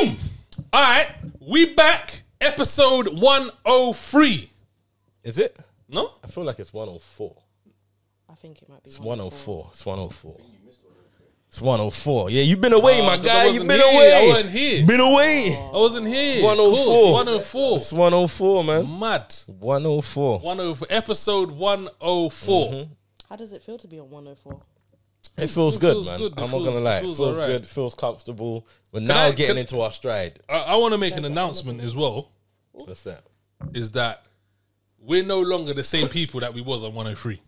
Boom! All right, we back. Episode 103. Is it? No? I feel like it's 104. I think it might be It's 104. It's 104. It's 104. Yeah, you've been away, Oh, my 'cause I guy. You've wasn't been here. away. I wasn't here. Been away. I wasn't here. It's 104. Cool, it's 104. It's 104, man. Mad. 104. 104. Episode 104. Mm-hmm. How does it feel to be on 104? It feels It good, feels man. good. I'm feels- not gonna lie. It feels feels, alright. good. Feels comfortable. We're now I- getting can- into our stride. I, I want to make an announcement as well. What's that? Is that we're no longer the same people that we was on 103.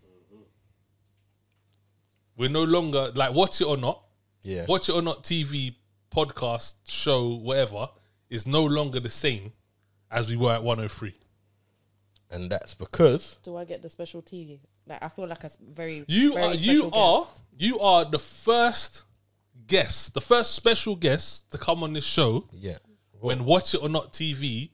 We're no longer like watch it or not. Yeah. Watch it or not TV, podcast, show, whatever, is no longer the same as we were at 103. And that's because Do I get the special tea? Like I feel like a s- very You very are you special are you are the first guest, the first special guest to come on this show yeah. when Watch It or Not TV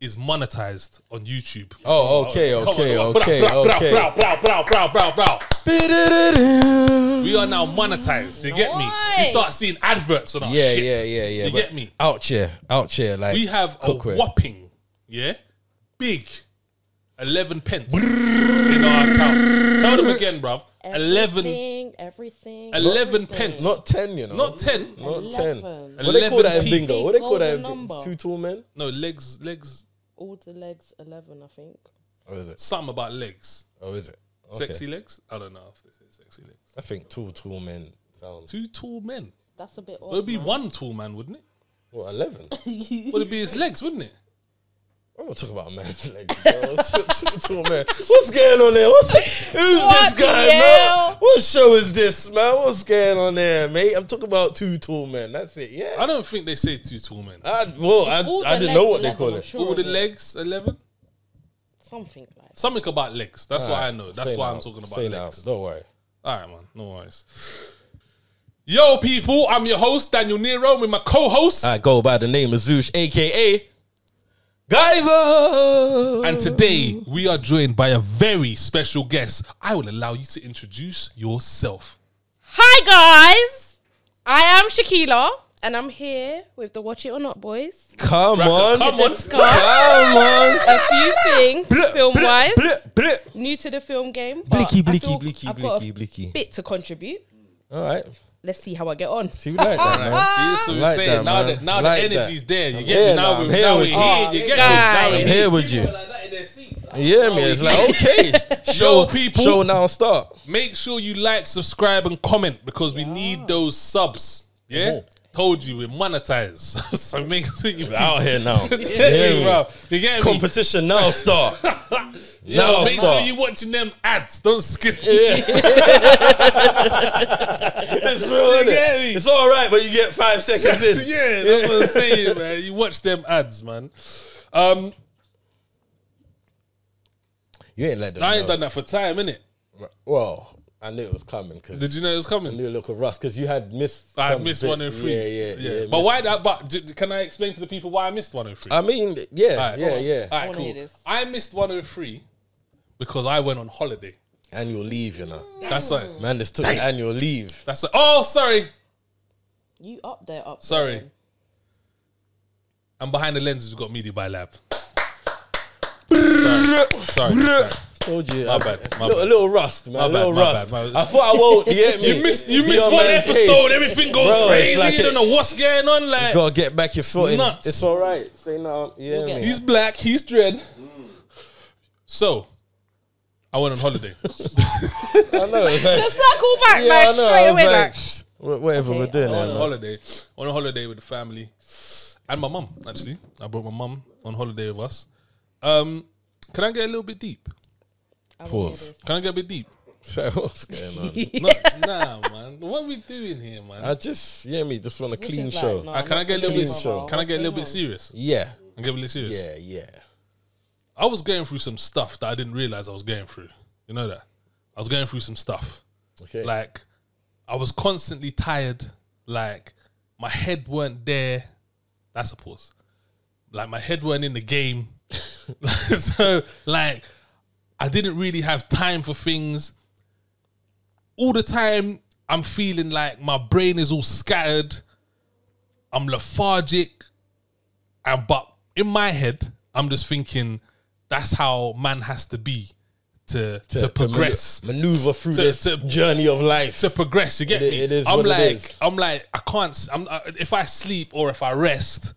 is monetized on YouTube. Oh, okay, Come on, okay, on. okay, Brow, brow, okay. brow, brow, brow, brow, brow, brow. Yeah, We are now monetized. You get me? You start seeing adverts on our yeah, shit. yeah, yeah. You get me? Out here, out here, like We have a whopping, yeah, big, eleven pence in our account. Tell them again, bruv. Eleven, Everything, everything, 11 everything. pence. Not ten, you know. not ten. not ten. Eleven. What they call that in 11p. bingo? What they call that? Golden In number. bingo? Two tall men. No legs, legs. All the legs, eleven, I think. Or is it? Something about legs. Oh, is it? Okay. Sexy legs. I don't know if this is sexy legs. I think two tall men sounds. Two tall men. That's a bit odd. It'd be man. one tall man, wouldn't it? What eleven? Would it be his legs, wouldn't it? I'm gonna talk about man's legs. Bro. two, two tall men. What's going on there? What's who's this guy, man? What show is this, man? What's going on there, mate? I'm talking about two tall men. That's it. Yeah. I don't think they say two tall men. I, well, I, All I the didn't know legs what they 11, call it. sure All the legs, eleven. Something like. Something about legs. That's what I know. That's say why now. I'm talking about Say now. legs. Don't worry. All right, man. No worries. Yo, people, I'm your host, Daniel Nero, with my co host. I go by the name of Zeus, aka Guyver. and today we are joined by a very special guest. I will allow you to introduce yourself. Hi guys, I am Shekeila, and I'm here with the Watch It or Not boys come Bracket, on, come to on. discuss come on. a few things film wise. Blip, blip. New to the film game, but Blicky, I blicky, feel blicky, blicky, blicky. bit to contribute. All right. Let's see how I get on. See, we like that, All man. right, see, that's what we're Like saying. that, now man. that now Like the that. energy's there, you I'm get here me. Now now, we're, here now with we're you. here. Oh, You get guys. me? Now I'm we're here with you. Yeah, me. It's like okay. Show people. Show now. Start. Make sure you like, subscribe, and comment because we need those subs. Yeah. Told you we monetize. so make sure you Out here now. You Yeah, me, me. bro. You get me? Competition now. Start. Yo, now make start. sure you watching them ads. Don't skip. Yeah. it's real, You get it? me? It's all right, but you get five seconds in. yeah, that's what I'm saying, man. You watch them ads, man. Um, You ain't let them. I ain't know. done that for time, innit? Well, I knew it was coming because Did you know it was coming? I coming? knew a little rust because you had missed. I missed bits. one and three. Yeah, yeah, yeah. But why that? But j- can I explain to the people why I missed one and three? I mean, yeah, Alright, yeah, yeah. All right, wanna cool. hear this. I missed 103 because I went on holiday. Annual leave, you know. That's right. Man, just took annual leave. That's right. Oh, sorry. You up there, up. Sorry. There, then. And behind the lenses, we've got Media by Lab. sorry. sorry. sorry. Told you. My I- bad, my little, bad. a little rust, man. My a little bad, my rust. bad, I thought I won't. You get me? You missed. You missed on one man's episode. case. Everything goes Bro, crazy. like you don't know what's going on. Like Gotta get back your foot in. It's all right. Say no. Yeah, get me. he's black. He's dread. So, I went on holiday. I know. It's like, Circle back, yeah, man, I know. straight I was away, like, like. Whatever Okay, we're doing I went on man. holiday. On a holiday with the family and my mum. Actually, I brought my mum on holiday with us. Um, can I get a little bit deep? I Pause. Can I get a bit deep? So what's going on? no, nah, man. What are we doing here, man? I just, yeah, me, just want a clean is like, show. no, Uh, can I get a little me, bit? show. Can I get a little going bit on? serious? Yeah, I get a little serious. yeah, yeah. I was going through some stuff that I didn't realize I was going through. You know that? I was going through some stuff. Okay. Like, I was constantly tired. Like, my head weren't there. That's a pause. Like, my head weren't in the game. so, like, I didn't really have time for things. All the time, I'm feeling like my brain is all scattered. I'm lethargic. And but in my head, I'm just thinking that's how man has to be to to, to progress. manu- maneuver through To- this to- journey of life. to progress. You get It- me? it is I'm what like, is. I'm like, I can't. s- I'm uh, if I sleep or if I rest,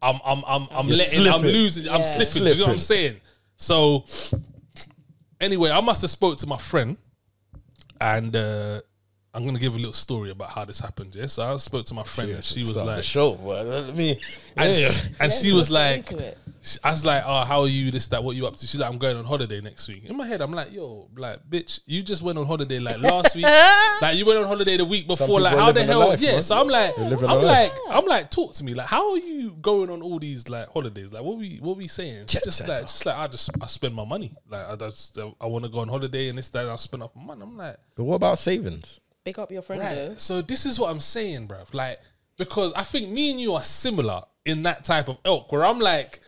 I'm, I'm, I'm, I'm You're letting, I'm slipping. losing, I'm Yeah. slipping. Do you know what I'm saying? So, anyway, I must have spoke to my friend, and uh, I'm gonna give a little story about how this happened. Yeah, so I spoke to my friend, and she was Start the like, show, boy. Let me. and, Yeah. and she was like, get into it. she- I was like, oh, how are you? This, that, what you up to? She's like, I'm going on holiday next week. In my head, I'm like, yo, like, bitch, you just went on holiday like last week. like, you went on holiday the week before. Like, how the hell? life, yeah. man. So I'm like, I'm a life. like, I'm like, talk to me. Like, how are you going on all these like holidays? Like, what we, what we saying? Jet just setter. like, just like, I just, I spend my money. Like, I just, I want to go on holiday and this, that, and I spend off my money. I'm like, But what about savings? Big up your friend Right. though. So this is what I'm saying, bruv. Like, because I think me and you are similar in that type of ilk where I'm like,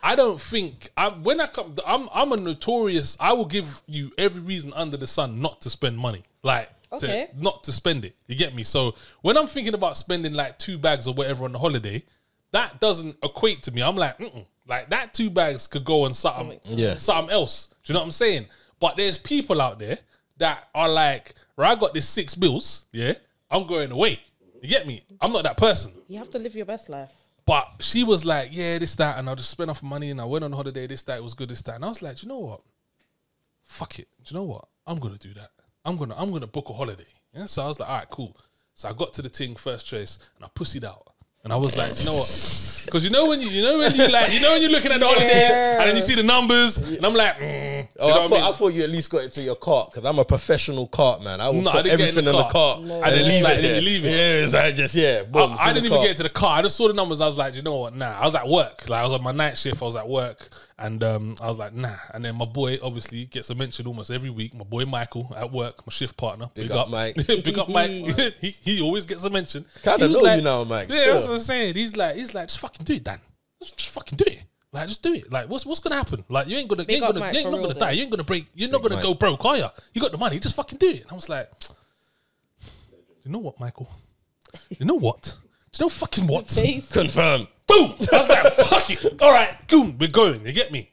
I don't think I'm when I come I'm I'm a notorious I will give you every reason under the sun not to spend money. Like Okay. to not to spend it. You get me? So when I'm thinking about spending like two bags or whatever on the holiday, that doesn't equate to me. I'm like, Mm-mm. like that two bags could go on something, Yeah. something else. Do you know what I'm saying? But there's people out there that are like, right, I got this six bills, yeah, I'm going away. You get me? I'm not that person. You have to live your best life. But she was like, yeah, this, that, and I just spent off money and I went on holiday, this, that, it was good, this, that. And I was like, you know what? Fuck it. Do you know what? I'm gonna do that. I'm gonna I'm gonna book a holiday. Yeah. So I was like, all right, cool. So I got to the thing first choice and I pussied out. And I was like, you know what? Because you know when you you know when you like you know when you're looking at the holidays and then you see the numbers and I'm like, mm, Oh, you know I, thought, I mean? I thought you at least got into your cart because I'm a professional cart man. I will No, I put didn't get in everything the in the cart. cart No. and And then then leave like, it there. you leave it. Yeah, it's like just yeah. Boom, I, I didn't even cart. get to the car. I just saw the numbers. I was like, you know what? Nah. I was at work. Like I was on my night shift. I was at work, and um, I was like, nah. And then my boy obviously gets a mention almost every week. My boy Michael at work, my shift partner. Big up, Mike. big up, Mike. he, he always gets a mention. Kinda He was know you now, Mike, Yeah, that's what I'm saying. He's like, he's like, just fucking do it, Dan. Just, just fucking do it. Like, just do it. Like, what's what's gonna happen? Like, you ain't gonna, you Big ain't gonna, Mike you ain't not gonna though. die. You ain't gonna break. You're not gonna Mike. go broke, are you? You got the money. Just fucking do it. And I was like, you know what, Michael? You know what? Do you know fucking what? Confirm. Boom! I was like, fuck it. All right, boom, we're going. You get me?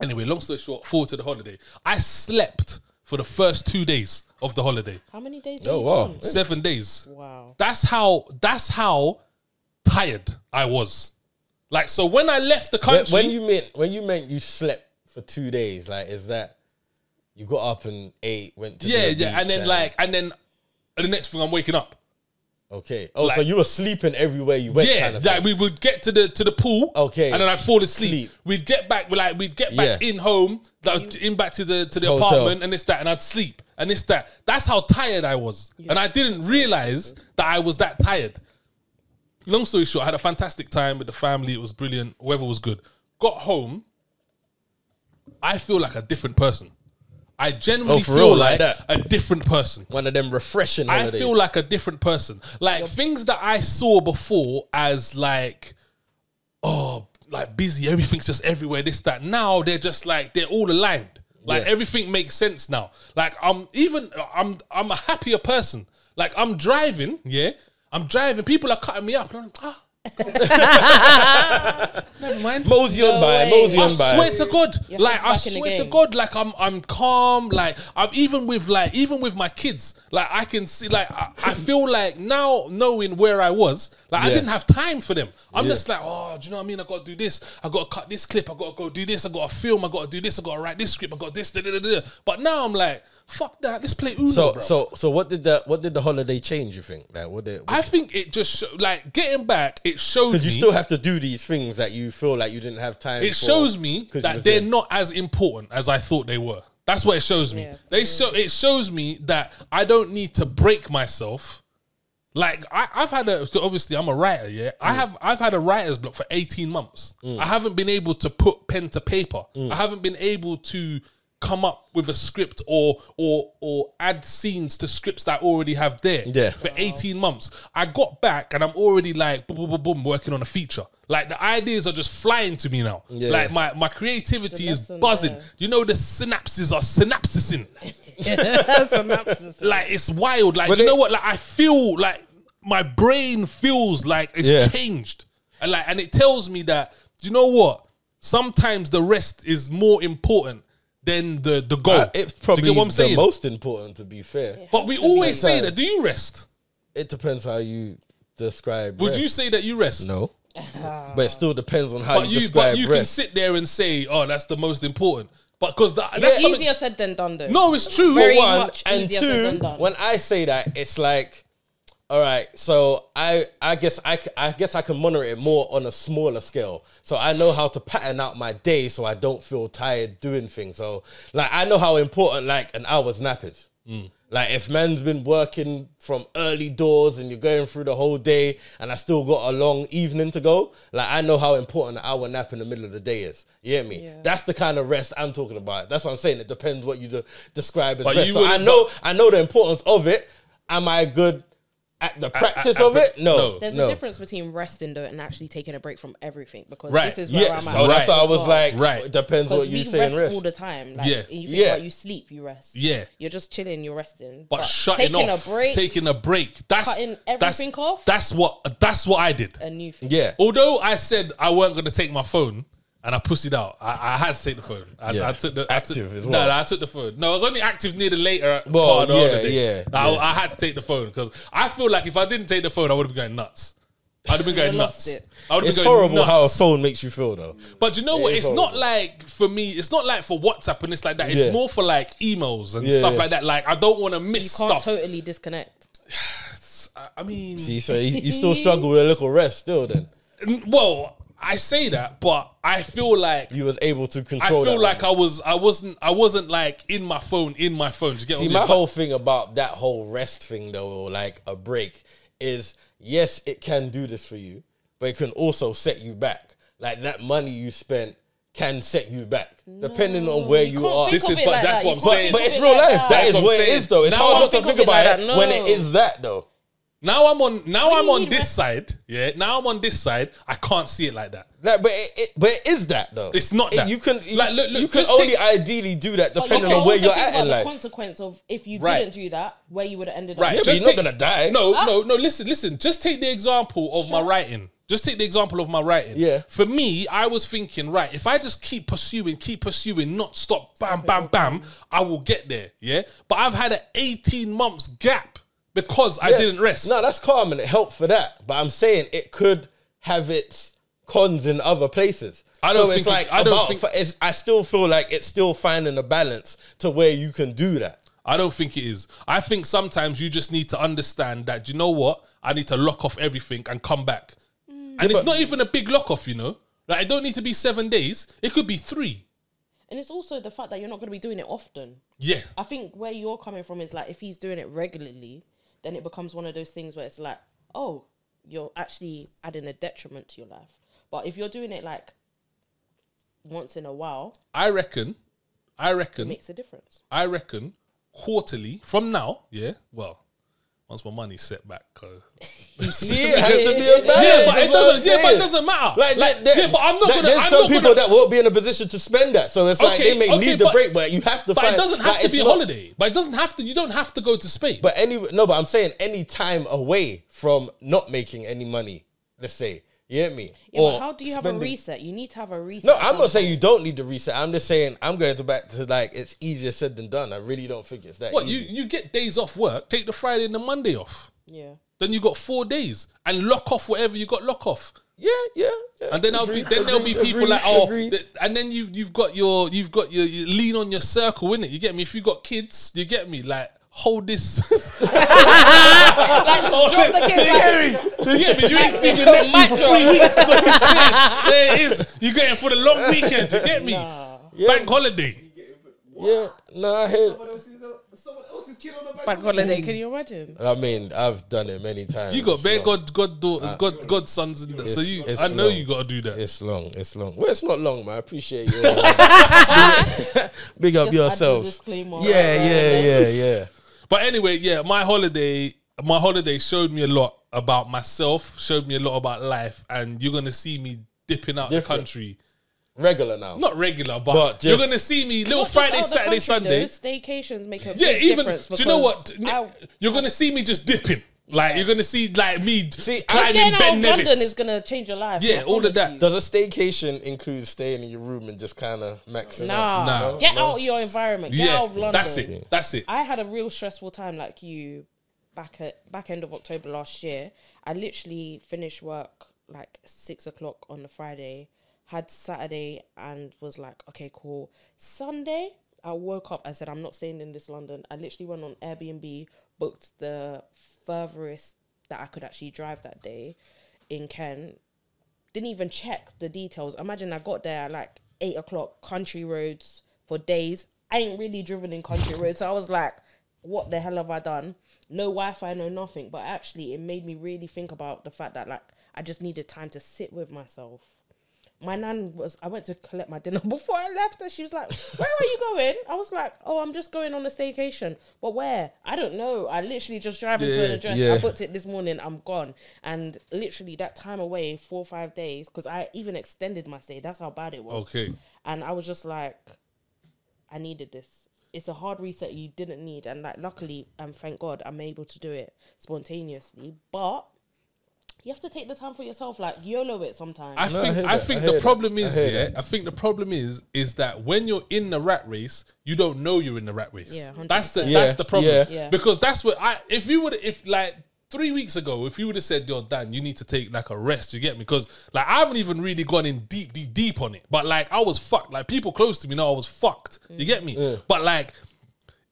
Anyway, long story short, forward to the holiday. I slept for the first two days of the holiday. How many days? Oh, wow. on? Seven days. Wow. That's how that's how tired I was. Like so when I left the When, country when you meant when you meant you slept for two days, like is that you got up and ate, went to Yeah, the yeah. And beach then like and then the next thing I'm waking up. Okay. Oh, so you were sleeping everywhere you went. yeah, kind of like thing. we would get to the to the pool. Okay. And then I'd fall asleep. Sleep. We'd get back We like we'd get back Yeah. in home, like, in back to the to the Hotel. apartment and this that and I'd sleep. And this that. That's how tired I was. And I didn't realize that I was that tired. Long story short, I had a fantastic time with the family. It was brilliant. Weather was good. Got home. I feel like a different person. I genuinely Oh, feel real, like, like that? a different person. one of them refreshing. I holidays. feel like a different person. Like things that I saw before as like, oh, like busy, everything's just everywhere, this, that. Now they're just like they're all aligned. Like Yeah. everything makes sense now. Like I'm even I'm I'm a happier person. Like I'm driving, yeah. I'm driving. People are cutting me up. And I'm like, ah. Never mind. mosey on No by, way. mosey I on by. swear to God, Your like head's I back in the swear to game. God, like I'm I'm calm. Like I've even with like even with my kids, like I can see like I, I feel like now knowing where I was, like I Yeah. didn't have time for them. I'm Yeah. just like, oh, do you know what I mean? I got to do this. I got to cut this clip. I got to go do this. I got to film. I got to do this. I got to write this script. I got this. Da, da, da, da. But now I'm like, fuck that. Let's play Uno, So bro. so so what did the what did the holiday change? You think like what did? I think it just sho- like getting back. It showed Because you still have to do these things that you feel like you didn't have time. it for shows me 'cause you that was they're there. not as important as I thought they were. That's what it shows me. Yeah. They show it shows me that I don't need to break myself. Like I, I've had a so obviously I'm a writer, yeah. Mm. I have I've had a writer's block for 18 months. I haven't been able to put pen to paper. Mm. I haven't been able to come up with a script or or or add scenes to scripts that I already have there Yeah. for 18 months. I got back and I'm already like boom, boom, boom, boom, working on a feature. Like the ideas are just flying to me now. Yeah. Like my, my creativity The is buzzing. there. You know the synapses are synapsising. Synopsis. like it's wild. Like But you they- know what? Like I feel like my brain feels like it's Yeah. changed. and like, and it tells me that do you know what? Sometimes the rest is more important than the the goal. Uh, it's probably you get what I'm the saying? most important, to be fair. but we has to be. always say Time. that. Do you rest? It depends how you describe. Would rest. you say that you rest? no? but it still depends on how But you, you, describe but you can sit there and say, "Oh, that's the most important." But because that's It's something. easier said than done, though. No, it's true. Very one much and easier said than two. done. When I say that, it's like, all right. So I, I guess I, I guess I can monitor it more on a smaller scale. So I know how to pattern out my day, so I don't feel tired doing things. So like I know how important like an hour's nap is. Mm. Like if man's been working from early doors and you're going through the whole day, and I still got a long evening to go, like I know how important an hour nap in the middle of the day is. You hear me? Yeah. That's the kind of rest I'm talking about. That's what I'm saying. It depends what you de- describe as But rest. So I know, I know the importance of it. Am I good at the practice at of the- it? No, no. There's no. a difference between resting though and actually taking a break from everything because Right. this is where Yeah, I'm so at. that's why I Right. was like, Right. it depends what you we say rest, rest. all the time. Like, Yeah. you think Yeah. about you sleep, you rest. Yeah. You're just chilling, you're resting. but, shutting taking off, a break, taking a break. That's Cutting that's, off? That's what that's what I did. a new thing. Yeah, Although I said I weren't going to take my phone and I pussied out, I, I had to take the phone. I, Yeah. I took the I Active took, as well. no, I took the phone. No, I was only active near the later Well, part of the yeah, holiday. yeah, I, yeah. I had to take the phone because I feel like if I didn't take the phone, I would have been going nuts. I'd have been going You'd have lost nuts. it. I would have it's been going horrible nuts. how a phone makes you feel though. But you know what? It's is not like for me. It's not like for WhatsApp and it's like that. It's Yeah. more for like emails and Yeah, stuff yeah. like that. Like I don't want to You miss can't stuff. totally disconnect. I- I mean, See, so you, you still struggle with a little rest still. Then n- well, I say that, but I feel like you was able to control. I feel that like one. I was. I wasn't. I wasn't like in my phone. In my phone. Do get See, my whole thing about that whole rest thing, though, or like a break, is yes, it can do this for you, but it can also set you back. Like that money you spent can set you back, depending on where you, can't are. This is- but like that's that. what I'm can't saying. think But it's real like life. that. That That's is what what it saying. is, though. It's Now hard not to think think it about like it that, when it is that, though. Now I'm on. Now What I'm on mean this rest? side. Yeah. Now I'm on this side. I can't see it like that. Like, but it, it, but it is that though. It's not It- that. You can, you, Like, look, look, you can only take- ideally do that depending on where you're at about in the life. consequence of if you Right. didn't do that, where you would have ended Right. up. Yeah, but you're not gonna die. No, Huh? no, no. Listen, listen. Just take the example of my writing. Just take the example of my writing. Yeah. For me, I was thinking, right, if I just keep pursuing, keep pursuing, not stop, bam, bam, bam, I will get there. Yeah. But I've had an 18 months gap because I Yeah. didn't rest. No, that's calm and it helped for that. But I'm saying it could have its cons in other places. I don't so it's think it- like I don't about. think- fi- it's, I still feel like it's still finding a balance to where you can do that. I don't think it is. I think sometimes you just need to understand that, you know what? I need to lock off everything and come back. Mm. And it's not even a big lock off, you know? Like, it don't need to be seven days. It could be three. And it's also the fact that you're not going to be doing it often. Yeah. I think where you're coming from is like if he's doing it regularly, then it becomes one of those things where it's like, oh, you're actually adding a detriment to your life. But if you're doing it like once in a while, I reckon, I reckon, it makes a difference. I reckon quarterly from now, yeah, well, once my money's set back. 'cause- See, it has to be a balance. yeah, but it that's what I'm doesn't. Yeah, but it doesn't matter. Like, that, that- yeah, but I'm not that- gonna. There's I'm some not people gonna, that won't be in a position to spend that, so it's like they may okay, need the break, but you have to. But find, it doesn't have like, to be a not- holiday. But it doesn't have to. You don't have to go to Spain. But any no, but I'm saying any time away from not making any money. Let's say, you get me? Yeah, but how do you have a reset? You need to have a reset. No, I'm some not saying you don't need to reset. I'm just saying I'm going to back to like it's easier said than done. I really don't think it's that. what you easy. you get days off work? Take the Friday and the Monday off. Yeah. Then you got four days and lock off whatever you got lock off. Yeah, yeah, yeah. And then I'll be, then there'll be agreed, people agreed, like oh, agreed. th- and then you've you've got your you've got your you lean on your circle in it. You get me? If you got kids, you get me? Like hold this. Like, drop the kids. Like, you get me? You ain't seen your Mic nephew for drop. three weeks, so it's there. there it is. You getting for the long weekend. You get me? Bank holiday. yeah, no, I hear. Someone else's, someone else's kid on the back. Bank holiday. Can you imagine? I mean, I've done it many times. You got It's bare god god daughters, god godsons in there. So you, I know long. you got to do that. It's long. It's long. Well, it's not long, man. I appreciate you. Big up Just add the yourselves. disclaimer Yeah, yeah, yeah, yeah. But anyway, yeah, my holiday, my holiday showed me a lot about myself, showed me a lot about life, and you're gonna see me dipping out the country. Regular now. Not regular, but, But you're gonna see me little Friday, Saturday, country, Sunday. though, Staycations make a Yeah, big even difference. do you know what? I- You're gonna see me just dipping. Like you're gonna see like me See, I- Just climbing getting out Ben of Nevis. London is gonna change your life. Yeah, I all of that. you. Does a staycation include staying in your room and just kind of maxing Nah, out? Nah. get No? out of your environment. Get yeah, out of London. that's it. That's it. I had a real stressful time like you back at back end of October last year. I literally finished work like six o'clock on the Friday, had Saturday and was like, okay, cool. Sunday, I woke up and said, I'm not staying in this London. I literally went on Airbnb, booked the furthest that I could actually drive that day in Kent. Didn't even check the details. Imagine I got there at like eight o'clock, country roads for days. I ain't really driven in country roads. So I was like, what the hell have I done? No Wi Fi, no nothing. But actually, it made me really think about the fact that like I just needed time to sit with myself. My nan was, I went to collect my dinner before I left and she was like, Where are you going? I was like, Oh, I'm just going on a staycation. But where? I don't know. I literally just driving to an address. yeah. I booked it this morning. I'm gone. And literally that time away, four or five days, because I even extended my stay. That's how bad it was. Okay. And I was just like, I needed this. It's a hard reset you didn't need, and like luckily, and thank God, I'm able to do it spontaneously. But you have to take the time for yourself, like YOLO it sometimes. I No, I think hear I think I the problem that. I is yeah. that. I think the problem is is that when you're in the rat race, you don't know you're in the rat race. Yeah, 100%. that's the Yeah, that's the problem. yeah. Yeah. Because that's what I if you would if like three weeks ago if you would have said yo Dan you need to take like a rest you get me because like I haven't even really gone in deep deep deep on it but like I was fucked like people close to me know I was fucked you mm. get me but like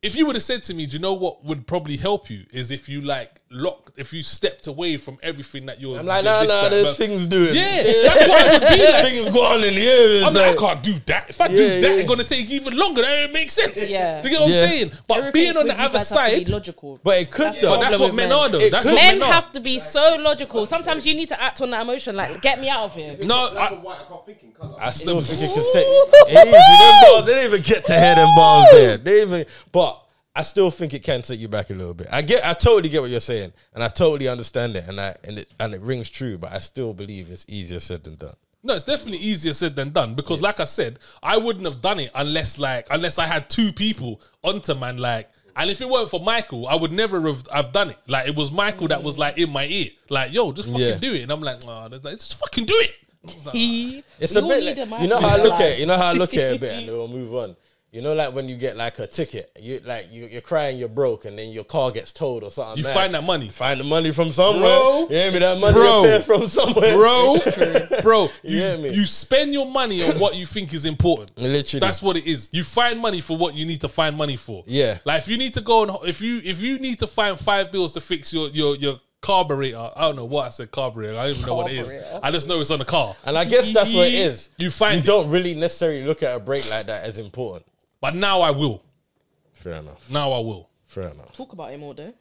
if you would have said to me, do you know what would probably help you is if you like locked, if you stepped away from everything that you're. I'm like, this, nah, nah, that, there's but- things doing. Yeah, that's what I would be like. things go on in the air. I'm like, I can't do that. If I do that, yeah. it's gonna take even longer. That don't make sense. Yeah. you get what Yeah. I'm saying. But Everything being on the other guys be side, logical. But it could That's though. but that's what men men. are though. It That's could- what Men men are. have to be so logical. Sometimes you need to act on that emotion. Like, get me out of here. No, I, I can't think in colour. I still think it can say it is. Them they didn't even get to hear them balls there. They even, but I still think it can set you back a little bit. I get, I totally get what you're saying, and I totally understand it, and I and it and it rings true. But I still believe it's easier said than done. No, it's definitely easier said than done because, like I said, I wouldn't have done it unless, like, unless I had two people onto man, like, and if it weren't for Michael, I would never have I've done it. Like, it was Michael that was like in my ear, like, yo, just fucking Yeah. do it, and I'm like, oh, there's like, just fucking do it. Like, He, It's we a bit. Like, man you know how I look at it. You know how I look at it a bit, and then we'll move on. You know, like when you get like a ticket, you like you, you're crying, you're broke, and then your car gets towed or something. You mad. find that money. Find the money from somewhere. Bro. you hear me? That money Bro. from somewhere, bro, bro, you, You hear me? you spend your money on what you think is important. Literally. That's what it is. You find money for what you need to find money for. Yeah. Like if you need to go and if you if you need to find five bills to fix your your your carburetor, I don't know what I said carburetor. I don't even know what it is. I just know it's on the car. And I guess that's what it is. You find you don't really necessarily look at a break like that as important. But now I will. Fair enough. Now I will. Fair enough. Talk about it more, though.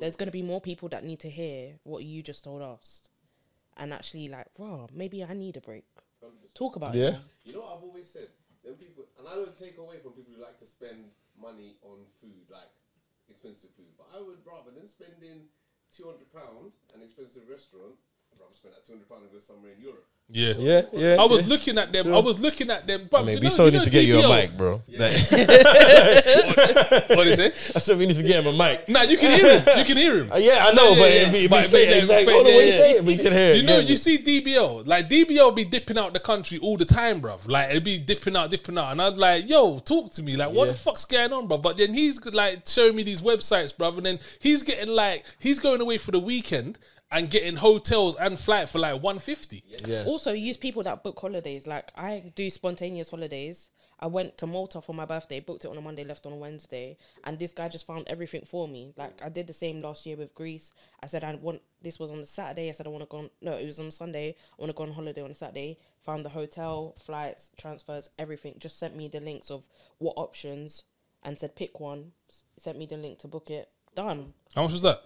There's going to be more people that need to hear what you just told us. And actually, like, bro, maybe I need a break. Talk about Yeah. it. You know what I've always said? Them people, and I don't take away from people who like to spend money on food, like expensive food. But I would rather than spending two hundred pound an expensive restaurant, I'd rather spend that two hundred pound and go somewhere in Europe. Yeah. Yeah, yeah. I was yeah. looking at them. I was looking at them. But Maybe you know, so you need to get you a mic, bro. Like, What is it? I said we need to get him a mic. Nah, you can hear him. You can hear him. Uh, yeah, I know, Yeah, but yeah, it'd be, it'd but be it fake. made It's them like all the way yeah. We can hear. You know, you see DBL, like DBL be dipping out the country all the time, bro. Like it'd be dipping out, dipping out, and I'd like, yo, talk to me, like, what Yeah. the fuck's going on, bro? But then he's like showing me these websites, bruv, and then he's getting like, he's going away for the weekend and getting hotels and flight for like one fifty. Yeah. Also, use people that book holidays. Like, I do spontaneous holidays. I went to Malta for my birthday, booked it on a Monday, left on a Wednesday, and this guy just found everything for me. Like I did the same last year with Greece. I said I want this was on the Saturday. I said I want to go on. No, it was on Sunday. I want to go on holiday on a Saturday. Found the hotel, flights, transfers, everything. Just sent me the links of what options, and said pick one. S- Sent me the link to book it. Done. How much was that?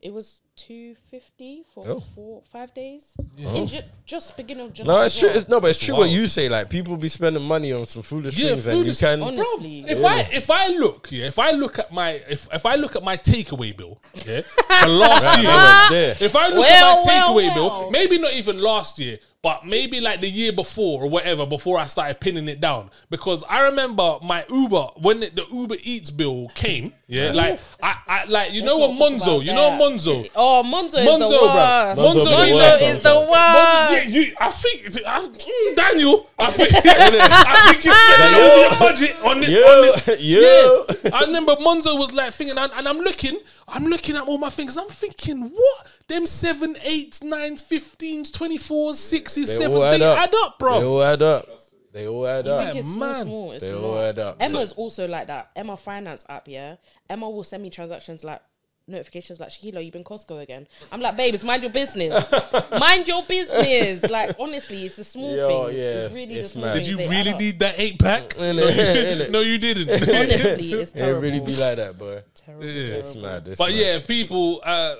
It was two fifty for Oh. four five days. Oh. In ju- just beginning of July. No, it's true. well. It's, no, but it's true what you say. Like people be spending money on some foolish Yeah, things, and you foolish- can. Honestly. If I if I look, yeah, if I look at my if if I look at my takeaway bill, yeah, for last year, there. if I look Well, at my well, takeaway well. bill, maybe not even last year, but maybe like the year before or whatever, before I started pinning it down, because I remember my Uber when the, the Uber Eats bill came, yeah, like I, I like you know Let's what not talk Monzo, about you know that. Monzo, Oh, Oh, Monzo, Monzo, is the bruv. worst. Monzo Monzo, the worst is the sometimes. worst. yeah, you, I think I, mm, Daniel. I think I think you spent over your budget on this. Yo, on this. yo. Yeah, I remember Monzo was like thinking, and, and I'm looking, I'm looking at all my things. I'm thinking, what? Them seven, eights, nines, fifteens, twenty fours, sixes, They sevens, all add they up. add up, bro. They all add up. They all add I up. think it's small, man. small. It's They not. all add up. Emma's also like that. Emma Finance app, yeah. Emma will send me transactions like notifications like Shekeila, you've been Costco again. I'm like, babe, it's mind your business. mind your business. Like honestly, it's the small Yo, things. yeah, it's really it's the small mad. things. Did you really need that eight pack? No, you, no, you didn't. Honestly, it's It really be like that, boy. terrible. Yeah. It's mad. It's But mad. yeah, people uh,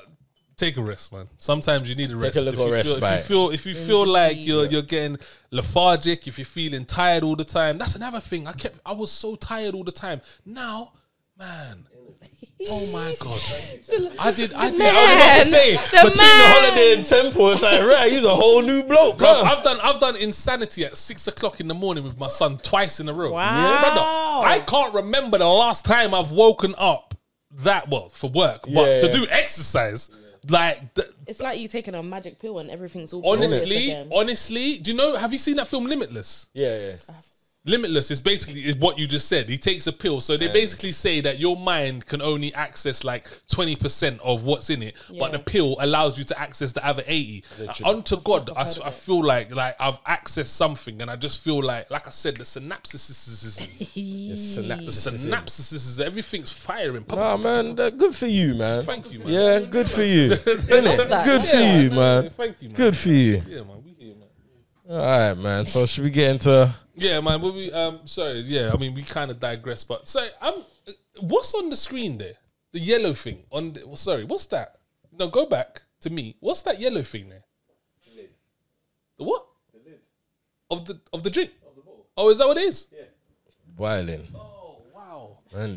take a rest, man. Sometimes you need a rest. Take a little if you feel. If you feel, if you feel like you're you're getting lethargic, if you're feeling tired all the time, that's another thing. I kept, I was so tired all the time. Now, man, oh my god, I did, I did. man. I was about to say, The between the holiday and temple, it's like, right, he's a whole new bloke, Bruv, huh? I've done I've done insanity at six o'clock in the morning with my son twice in a row. Wow. Brother, I can't remember the last time I've woken up that well for work, but Yeah, to yeah. do exercise, like th- It's like you taking a magic pill and everything's all honestly, honestly, do you know? Have you seen that film Limitless? Yeah, yeah. Limitless is basically is what you just said. He takes a pill, so they basically say that your mind can only access like twenty percent of what's in it, but the pill allows you to access the other eighty. Literally. Uh, unto God, I, I feel like like I've accessed something, and I just feel like, like I said, the synapses, It's synapses. synapses, is everything's firing. Nah, man, that, good for you, man. Thank you, man. Yeah, good for you. Innit? Good for you, man. Thank you, man. Good for you. Yeah, man. We here, man. All right, man. So should we get into? Yeah, man. But we um sorry, yeah, I mean we kind of digress, but so um what's on the screen there? The yellow thing on the, well, sorry, what's that? No, go back to me. What's that yellow thing there? The what? The lid Of the of the drink? of the bottle. Oh, is that what it is? Yeah. Violin. Oh wow. Man, this-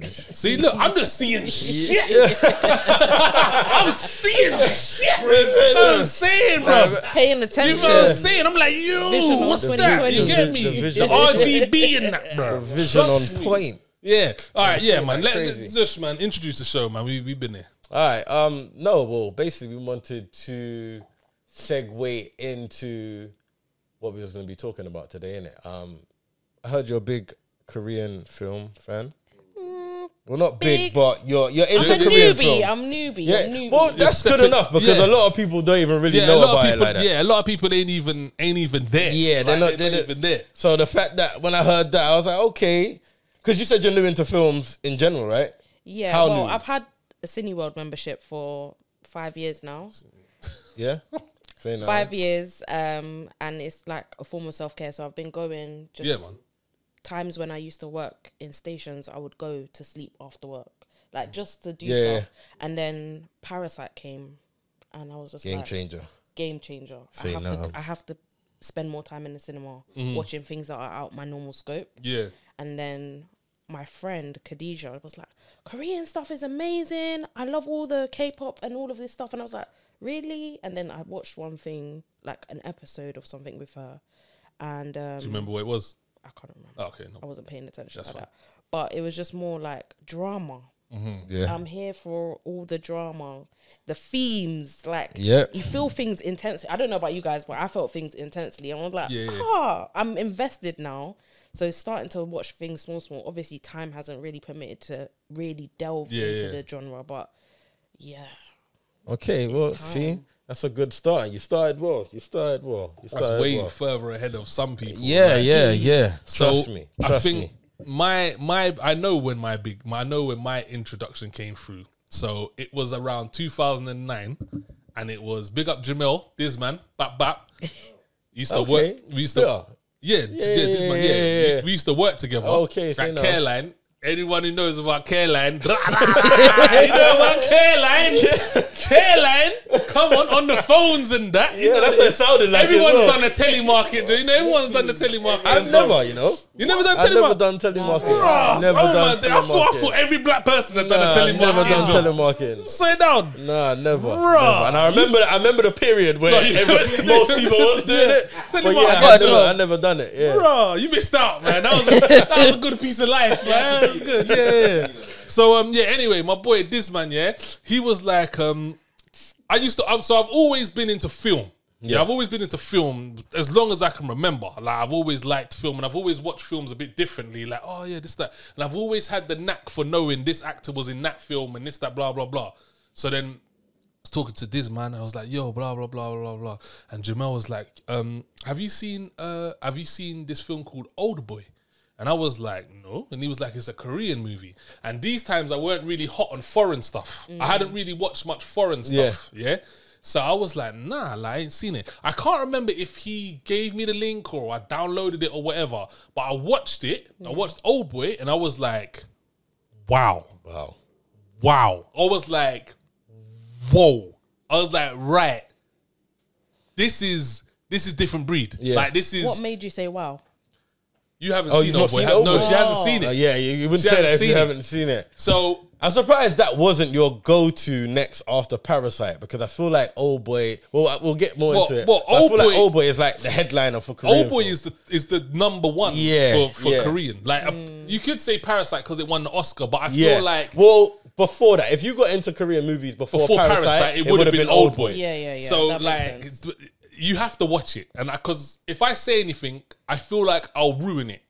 See, look, I'm just seeing shit. I'm seeing shit. I'm saying, bro. Paying You attention. know what I'm saying? I'm like, yo, Vision on what's that? 2020. You get me? the. RGB in that, bro. vision on Trust me. point. Yeah. All right. Yeah, man. like Let crazy. just man introduce the show, man. We we've been there. All right. Um. No. Well, basically, we wanted to segue into what we was going to be talking about today, innit? Um. I heard you're a big Korean film fan. Well, not big, big. but you're you're I'm into a Korean newbie. films. I'm newbie. yeah. I'm newbie. Well, that's stepping- good enough because yeah. a lot of people don't even really Yeah, know about of it people. like that. yeah, a lot of people ain't even ain't even there. Yeah, they're Like, not- they're not- even there. So the fact that when I heard that, I was like, okay, because you said you're new into films in general, right? Yeah, How well, new? I've had a Cineworld membership for five years now. Yeah. Say no. Five years, um, and it's like a form of self care. So I've been going just Yeah, man. Times when I used to work in stations, I would go to sleep after work, like just to do Yeah. stuff. And then Parasite came, and I was just Game like, changer. game changer. Say I have no. to, I have to spend more time in the cinema Mm-hmm. watching things that are out my normal scope. Yeah. And then my friend Khadijah was like, Korean stuff is amazing. I love all the K-pop and all of this stuff. And I was like, really? And then I watched one thing, like an episode of something with her, and um, Do you remember what it was? I can't remember. Oh, okay, I wasn't paying attention That's like fine. that. But it was just more like drama. Yeah. I'm here for all the drama, the themes. Like, Yeah. you feel things intensely. I don't know about you guys, but I felt things intensely. And I was like, Yeah, yeah. ah, I'm invested now. So starting to watch things small, small. Obviously, time hasn't really permitted to really delve Yeah, into yeah. the genre, but yeah, Okay, well, time. see, that's a good start. You started well. You started well. You started That's way well. further ahead of some people. Yeah, Like, yeah, yeah. So Trust me. I think me. my my I know when my big my, I know when my introduction came through. So it was around 2009, and it was big up Jamel, this man, bap bap. Used to Okay. work. We used to Yeah. yeah, yeah, this man, yeah, yeah. yeah, yeah. We, we used to work together. Okay, at. Careline. Anyone who knows about Careline, you know about Careline, Careline. Come on, on the phones and that. Yeah, know, that's what it sounded like. as Everyone's well. done a telemarket. You know, everyone's done the telemarket. I've bro. never, you know. You never done I've never telemarket. done telemarketing. Bruh, Never oh done my day, I thought, I thought every black person had Nah, done a I've never done telemarket. telemarketing. Sit down. Nah, never. Bruh. never. And I remember, I remember the period where No, every- most people was doing it. Tell But yeah, what, I, got had a never. I never done it. Yeah. Bro, you missed out, man. That was a, that was a good piece of life, man. That was good. Yeah, yeah. So um, yeah. Anyway, my boy, this man, yeah, he was like um, I used to. um, So I've always been into film. Yeah. Yeah. I've always been into film as long as I can remember. Like I've always liked film, and I've always watched films a bit differently. Like, oh yeah, this that, and I've always had the knack for knowing this actor was in that film and this that, blah blah blah. So then I was talking to this man. I was like, "Yo, blah blah blah blah blah," and Jamel was like, um, "Have you seen? Uh, have you seen this film called Old Boy?" And I was like, "No," and he was like, "It's a Korean movie." And these times I weren't really hot on foreign stuff. I mm. hadn't really watched much foreign stuff. Yeah. So I was like, "Nah, like, I ain't seen it." I can't remember if he gave me the link or I downloaded it or whatever. But I watched it. I mm. watched Old Boy, and I was like, "Wow." Wow. wow. I was like, whoa. I was like, right. This is this is different breed. Yeah. Like this is What made you say wow? You haven't Oh, seen you've Old not Boy. seen Ha- No, she hasn't seen it. Uh, yeah, you, you wouldn't She say that if seen you it. haven't seen it. So I'm surprised that wasn't your go-to next after Parasite because I feel like Old Boy. Well, we'll get more Well- into it. well, but I Old feel like Boy- Old Boy is like the headliner for Korean. Old Boy film. is the is the number one Yeah, for, for yeah. Korean. Like uh, you could say Parasite because it won the Oscar, but I yeah. feel like well, before that, if you got into Korean movies before, before Parasite, Parasite, it, it would have been, Old Boy. Yeah, yeah, yeah, So that makes like, sense. d- you have to watch it, and because if I say anything, I feel like I'll ruin it.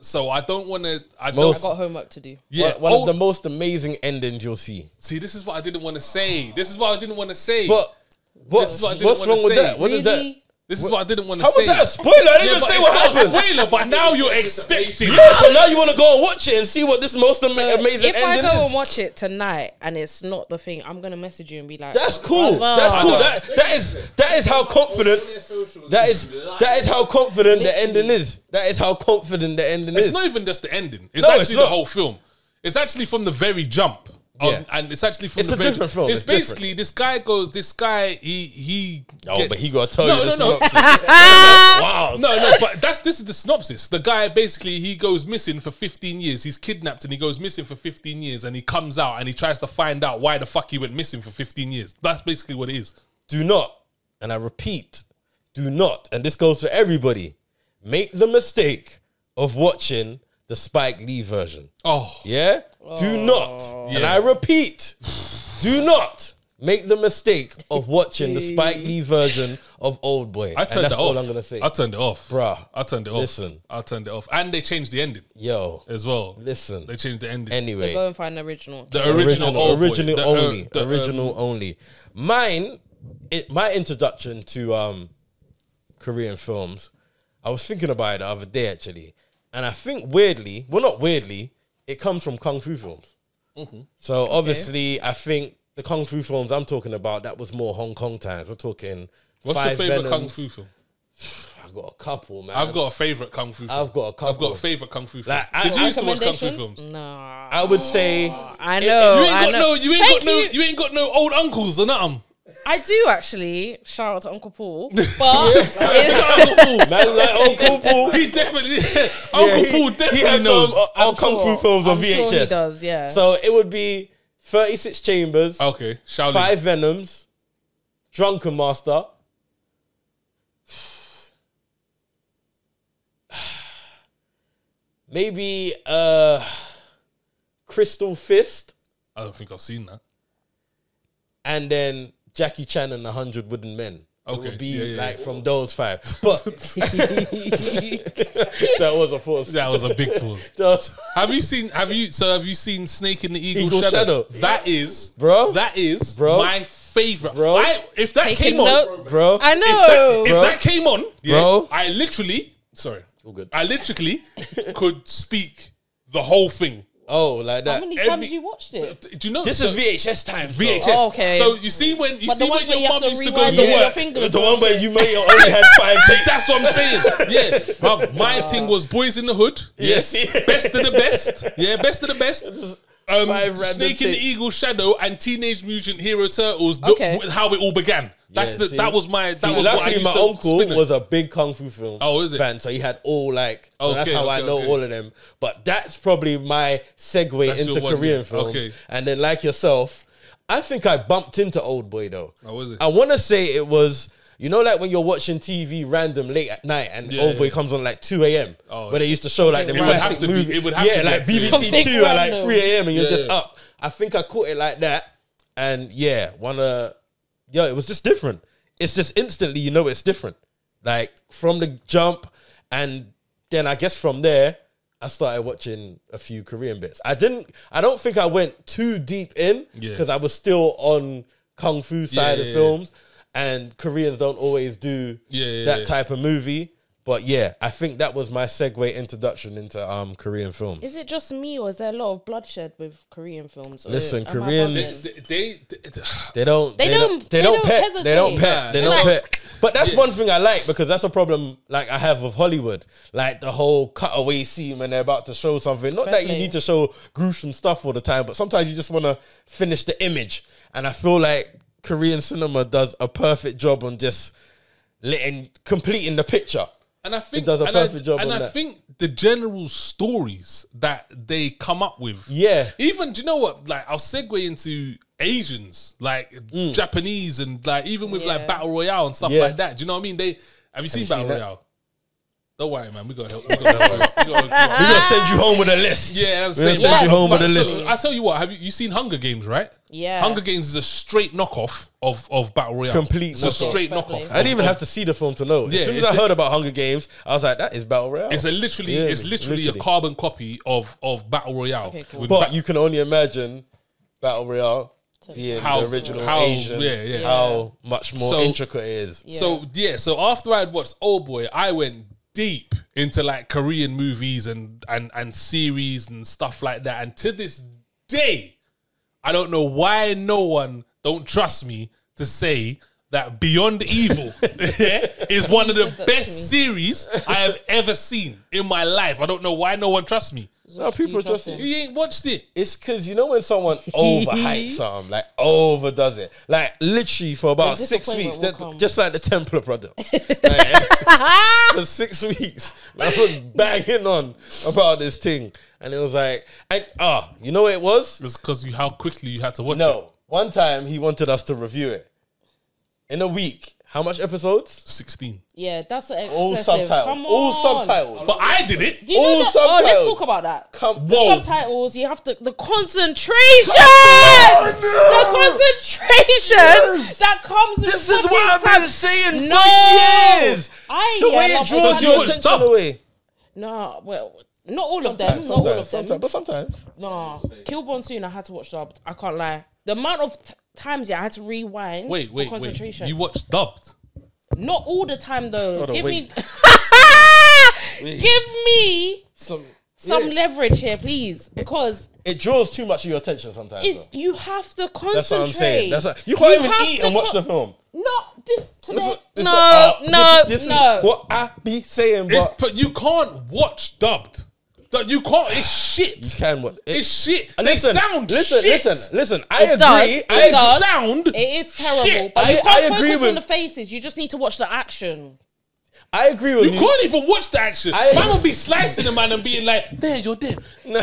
So I don't want to. I don't. I Got homework to do. Yeah, one, one Old- of the oh. most amazing endings you'll see. See, this is what I didn't want to say. This is what I didn't want to say. But what's, is what I didn't what's wanna wrong with say. that? What is that? Really? this is what I didn't want to How say. was that a spoiler? I didn't Yeah, even but say it's what not happened. a spoiler, but now you're expecting. Yeah, so now you want to go and watch it and see what this most ama- amazing if I ending go is. and watch it tonight and it's not the thing, I'm gonna message you and be like, That's cool. "Brother." That's cool. That that is that is how confident. That is that is how confident the ending is. That is how confident the ending It's is. It's not even just the ending. It's No, actually it's the whole film. It's actually from the very jump. Um, Yeah. and it's actually from It's the a different film. It's, It's different. basically this guy goes. This guy he he. Oh, gets- but he got to tell no, you the no, no, synopsis. wow. No, no, but that's this is the synopsis. The guy basically he goes missing for 15 years. He's kidnapped and he goes missing for 15 years and he comes out and he tries to find out why the fuck he went missing for 15 years. That's basically what it is. Do not, and I repeat, do not, and this goes for everybody, make the mistake of watching the Spike Lee version. Oh, Yeah? Do not. And Yeah. I repeat, do not make the mistake of watching the Spike Lee version of Old Boy. I and turned that's it off. all I'm gonna say. I turned it off, Bruh, I turned it off. listen. I turned it off, and they changed the ending Yo, as well. listen. They changed the ending. Anyway, Go and find the original. the original, original, Old Boy. original The, uh, only, the, um, original only. Mine, it, my introduction to um, Korean films, I was thinking about it the other day actually, and I think weirdly, well, not weirdly, it comes from kung fu films. Mm-hmm. So obviously, I think the kung fu films I'm talking about that was more Hong Kong times. We're talking. What's Five your favorite Venoms. kung fu film? I've got a couple, man. I've got a favorite kung fu. Film. I've got a I've got a favorite kung fu film. Like, I- Did you I- used to watch kung fu Recommendations? films? No. I would say I know. you ain't I got know. no. You ain't Thank got no. you. You ain't got no old uncles or nothing. I do actually. Shout out to Uncle Paul. But it's- Uncle Paul. man like Uncle Paul. He definitely. Uncle Yeah, he- Paul definitely he has knows. some uh, I'm kung fu films on I'm VHS. sure he does, yeah. So it would be 36 Chambers, okay, Shaolin. Five Venoms, Drunken Master. Maybe uh Crystal Fist I don't think I've seen that. and then Jackie Chan and the Hundred Wooden Men. It Okay, would be yeah, yeah, like yeah. from those five. But that was a force. That was a big pull. Have you seen? Have you? So have you seen Snake in the Eagle, Eagle Shadow? Shadow. That is, Bro. That is, Bro. my favorite. Bro. I, if that Taking came on, note. bro. I if that, know. if that came on, yeah, Bro. I literally, sorry, All good. I literally could speak the whole thing. Oh, like that. How that. many Every- times you watched it? Do you know? This so- is VHS time. VHS. Oh, okay. So you see when you But the see ones when where your you have mum to used to go rewind to your work. fingers. The one where you may have only had five takes. That's what I'm saying. Yeah, bruv, my thing was Boys in the Hood. Yes. best of the best. Yeah, best of the best. Um, Five random Snake in the takes. Eagle Shadow and Teenage Mutant Hero Turtles. the- Okay. how it all began. That's Yeah, the see? that was my that See, was what I luckily used my to uncle spin it. was a big kung fu film Oh, is it? fan, so he had all like. So that's Okay, how I okay, know okay. all of them. But that's probably my segue That's into one, Korean yeah. films. Okay. And then, like yourself, I think I bumped into Old Boy though. Oh, was it? I want to say it was. You know, like when you're watching TV random late at night and Yeah, Old Boy yeah. comes on like 2 a.m. Oh, where they used to show like the It would have classic to be- movie. it would have yeah, to be like at 2 a.m. BBC Something Two at like random. 3 a.m. and you're Yeah, just yeah. up. I think I caught it like that. And yeah, one of yo, it was just different. It's just instantly you know it's different. Like from the jump, and then I guess from there I started watching a few Korean bits. I didn't. I don't think I went too deep in Yeah. because I was still on kung fu side Yeah, of yeah, films, and Koreans don't always do Yeah, yeah, that yeah. type of movie. But yeah, I think that was my segue introduction into um Korean films. Is it just me, or is there a lot of bloodshed with Korean films? Listen, am I Koreans- They, they, they, they- They don't. They don't- They they don't don't pet. hesitate. They don't pet. They don't like- pet. But that's Yeah. one thing I like because that's a problem like I have with Hollywood. Like the whole cutaway scene when they're about to show something. Not that you need to show gruesome stuff all the time, but sometimes you just want to finish the image. And I feel like Korean cinema does a perfect job on just letting completing the picture. And I think it does a and perfect I, job And on I that. think the general stories that they come up with, Yeah. Even do you know what? Like I'll segue into Asians, like Mm. Japanese, and like even with like battle royale and stuff Yeah. like that. Do you know what I mean? They have you seen you battle seen that? royale? Don't worry, man. We got help. We got help. we got help you We're gonna send you home with a list. Yeah, I'm We're gonna saying send you home with a list. so, I tell you what, have you, you seen Hunger Games, right? Yeah. Hunger Games is a straight knockoff of of battle royale. Complete it's a straight knockoff. play. I didn't even have to see the film to know. Yeah, as soon as I I a- heard about Hunger Games, I was like, that is battle royale. It's a literally, Yeah, it's literally, literally. a carbon copy of of battle royale. Okay, cool. But ba- you can only imagine battle royale being How- the original how- Asian. yeah, yeah. How much more So- intricate it is. Yeah. So yeah, so after I'd watched Old Boy, I went deep into like Korean movies and and and series and stuff like that. And to this day, I don't know why no one don't trust me to say that Beyond Evil is one of the said that to best series I have ever seen in my life. I don't know why no one trusts me. No, people you just trust? You ain't watched it. it's because you know when someone overhypes something, like overdoes it, like literally for about The six weeks, will that- just like the Templar brothers, Like, for six weeks, I was banging on about this thing, and it was like, and ah, you know what it was? It's because you how quickly you had to watch it. No, one time he wanted us to review it in a week. How much episodes? Sixteen. yeah, that's an All excessive. subtitles. Come All on. subtitles. But I did it. Do you know All that? Oh, let's talk about that. Come, The Whoa. subtitles, you have to the concentration, Oh, the concentration that comes. with This is what I've been saying No. for years. I The yeah, way it draws So subtitles. you your attention dubbed? away. No, well, not all of them. Sometimes, Not all of them. sometimes, but sometimes. No, Kill Boksoon. I had to watch dubbed. I can't lie. The amount of t- times, yeah, I had to rewind. Wait, for wait, wait. concentration. You watched dubbed. Not all the time though. Hold on, Give wait. me, give me Some, some yeah. leverage here, please, because it draws too much of your attention sometimes. it's though. you have to concentrate. That's what I'm saying. That's what, you can't even eat to and watch the film. No, th- today. This this is- no, uh, no, this, this no. Is what I be saying, but but you can't watch dubbed. That you can't. It's shit. you can what? It's shit. listen, they sound listen, shit. listen, listen. I It agree. does, I it They does. sound. It is terrible, Shit. but you I- can't I focus agree on with- the faces. You just need to watch the action. I agree with You you. can't even watch the action. I- man will be slicing the man and being like, "There, you're dead." No,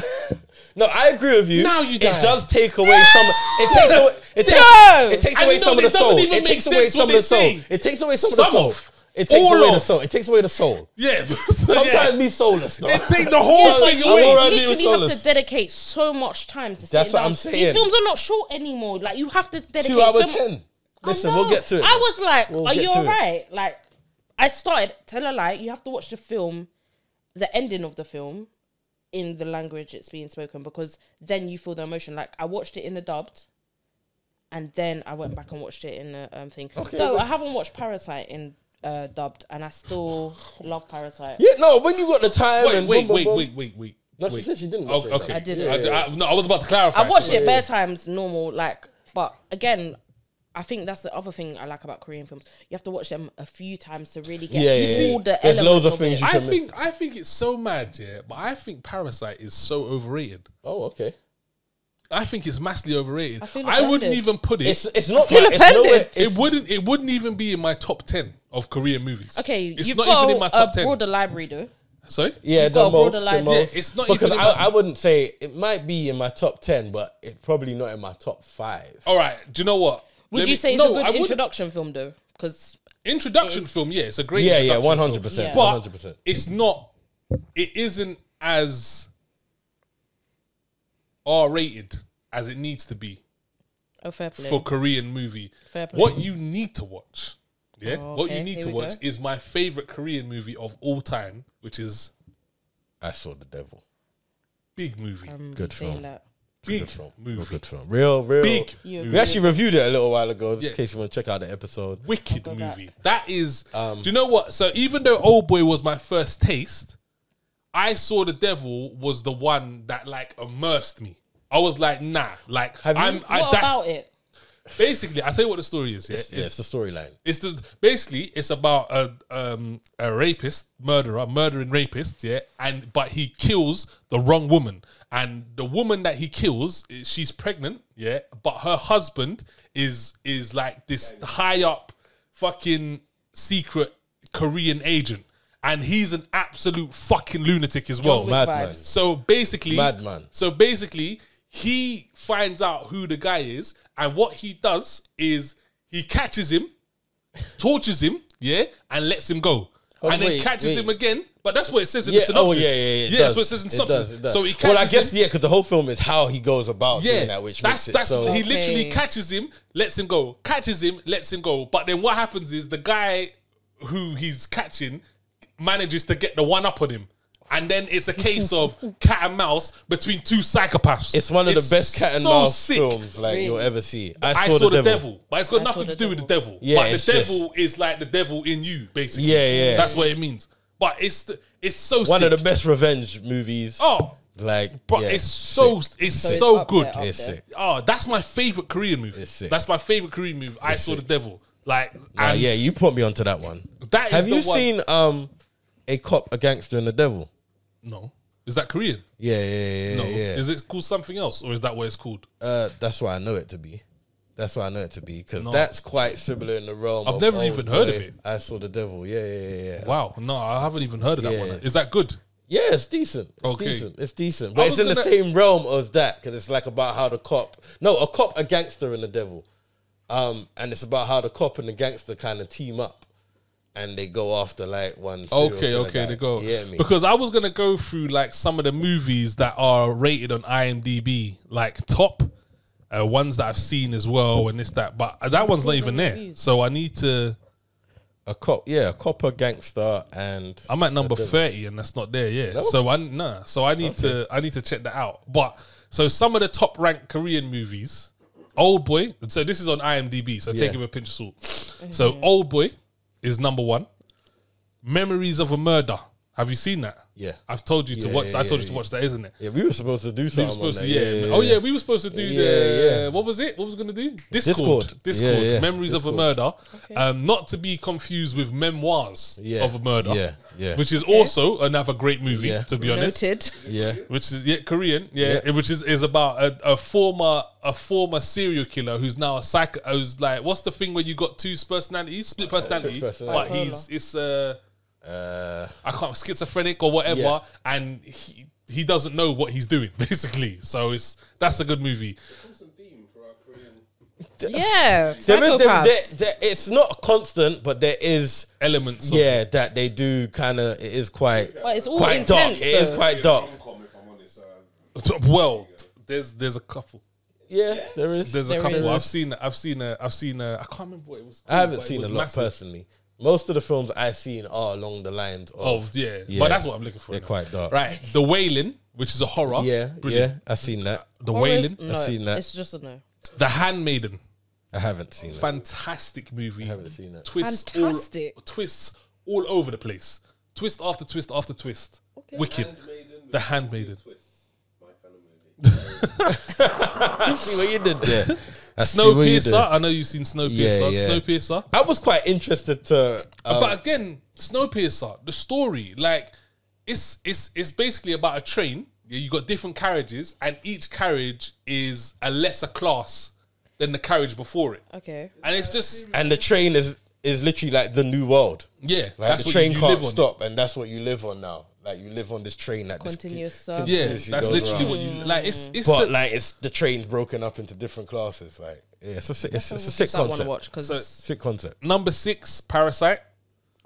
no, I agree with you. Now you die. It does take away some. It takes away. It takes. No. It takes away some of the soul. It takes away some of the soul. It takes away some, Some of the soul. Of. It takes All away the soul. It takes away the soul. Yeah. Sometimes be soulless though. They take the whole So, thing away. You Andy was literally have soulless. to dedicate so much time to. sit That's what down. I'm saying. These films are not short anymore. Like you have to dedicate Two out so of mu- ten. I Listen, we'll get to it. I was like, We'll "Are you to it. alright?" Like, I started. Tell a lie. You have to watch the film, the ending of the film, in the language it's being spoken because then you feel the emotion. Like I watched it in the dubbed, and then I went back and watched it in the um thing. Okay, Though but- I haven't watched Parasite in uh, dubbed, and I still love Parasite. Yeah, no. When you got the time Wait, and wait, boom, boom, wait, boom. wait, wait, wait. No, she wait. said she didn't Oh, watch it. okay, I didn't. I, Yeah, I- no, I was about to clarify. I watched it Yeah. bare times, normal, like, but again, I think that's the other thing I like about Korean films. You have to watch them a few times to really get Yeah, yeah, all yeah. the There's elements loads of of things it. you I can think I think it's so mad, yeah. But I think Parasite is so overrated. Oh, okay. I think it's massively overrated. I feel I wouldn't offended. even put it. It's it's not. feel like- it's offended. nowhere- it wouldn't. It wouldn't even be in my top ten of Korean movies. Okay, it's you've not got even in my a top ten. broader library though. Sorry. Yeah, You've the a most, broader the line. most. Yeah, it's not because even I, my- I wouldn't say it might be in my top ten, but it's probably not in my top five. All right. Do you know what? Would Let you me- say it's no, a I good wouldn't. introduction film though? Because introduction film? Yeah, it's a great. Yeah, yeah, introduction one film. hundred percent, Yeah. one But hundred percent. it's not. It isn't as R rated as it needs to be. Oh, fair play. for Korean movie. Fair play. What you need to watch, yeah, Oh, what you need here to watch go. is my favorite Korean movie of all time, which is I saw the devil. big movie, Um, Good film. that. big Good film. movie, Good film. Real, real. big You movie. We actually reviewed it a little while ago, just Yeah. in case you want to check out the episode. wicked movie. back. That is. Um, do you know what? So even though Old Boy was my first taste, I saw the Devil was the one that like immersed me. I was like, nah, like Have you- I'm. I, What that's about it? basically. I tell you what the story is. Yeah, It's, yeah, it's the storyline. It's just basically it's about a um a rapist, murderer, murdering rapist, yeah, and but he kills the wrong woman, and the woman that he kills, i- she's pregnant, yeah, but her husband is is like this high up fucking secret Korean agent, and he's an absolute fucking lunatic as well. Madman. So basically, Madman. So basically, he finds out who the guy is, and what he does is he catches him, tortures him, yeah, and lets him go, Oh, and then catches wait. him again. But that's what it says in Yeah, the synopsis. oh yeah, yeah, yeah. it yeah, that's what it says in It synopsis. does, it does. So he catches well, I guess him. yeah, because the whole film is how he goes about Yeah, doing that, which that's makes it so. he Okay. literally catches him, lets him go, catches him, lets him go. But then what happens is the guy who he's catching manages to get the one up on him, and then it's a case of cat and mouse between two psychopaths. It's one of the best cat and so mouse sick. films like you'll ever see. I, saw, the, devil. but it's got I saw nothing the to do with the devil. devil. Yeah, but it's the just- devil is like the devil in you, basically. Yeah, yeah. That's what it means. But it's the, it's so One sick. of the best revenge movies. Oh, like, but yeah, it's so sick. it's So so, it's up good. there, up It's there. sick. Oh, that's my favorite Korean movie. It's sick. That's my favorite Korean movie. I saw sick. the devil. Like, Nah, and yeah, you put me onto that one. that is Have the you one- seen um a cop, a gangster, and the devil? No, is that Korean? Yeah, yeah, yeah, yeah. No, yeah. is it called something else, or is that what it's called? Uh, that's what I know it to be. That's what I know it to be because No. that's quite similar in the realm. I've of never even heard of Boy, it. I saw the devil. Yeah, yeah, yeah. yeah. Wow, no, I haven't even heard of that Yeah. one. Is that good? Yeah, it's decent. It's Okay. decent. It's decent. I But it's was in the gonna- same realm as that because it's like about how the cop, no, a cop, a gangster, and the devil. Um, and it's about how the cop and the gangster kind of team up, and they go after like one. serial Okay, okay, guy. they go. Yeah, me. Because I was gonna go through like some of the movies that are rated on IMDb, like top uh, ones that I've seen as well, and this that. But that one's not even there. reviews. So I need to. a cop, yeah, a cop, a gangster, and I'm at number thirty, and that's not there. Yeah. No? So I nah. So I need to. I need to check that out. But so some of the top ranked Korean movies, Old Boy. So this is on IMDb. So take Yeah. it with a pinch of salt. So Old Boy is number one. Memories of a Murder. Have you seen that? Yeah. I've told you to Yeah, watch. yeah, I told you to yeah. watch that, isn't it? Yeah, we were supposed to do We something. were supposed on to, that. yeah. Oh yeah, we were supposed to do Yeah, the yeah. what was it? What was going to do? Discord. Discord. Discord. Yeah, yeah. Memories of a Discord. murder. Um, not to be confused with memoirs Yeah. of a murder. Yeah, yeah. Which is also another great movie, Yeah. to be honest. Noted. yeah, Which is yeah, Korean, yeah, Yeah. which is, is about a, a former a former serial killer who's now a psycho. Who's like, what's the thing where you got two personalities, split personality, personality. but he's it's uh uh, I can't schizophrenic or whatever, Yeah. and he he doesn't know what he's doing basically. So it's that's a good movie. Constant theme for our Korean. Yeah. there is- there- psychopaths. there- there- it's not constant, but there is. Elements, of, Yeah, that they do kind of. It is quite. But it's all quite dark. intense. It is quite dark. Rom-com, if I'm honest. Uh, Well, there's there's a couple. Yeah, there is. There's There a couple. is. I've seen. I've seen. A, I've seen. A, I can't remember what it was. I haven't seen a lot massive. personally. Most of the films I've seen are along the lines of. Of yeah. Yeah. but that's what I'm looking for. They're now. quite dark. Right, The Wailing, which is a horror. Yeah, Brilliant. yeah, I've seen that. The Horrors? Wailing, No, seen that. It's just a no. The Handmaiden, I haven't seen that. fantastic movie. I haven't seen that. Twists Fantastic. all twists all over the place. Twist after twist after twist. Wicked. Handmaiden The Handmaiden. twists. My kind of movie. see what you did there. I see what you did. Snowpiercer. I know you've seen Snowpiercer. Yeah, yeah. Snowpiercer. I was quite interested to. um, but again, Snowpiercer, the story, like it's it's it's basically about a train. Yeah, You got different carriages, and each carriage is a lesser class than the carriage before it. Okay. And it's just and the train is is literally like the new world. yeah, Like that's the what train you, you can't live on. stop, and that's what you live on now. Like you live on this train that just Continuous keep- circle. Yeah, continuously that's literally around. what you like. It's it's But a- like it's the train's broken up into different classes. Like yeah, it's a sick, it's, it's a sick I want to watch because So- Sick concept. number six, Parasite.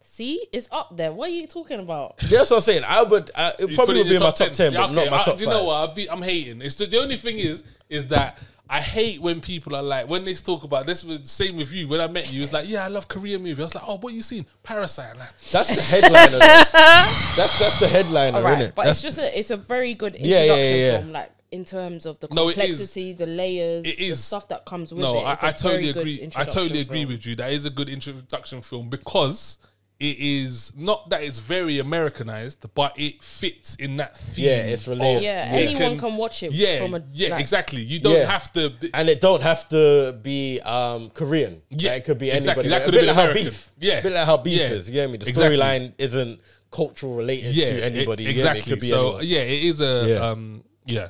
see, it's up there. What are you talking about? Yeah, that's what I'm saying. I would. I, it You probably would be in my top ten, Yeah, but not okay, my I- top You five. know what? I'll be, I'm hating. It's the, the only thing is is that I hate when people are like when they talk about this. Was same with you. When I met you, it's like, yeah, I love Korean movie. I was like, oh, what you seen? Parasite. Like, That's the headliner. that's that's the headliner, right, isn't it? but That's, it's just a, it's a very good Yeah, yeah, introduction yeah, yeah. film, like in terms of the No, complexity, the layers, It the stuff that comes with no, it. I, It's a I totally agree. I totally agree film. with you. That is a good introduction film because it is not that it's very Americanized, but it fits in that theme. Yeah, it's related. of- Yeah, anyone can watch it Yeah, from a- yeah, like- exactly. You don't Yeah. have to. and it don't have to be um, Korean. Yeah, Like, it could be exactly. anybody. That A could bit have been like how beef. Yeah. a bit like how beef Yeah. is. You get me? The Exactly. storyline isn't cultural related yeah, to anybody. you get me? It exactly. could be so anyone. yeah, it is a Yeah. um yeah.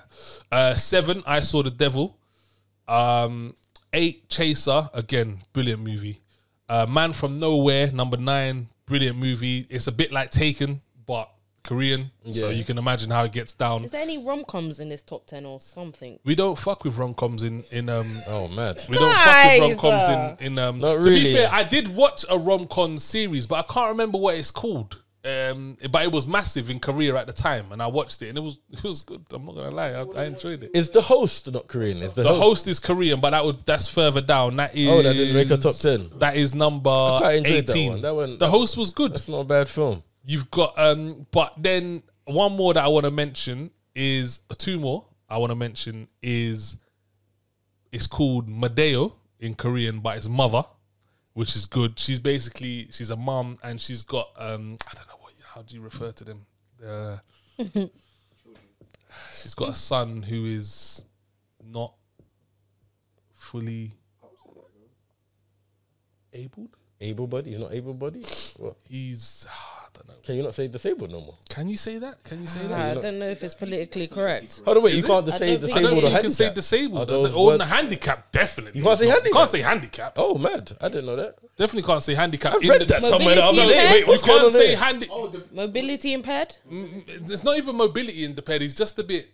Uh, seven, I saw the devil. Um, eight, Chaser again, brilliant movie. Uh, Man from Nowhere, number nine, brilliant movie. It's a bit like Taken, but Korean, so Yeah. you can imagine how it gets down. Is there any rom coms in this top ten or something? We don't fuck with rom coms in in um. Oh mad. We don't fuck with rom coms uh, in in um. Not to be really. fair, I did watch a rom com series, but I can't remember what it's called. Um, but it was massive in Korea at the time, and I watched it, and it was it was good. I'm not gonna lie, I, I enjoyed it. Is the host not Korean? Is the, The host? host is Korean, but that would that's further down. That is Oh, that didn't make a top 10. That is number quite enjoyed that eighteen. one. That one- the that- host was good. That's not a bad film. You've got um, but then one more that I want to mention is two more. I want to mention is it's called Madeo in Korean, but it's mother, which is good. She's basically she's a mum and she's got um, I don't know how do you refer to them. Uh, she's got a son who is not fully abled. Able body? You're not able body? What? He's I don't know. Can you not say disabled no more? Can you say that? Can you say that? I don't know if it's politically correct. Hold on, wait. You can't just say I don't disabled think or you can say handicapped. disabled. Are those Or words- the handicap, definitely. You can't say It's handicap? Can't say handicap. Oh, mad! I didn't know that. Definitely can't say handicap. I've read that somewhere the other day. Wait. You what's going can't on say there? handi- Oh, the Mobility impaired? It's not even mobility in the ped. He's just a bit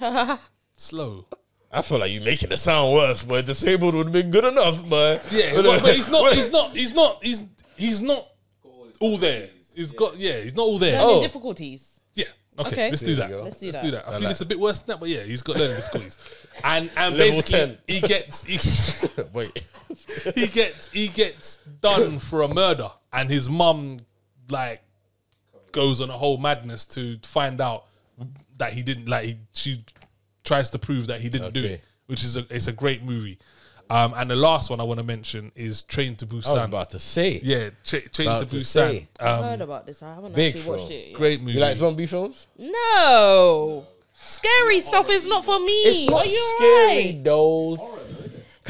slow. I feel like you're making it sound worse, but disabled would have been good enough, but Yeah, but, but he's not. He's not. He's not. He's he's not all there. He's got. Yeah, he's not all there. Learning Oh. difficulties. Yeah. Okay, Okay. let's do There that. you go. Let's do Let's that. do that. I, I feel like it's a bit worse than that, but yeah, he's got learning difficulties. And and Level basically 10. he gets he, wait. he gets he gets done for a murder, and his mum like goes on a whole madness to find out that he didn't like. He, she tries to prove that he didn't do Okay. it, which is a it's a great movie. Um, and the last one I want to mention is Train to I was Busan. about to say. yeah, Tra- Train About to to Busan. say. I Um, heard about this. I haven't big actually watched film. it. yet. great movie. You like zombie films? No. Scary stuff is not for me. It's not Are you scary right? though.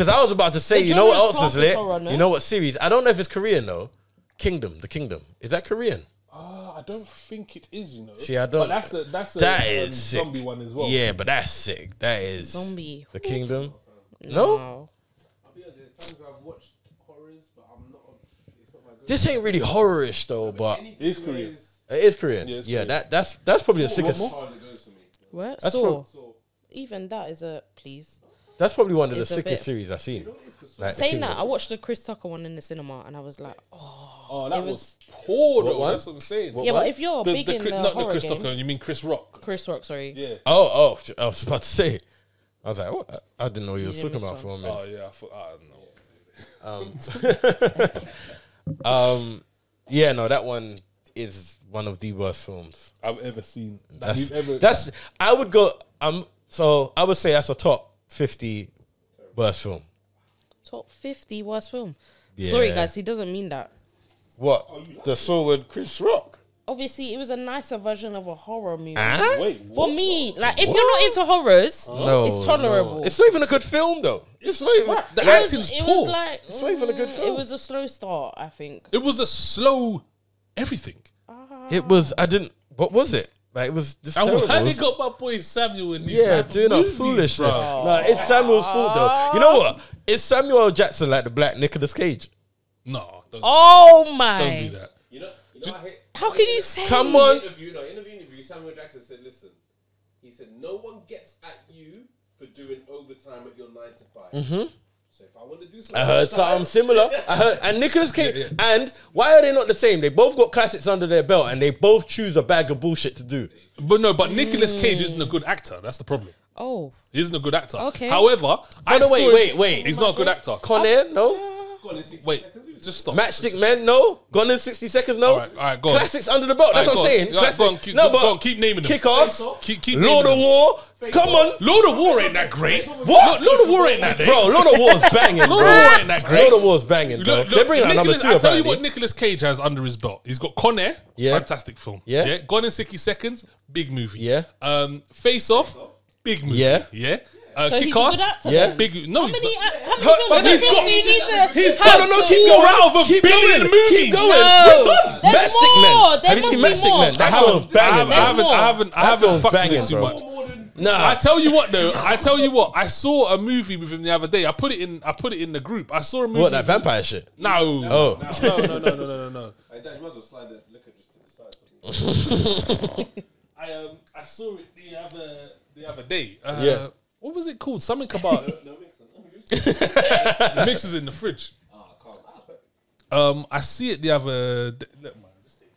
Because I was about to say, The you know what else is classed lit? horror, no? You know what series? I don't know if it's Korean though. Kingdom, the Kingdom. Is that Korean? Ah, I don't think it is. You know. See, I don't- But that's a that's a That um, is sick. zombie one as well. Yeah, but that's sick. That is Zombie. The Kingdom. No, No. I'll be honest, there's times where I've watched horrors, but I'm not. It's not my go. this ain't really horrorish though, but Anything It is where Korean. it's- it is Korean. Yeah, Yeah, it's Korean. that that's that's probably the As sickest. far as it goes for me. What? That's Saw. So Even that is a please. That's probably one of the It's a sickest bit- series I've seen. Like, The Saying that, I watched the Chris Tucker one in the cinema and I was like, oh. Oh, that It was, was- poor What though. one? That's what I'm saying. What Yeah, one? but if you're The, big the, in Chris- the not the horror Chris game, Tucker. You mean Chris Rock? Chris Rock, sorry. Yeah. Oh, oh, I was about to say. I was like, what? I didn't know you was Yeah, talking this about for a minute. Oh yeah. I, thought, I don't know. Um, yeah, no, that one is one of the worst films. I've ever seen. That That's we've ever, that's. I would go. Um, so I would say that's a top fifty worst film. Top 50 worst film. Sorry, guys, he doesn't mean that. What the Saw with Chris Rock? Obviously, it was a nicer version of a horror movie. Huh? Wait. For me, like, if you're not into horrors, No, it's tolerable. no. It's not even a good film though. It's not even. crap. The it was, acting's it poor. was like It's not even a good mm, film. It was a slow start, I think. It was a slow everything. It was. I didn't. What was it? Like it was just And terrible. why It they was- got my boy Samuel in these yeah, type of doing a movies, foolishness. bro. No, it's Samuel's fault though. You know what? It's Samuel L. Jackson like the black Nicolas Cage. No, don't, Oh my! don't do that. you know, you know, I hate. How can you say? Come on. Interview, no, in the interview, Samuel Jackson said, "Listen, he said no one gets at you for doing overtime at your nine to 5 Mm-hmm. So if I want to do something, I heard something similar. I heard, and Nicolas Cage. And why are they not the same? They both got classics under their belt, and they both choose a bag of bullshit to do. But no, but Nicolas Cage isn't a good actor. That's the problem. Oh, He isn't a good actor. Okay. However, I no, saw wait, wait, wait. He's not a good actor. Con Air, no. Go in 60 Wait, seconds. just stop. Matchstick Men, no. Gone in sixty seconds, no. All right, all right, go on. Classics under the belt. That's All right, what I'm on. saying. All right, Classic- go on, keep- no, go but on, keep naming them. Kick ass. Keep, keep Lord of them. War. Come on. Lord of War ain't that great. What? Lord, Lord of War ain't that great. Bro, Lord of War's banging, bro. Lord of War ain't that great. Lord of War's banging, bro. Look, They're bringing out number two, I'll tell you what Nicolas Cage has under his belt. He's got Con Air, Yeah. fantastic film. Yeah. Gone in 60 Seconds, big movie. Yeah. Um, Face Off, big movie. Yeah. Yeah. Uh, So kick ass, Yeah. big. No, how he's many? not. How many Huh, films but do you got- need to? He's have got no to- keep going out of a Keep billion going. movies. Keep going. No. We're done. There's Matchstick more. Men. There Have you seen be Matchstick more. Men? I That haven't, film's I banging, haven't, I haven't, I haven't, I haven't fucked with it too much. Nah. I tell you what though, I tell you what, I saw a movie with him the other day. I put it in, I put it in the group. I saw a movie. What, that vampire shit? No. Oh. No, no, no, no, no, no, no. Hey, Dad, you might as well slide that liquor just to the side. I um, I saw it the other, the other day. Uh, Yeah. What was it called? Something about No mixing. the mix is in the fridge. Ah, calm. Ah, that's. Um, I see it the other. d- Look, man, this thing-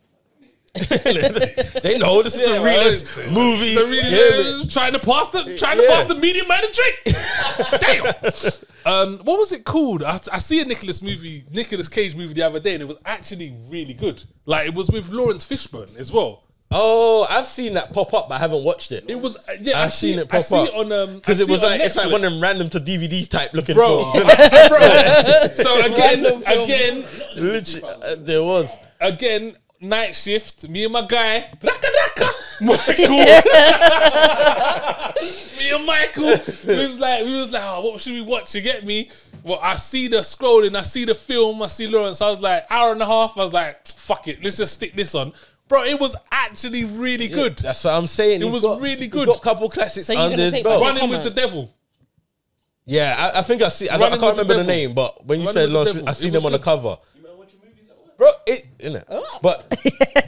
They know this is Yeah, the realest movie. Really, Yeah, trying to pass the trying to pass the medium man a drink. Damn. Um, what was it called? I, I see a Nicolas movie, Nicolas Cage movie the other day, and it was actually really good. Like it was with Laurence Fishburne as well. Oh, I've seen that pop up, but I haven't watched it. It was uh, yeah, I I've see seen it I pop see up. it on um Because I it was like it's like one of them random to DVD type looking bro, films. bro. So again, again, Literally, uh, there was. again, night shift. Me and my guy, Raka Raka, Michael. me and Michael we was like, we was like, oh, what should we watch? You get me? Well, I see the scrolling, I see the film, I see Laurence. I was like, hour and a half. I was like, fuck it, let's just stick this on. Bro, it was actually really good. That's what I'm saying. It He's was got- really good. Got a couple classics So under his belt. Running with the devil. Yeah, I, I think I see. I, I can't with the remember the name, but when you Running said with the Laurence, I It seen was them on the cover, You man watching movies at work? bro. It, innit? But but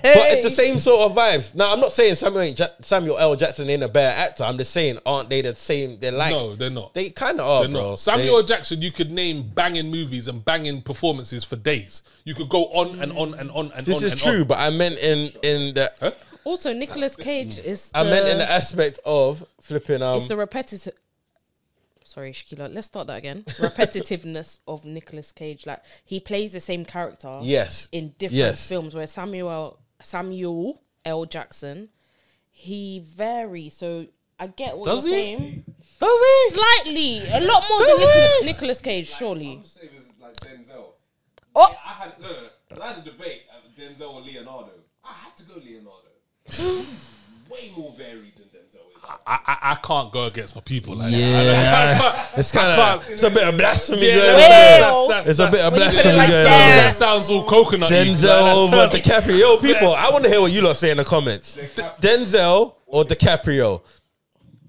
it's the same sort of vibes. Now I'm not saying Samuel Ja- Samuel L. Jackson ain't a bad actor. I'm just saying, aren't they the same? They're like No, they're not. They kind of are, They're bro. not. Samuel They- Jackson, you could name banging movies and banging performances for days. You could go on and on and on and on. This on. is and true, On. but I meant in in the Huh? Also, Nicolas Cage is. The, I meant in the aspect of flipping. Um, It's the repetitive. Sorry, Shekeila. Let's start that again. Repetitiveness of Nicolas Cage. Like he plays the same character. yes, In different Yes. films, where Samuel Samuel L. Jackson, he varies. So I get what Does you're he? saying. Does he? Slightly, a lot more Does than Nicolas. Nicolas Cage, surely. I'm just saying it like Denzel. Oh. Yeah, I had no, no, no. 'Cause I had a debate of Denzel or Leonardo. I had to go Leonardo. Way more varied than Denzel is. I, I, I can't go against my people like that. yeah. it's kind of can't- it's a bit of blasphemy. Yeah, going that's- on there. That's- It's a bit of When you it blasphemy like going that. That sounds all coconut. Denzel over DiCaprio. Yo, people, I want to hear what you lot say in the comments. Denzel or DiCaprio?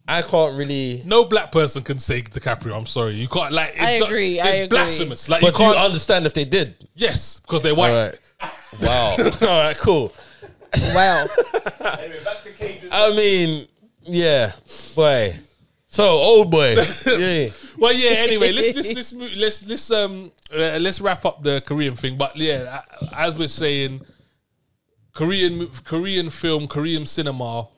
I can't really. No black person can say DiCaprio. I'm sorry, you can't. Like, it's I not- agree, It's I agree. blasphemous. Like, But you do you can't. understand if they did? yes, because they're white. All right. Wow. All right. Cool. Wow. Anyway, back to Cage's. I mean, yeah, boy. So old boy. Yeah. Well, yeah. Anyway, let's let's let's move, let's let's um uh, let's wrap up the Korean thing. But yeah, as we're saying, Korean Korean film, Korean cinema.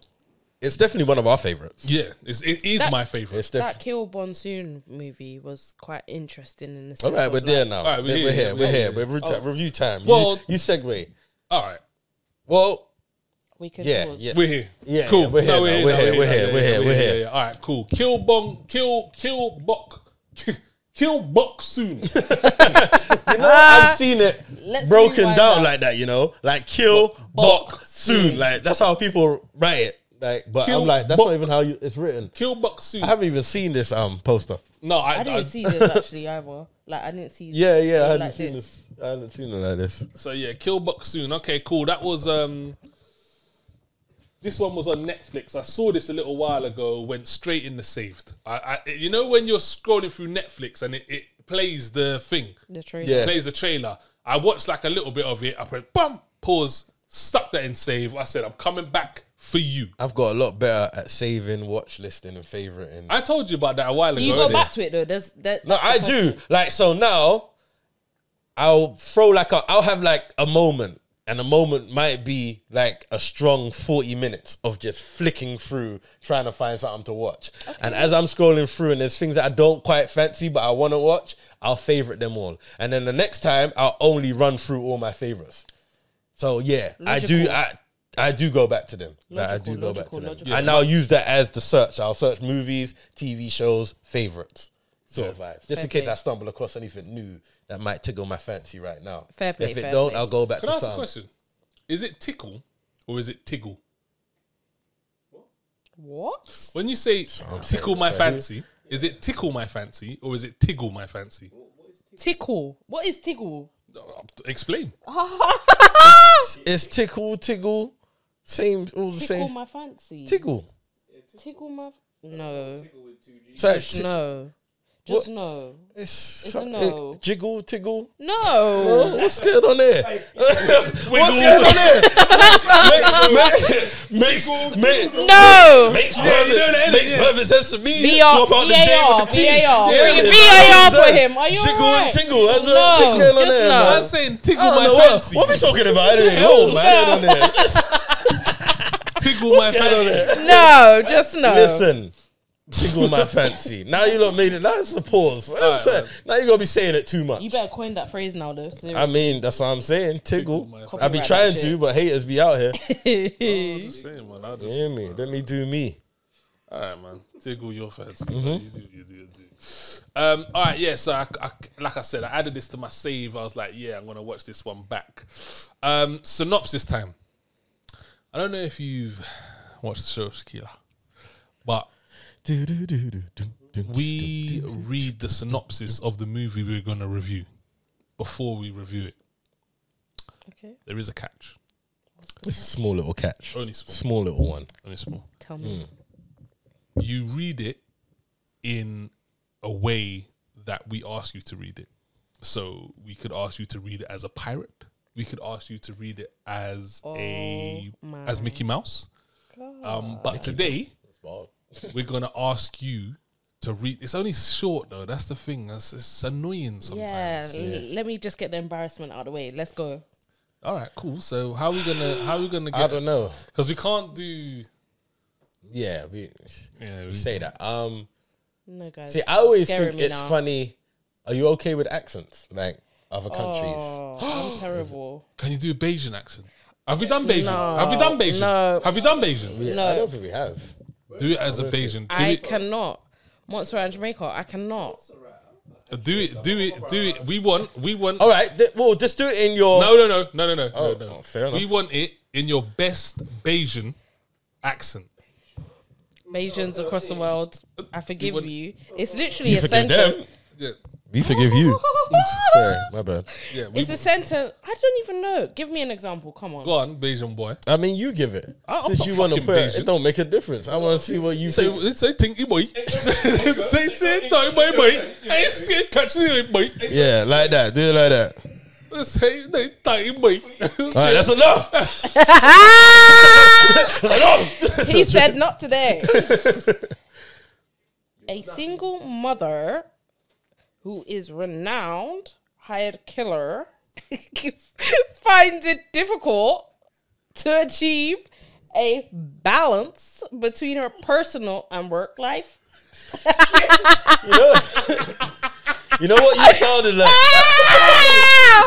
It's definitely one of our favorites. Yeah, it's, it is That- my favorite. It's that. Kill Boksoon movie was quite interesting in the sense All right, we're like, there now. All right, we're we're, here, we're here. We're we're here. here. We're re- Oh. review time. Well- you, you segue. All right, Well, We can yeah, pause. yeah. we're here. Yeah, cool. yeah, we're here No, now, we're no, here, we're here, we're here, we're yeah, here. yeah, yeah. All right, cool. Kill Bong, kill, kill Bok, kill Bok soon. you know, I've seen it Let's broken down that. like that, you know, like kill, bok, soon. Like that's how people write it. Like, but Kill, I'm like, that's not even how you, it's written. kill Bok soon. I haven't even seen this um poster. no, I, I didn't I- see this actually either. Like I didn't see. Yeah, yeah, I hadn't like seen this. I hadn't seen it like this. So yeah, Kill Buck soon. Okay, cool. That was um this one was on Netflix. I saw this a little while ago, went straight in the saved. I, I you know when you're scrolling through Netflix and it, it plays the thing, The trailer. Yeah. plays the trailer. I watched like a little bit of it. I went bum, pause, stuck that in save. I said, I'm coming back for you. I've got a lot better at saving, watch listing, and favoriting. I told you about that a while ago. you go innit? back to it though. There's that. No, I do. Like so now, I'll throw like a, I'll have like a moment, and the moment might be like a strong forty minutes of just flicking through trying to find something to watch. And as I'm scrolling through, and there's things that I don't quite fancy but I want to watch, I'll favorite them all. And then the next time, I'll only run through all my favorites. So yeah, I do. I I do go back to them. Like, I Logical, do go back logical, to them. logical. And I now use that as the search. I'll search movies, TV shows, favorites, sort of vibe. Just Fair in case play. I stumble across anything new that might tickle my fancy right now. Fair play, If it fair don't, play. I'll go back Can I to ask a question? Is it tickle or is it tiggle? What? When you say tickle my sorry. fancy, is it tickle my fancy or is it tiggle my fancy? Tickle. What is tickle? Explain. It's tickle, tickle, same, all the Tickle same. my fancy. Tickle. Tickle my. No. So it's, No. Just no. it's, It's a no. it- jiggle, tiggle. No. Oh, what's going on there? what's going on there? Make- make- make- make- No. Makes perfect, makes perfect sense to me. VAR, Swap out the J VAR, with the T. VAR. Yeah, Bring man. For him. Are you Jiggle alright? and tingle. I No, what's going on just there, no. man. I'm saying tickle I don't my know what, fancy. what we talking about anyway. What's going on there? Tickle my What's on fancy. there? No. Just no. Listen, tickle my fancy. Now you lot made it. That's a pause. I'm saying. Now you gonna be saying it too much. You better coin that phrase now, though. Seriously. I mean, that's what I'm saying. Tickle. my I be trying that to, shit. but haters be out here. Saying, man, I You just, hear me? Let me do me. all right, man. Tickle your fancy. Mm-hmm. You do, you do, you do. Um, all right, yeah. So, I, I- like I said, I added this to my save. I was like, yeah, I'm gonna watch this one back. Um, synopsis time. I don't know if you've watched the show, Shekeila, but we read the synopsis of the movie we're gonna review before we review it. okay. There is a catch. It's a small little catch. Only small. Small little one. Only small. Tell me. you read it in a way that we ask you to read it. So we could ask you to read it as a pirate. We could ask you to read it as a as Mickey Mouse. Um, but today we're gonna ask you to read. It's only short though. That's the thing. That's it's annoying Yeah, sometimes. l- let me just get the embarrassment out of the way. Let's go. All right, cool. So how are we gonna how are we gonna I get? don't know. Because we can't do. Yeah, we, Yeah, we we, say that. Um, No, guys. see, I always think it's now. funny. Are you okay with accents like other countries? Oh, I'm terrible. can you do a Bajan accent? Have we done Bajan? No, have we done Bajan? no. Have we done Bajan? Yeah, No. I don't think we have. Do it as a Bajan. Do I it. cannot. Montserrat and Jamaica, I cannot. Do it. Do it. Do it. We want. We want. All right, th- well, just do it in your. No, no, no, no, no, no, Oh, no, no. oh, fair enough. We want it in your best Bajan accent. Bajans across the world, I forgive wouldn't- you. It's literally You a forgive sentence. them. Yeah, We forgive you. Sorry, my bad. yeah. We, It's a sentence. I don't even know. Give me an example. Come on. go on, Bajan boy. I mean, you give it. I- I'm Since not you want to fucking put it, Bajan. it don't make a difference. I want to see what you Say, think. say, tinky boy. say, say, tie boy, boy. Hey, say, catch the boy. Yeah, like that. Do it like that. Say, they tie boy. All right, that's enough. he said not today. a single mother who is renowned hired killer finds it difficult to achieve a balance between her personal and work life. You know, you know what you sounded like. Ah!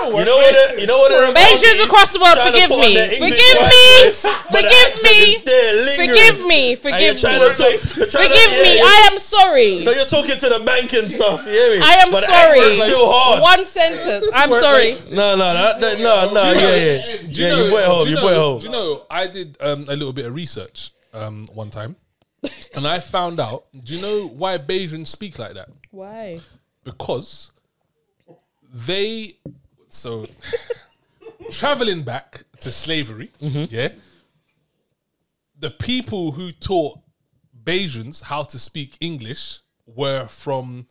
You know what? It, you know what? It reminds across the world, forgive me. Forgive me. face, but the Forgive me. is there, lingering. Forgive me. Forgive me. talk- to- Forgive me. yeah. I am sorry. No, you're talking to the bank and stuff. You hear me? I am but sorry. accent's still hard. One sentence. I'm sorry. No, no, that, that, no, no, yeah, yeah, Do you yeah. know- You boy home, you know- boy home. Do you know? I did um, a little bit of research um, one time, and I found out. Do you know why Bajans speak like that? Why? because they so traveling back to slavery mm-hmm. yeah the people who taught Bajans how to speak English were from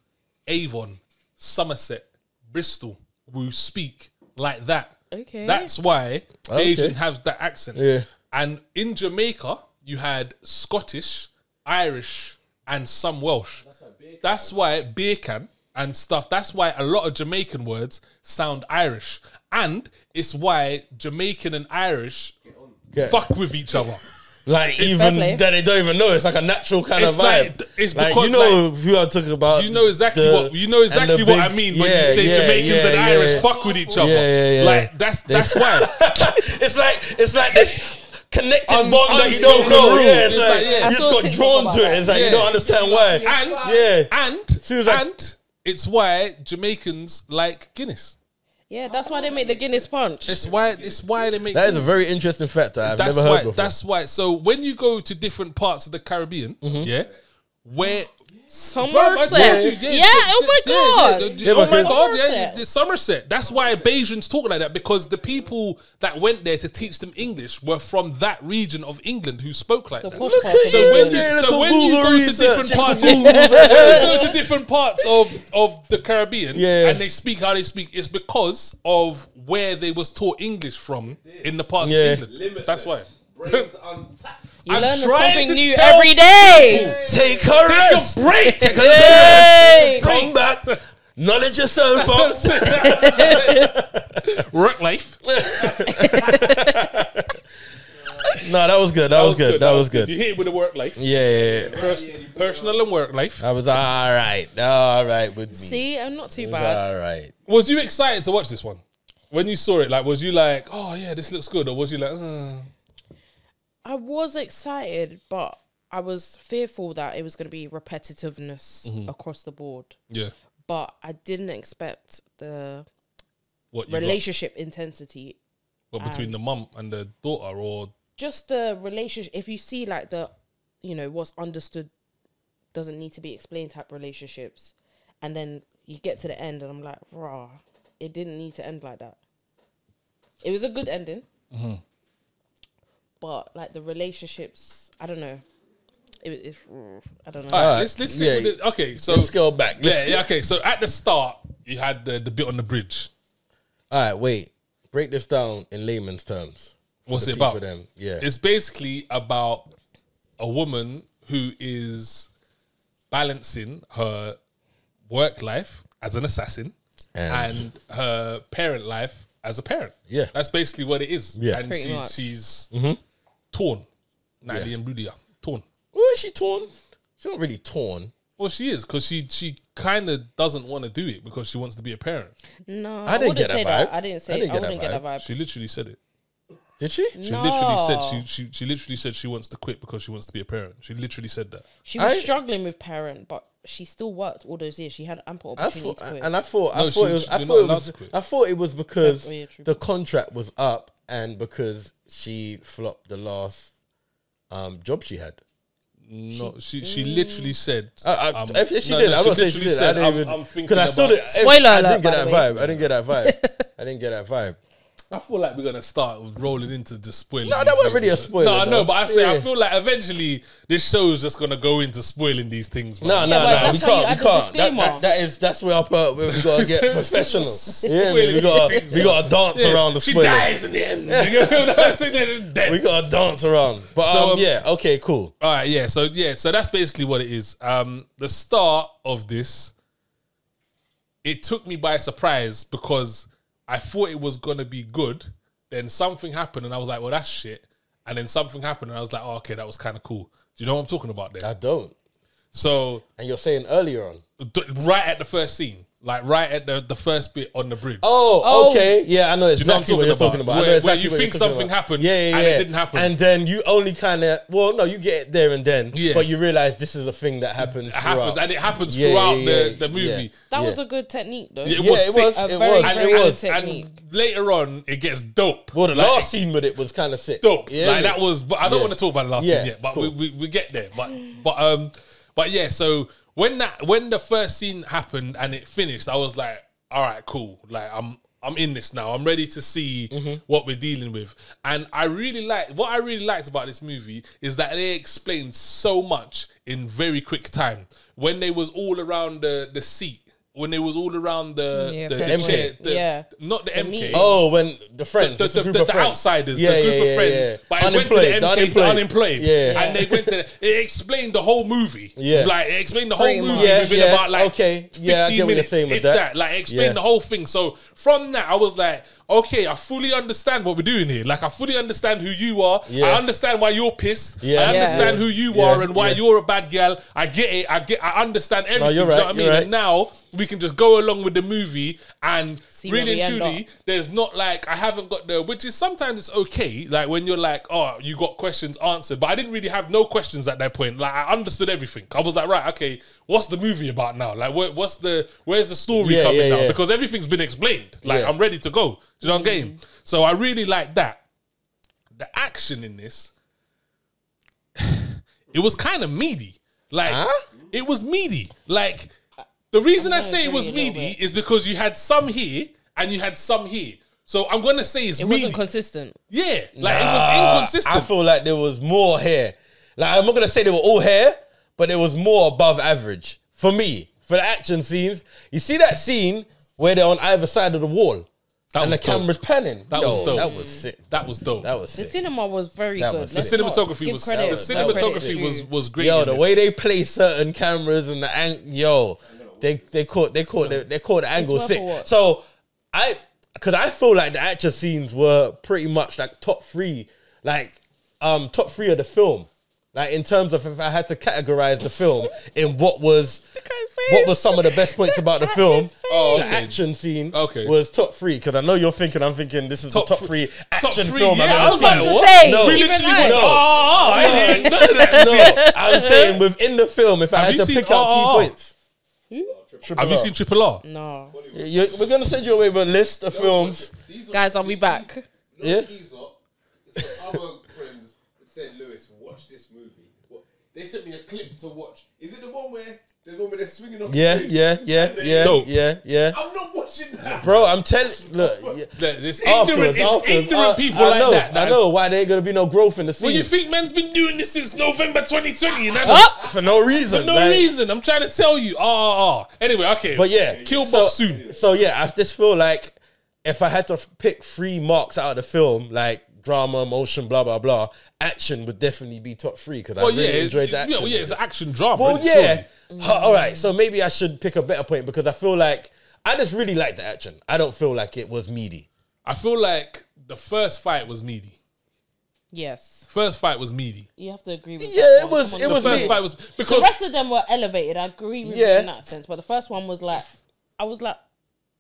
Avon Somerset Bristol who speak like that Okay. that's why Okay. Bajan has that accent Yeah. and in Jamaica you had Scottish, Irish, and some Welsh. That's why beer can and stuff. That's why a lot of Jamaican words sound Irish, and it's why Jamaican and Irish Yeah. fuck with each other. Like even play. that they don't even know. It's like a natural kind It's of vibe. like- it's like because, you know who I'm talking about. You know exactly the- what you know and the exactly what I big- mean when yeah, you say yeah, Jamaicans and yeah, Irish yeah. fuck with each other. Yeah, yeah, yeah. Like that's that's why. it's like it's like this connected Un- bond that you don't unspoken know. rule. Yeah, it's, It's like, like, yeah. I you saw just a got TikTok drawn about to it. It's like Yeah. you don't understand why. And yeah, and soon as I- and it's why Jamaicans like Guinness. Yeah, that's why they make the Guinness punch. It's why it's why they make that is a Guinness. very interesting fact that I've that's never heard why before. that's why so when you go to different parts of the Caribbean, Mm-hmm. yeah, where Somerset. Bruv, I yeah, oh my god. yeah, Yeah, oh my god, yeah, Somerset. the Somerset. That's why Bajans talk like that because the people that went there to teach them English were from that region of England who spoke like The that. Look part at of So you. when England. you, so little when you Google go to different little parts, when you go to different parts of of the Caribbean, Yeah. and they speak how they speak, it's because of where they was taught English from in the parts Yeah. of England. Limitless. That's why. Brains untapped. You I'm learn trying something new tell every day. Take a rest. Take a break. Take a Hey. rest. Come back. Knowledge yourself up. Work life. no, that was good. That, was good. That was good. You hit it with the work life. Yeah, yeah, yeah. Pers- personal and work life. I was all right. All right with me. See, I'm not too It was bad. all right. Was you excited to watch this one? When you saw it, like, was you like, oh yeah, this looks good, or was you like, uh, I was excited, but I was fearful that it was going to be repetitiveness Mm-hmm. across the board. yeah, But I didn't expect the what you got? relationship intensity. What between the mum and the daughter, or Just the relationship. If you see like the, you know, what's understood doesn't need to be explained type relationships, and then you get to the end, and I'm like, rah, it didn't need to end like that. It was a good ending, Mm-hmm. But like the relationships, I don't know. It, it's I don't know. All right, right. let's let's Yeah. stick with it. Okay, so Let's go back. Let's yeah, go- yeah, okay. So at the start, you had the the bit on the bridge. All right, wait. Break this down in layman's terms. What's it about? Them. Yeah. It's basically about a woman who is balancing her work life as an assassin And- and, her parent life as a parent. Yeah. That's basically what it is. Yeah. And Pretty she's much. she's Mm-hmm. Torn. Natalie and Brudia. Torn. Well, is she torn? She's not really torn. Well, she is because she she kind of doesn't want to do it because she wants to be a parent. No, I I, didn't wouldn't get that say that. vibe. I didn't say. I I, didn't get that wouldn't get that vibe. She literally said it. Did she? She literally said she, she she literally said she wants to quit because she wants to be a parent. She literally said that. She was I- struggling with parent, but she still worked all those years. She had ample I opportunity thought, to quit. and I thought, No, I she- thought it was, I thought it was. I thought it was because Oh, yeah, the contract was up and because she flopped the last um, job she had. No, she she literally said. I, I, um, if, if she no, did, no, I'm not saying she literally did. I didn't I'm- even I'm thinking because I still about- did. Spoiler I alert, didn't get that the vibe. I didn't get that vibe. I didn't get that vibe. I feel like we're gonna start rolling into the spoiling. No, that wasn't really a spoiler, No, I know, though. but I say I feel like eventually this show is just gonna go into spoiling these things. No, man. no, but no. We that's how you can't. We can't. That, that, that is that's where, I put, where we gotta get professional. Yeah, we gotta we gotta dance Yeah, around the she dies in the end. You know what I'm saying? They're just dead. We gotta dance around. But So, um, um, yeah, okay, cool. All right, yeah. So yeah, so that's basically what it is. Um, the start of this, it took me by surprise because I thought it was gonna be good. Then something happened, and I was like, "Well, that's shit." And then something happened, and I was like, "Oh, okay, that was kind of cool." Do you know what I'm talking about there? I don't. So And you're saying earlier on. right at the first scene, like right at the, the first bit on the bridge. Oh, Oh. okay. Yeah, I know know exactly what what I'm you're talking talking about. about? I know Where- where exactly you what think you're talking something about. happened yeah, yeah, and it didn't happen. And then you only kind of, well, no, you get it there and then, Yeah. but you realize this is a thing that happens. it happens, and it happens Yeah, throughout yeah, the, yeah, the movie. yeah. that Yeah. was a good technique, though. It Yeah, was it sick. was. A It very, was. and, It very and- was. good and later on, it gets dope. Well, the Like, last scene with it was kind of sick. dope. Yeah, like that was, but I don't Yeah. want to talk about the last Yeah, scene yet. But cool. we, we we get there. But but um but yeah. So when that when the first scene happened and it finished, I was like, all right, cool. Like I'm I'm in this now. I'm ready to see Mm-hmm. what we're dealing with. And I really like what I really liked about this movie is that they explained so much in very quick time. When they was all around the the seat when it was all around the Yeah, the, the MK. chair, the- Yeah. not the, The MK. meeting. Oh, when the friends, the, it's a the, group the, of the friends. outsiders, Yeah, the group yeah, of yeah, friends. yeah. But it went to the Unemployed, MK, the the unemployed. unemployed. Yeah. And they went to, it explained the whole movie. Yeah. Like, it explained the whole Pretty movie much. Yeah, within yeah, about like okay. 15 Yeah, I get what you're minutes, saying with if that. Like, it explained Yeah. the whole thing. So from that, I was like, okay, I fully understand what we're doing here. Like, I fully understand who you are. Yeah. I understand why you're pissed. Yeah. I understand Yeah. who you Yeah, are and why yeah. you're a bad gal. I get it. I get. I understand everything. you're do you know right, what I mean? you're And right. now we can just go along with the movie and See really and truly, there's not like I haven't got the which is sometimes it's okay. Like when you're like, oh, you got questions answered, but I didn't really have no questions at that point. Like I understood everything. I was like, right, okay, what's the movie about now? Like, what, what's the where's the story Yeah, coming yeah, now? yeah. Because everything's been explained. Like Yeah. I'm ready to go. Do you know what I'm mm-hmm. getting? So I really like that. The action in this, it was kind of meaty. Like Huh? it was meaty. Like the reason I say it was a meaty is because you had some here and you had some here. So I'm gonna say it's It meaty. wasn't consistent. yeah, like it was inconsistent. I feel like there was more hair. Like I'm not gonna say they were all hair, but it was more above average for me. For the action scenes, you see that scene where they're on either side of the wall That and the dope. camera's panning. That Yo, was dope. That was sick. that was dope. That was sick. The cinema was very That good. was the sick. Let's not cinematography was credit- the that was- cinematography was was great. Yo, the way they play certain cameras and the ang- yo, they they caught they caught the, they caught the angle sick. So I, because I feel like the action scenes were pretty much like top three, like um top three of the film. Like in terms of if I had to categorize the film in what was what was some of the best points about the film, Oh, the action scene Okay. was top three. Because I know you're thinking, I'm thinking this is Top the top three- three top action three, film yeah, I've I ever was seen. about to to say, no, We even literally I- went, No. oh, I didn't hear none of that shit. No, I'm saying within the film, if I Have had to seen pick out key points. Hmm? Have you seen Triple R? No, You- we're gonna send you away with a list of films. These are- guys, I'll be back. Yeah. These lot, some other friends said, Lewis, watch this movie. What- They sent me a clip to watch. Is it the one where there's one where they're swinging off? Yeah, bridge? yeah, yeah, yeah, Dope. yeah, yeah. I'm not watching that. Bro, I'm telling. Look, yeah. It's ignorant, Afterwards, it's afterwards, ignorant I- people I like know, that. I know why there ain't gonna be no growth in the scene. Well, you think man's been doing this since November 2020? You know? for no reason. For no like- reason. I'm trying to tell you. Ah, ah, ah. Anyway, okay. But yeah, Kill so, Boksoon. So yeah, I just feel like if I had to f- pick three marks out of the film, like drama, emotion, blah blah blah, action would definitely be top three because I really yeah, enjoyed that. yeah, well, yeah, it's action drama. Well, yeah. Surely. Huh, All right. So maybe I should pick a better point because I feel like I just really like the action. I don't feel like it was meaty. I feel like the first fight was meaty. Yes, First fight was meaty. you have to agree with. Yeah, that it one. was- Come it The was the first me. fight was because The because rest of them were elevated. I agree with you in that sense, but the first one was like, I was like,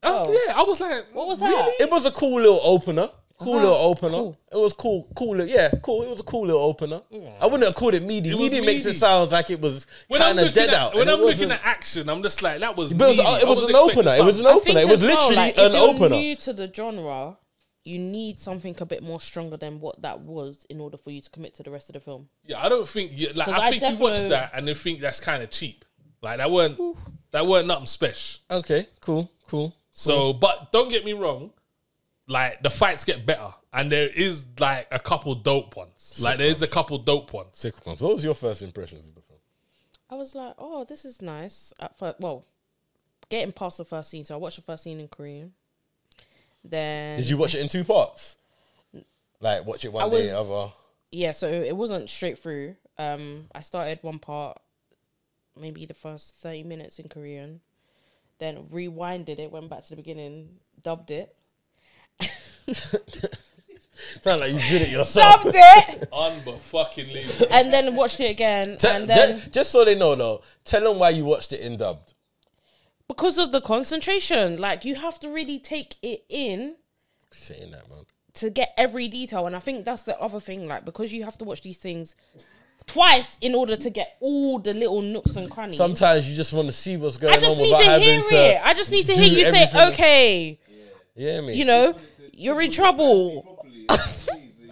I was, Oh. yeah, I was like, what was that? really? It was a cool little opener. Cool Uh-huh. little opener. Cool. It was cool. Cool. Yeah, cool. It was a cool little opener. I wouldn't have called it meaty. It meaty makes it sound like it was kind of dead at out. when I'm looking at action, I'm just like that was. But it was, meaty. it was an opener. It was an opener. It was as well, literally like, an opener. New to the genre, you need something a bit more stronger than what that was in order for you to commit to the rest of the film. Yeah, I don't think. Yeah, like I I think you watch that and they think that's kind of cheap. Like that weren't that weren't nothing special. Okay, cool, cool. So, but don't get me wrong, like the fights get better, and there is like a couple dope ones. Like there is a couple dope ones. Sick ones. What was your first impressions of the film? I was like, oh, this is nice. At first, well, getting past the first scene, so I watched the first scene in Korean. Then Did you watch it in two parts? Like watch it one I day, was- other. Yeah, so it wasn't straight through. Um, I started one part, maybe the first thirty minutes in Korean, then rewinded it, went back to the beginning, dubbed it, Sound like you did it yourself. dubbed it, Unfucking and then watched it again, Te- and then ju- just so they know, though, tell them why you watched it in dubbed. because of the concentration, like you have to really take it in Saying that, man. to get every detail. And I think that's the other thing, like because you have to watch these things twice in order to get all the little nooks and crannies. Sometimes you just want to see what's going on. I on just need without to having hear to. it. I just need to do hear you say, everything. okay, Yeah, me. you know, you're in trouble.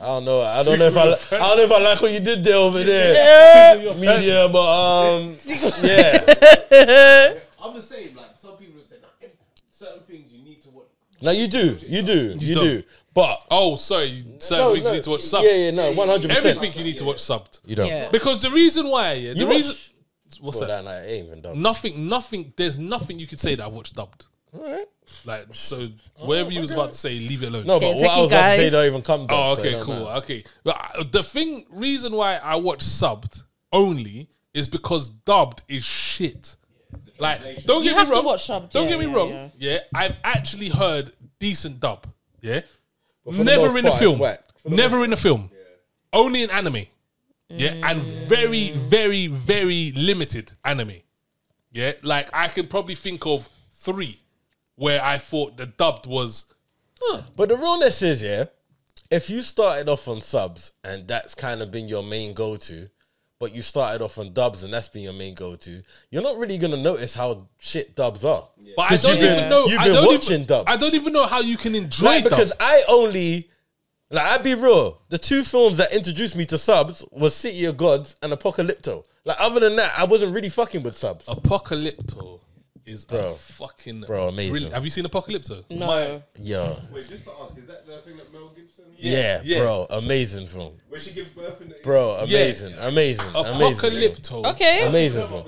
I don't know. I don't know if I. Li- I don't know if I like what you did there over there. Yeah. Media, but um, yeah. I'm the same. Like some people say, nah, if certain things you need to watch. No, you do. You do. You, don't. do. But Oh, sorry. Certain no, things no. you need to watch subbed. Yeah, yeah, no, one hundred percent. Everything you need to watch subbed. You don't. Yeah. Because the reason why, yeah, the You reason watch- what's Well, that? that night ain't even done. Nothing, nothing. There's nothing you could say that I watched dubbed. Alright. Like so, oh, whatever you was about to say, leave it alone. No, but what I techie, was about to say don't even come. Done, Oh, okay, don't cool. matter. Okay, but the thing, reason why I watch subbed only is because dubbed is shit. Like, don't You get have me to wrong. watch subbed, Don't yeah, get me yeah, wrong. yeah. Yeah. I've actually heard decent dub. Yeah, But for the never in a film. whack. For the Never in a film. Only in anime. Yeah, and mm. very, very, very limited anime. Yeah, like I can probably think of three where I thought the dubbed was But the realness is, yeah, if you started off on subs and that's kind of been your main go to, but you started off on dubs and that's been your main go to, you're not really gonna notice how shit dubs are. But I don't been- even know. You've I been watching even, dubs. I don't even know how you can enjoy Like, because. I only like I'd be real. The two films that introduced me to subs was City of Gods and Apocalypto. Like other than that, I wasn't really fucking with subs. Apocalypto is a Bro. fucking Bro, amazing. brilliant- Have you seen Apocalypto? No. Yo, Wait, just to ask, is that the thing that Mel Gibson? yeah, yeah. bro, amazing film, Where she gives birth in the bro, amazing, amazing, amazing, film. Apocalypto. Okay. amazing film.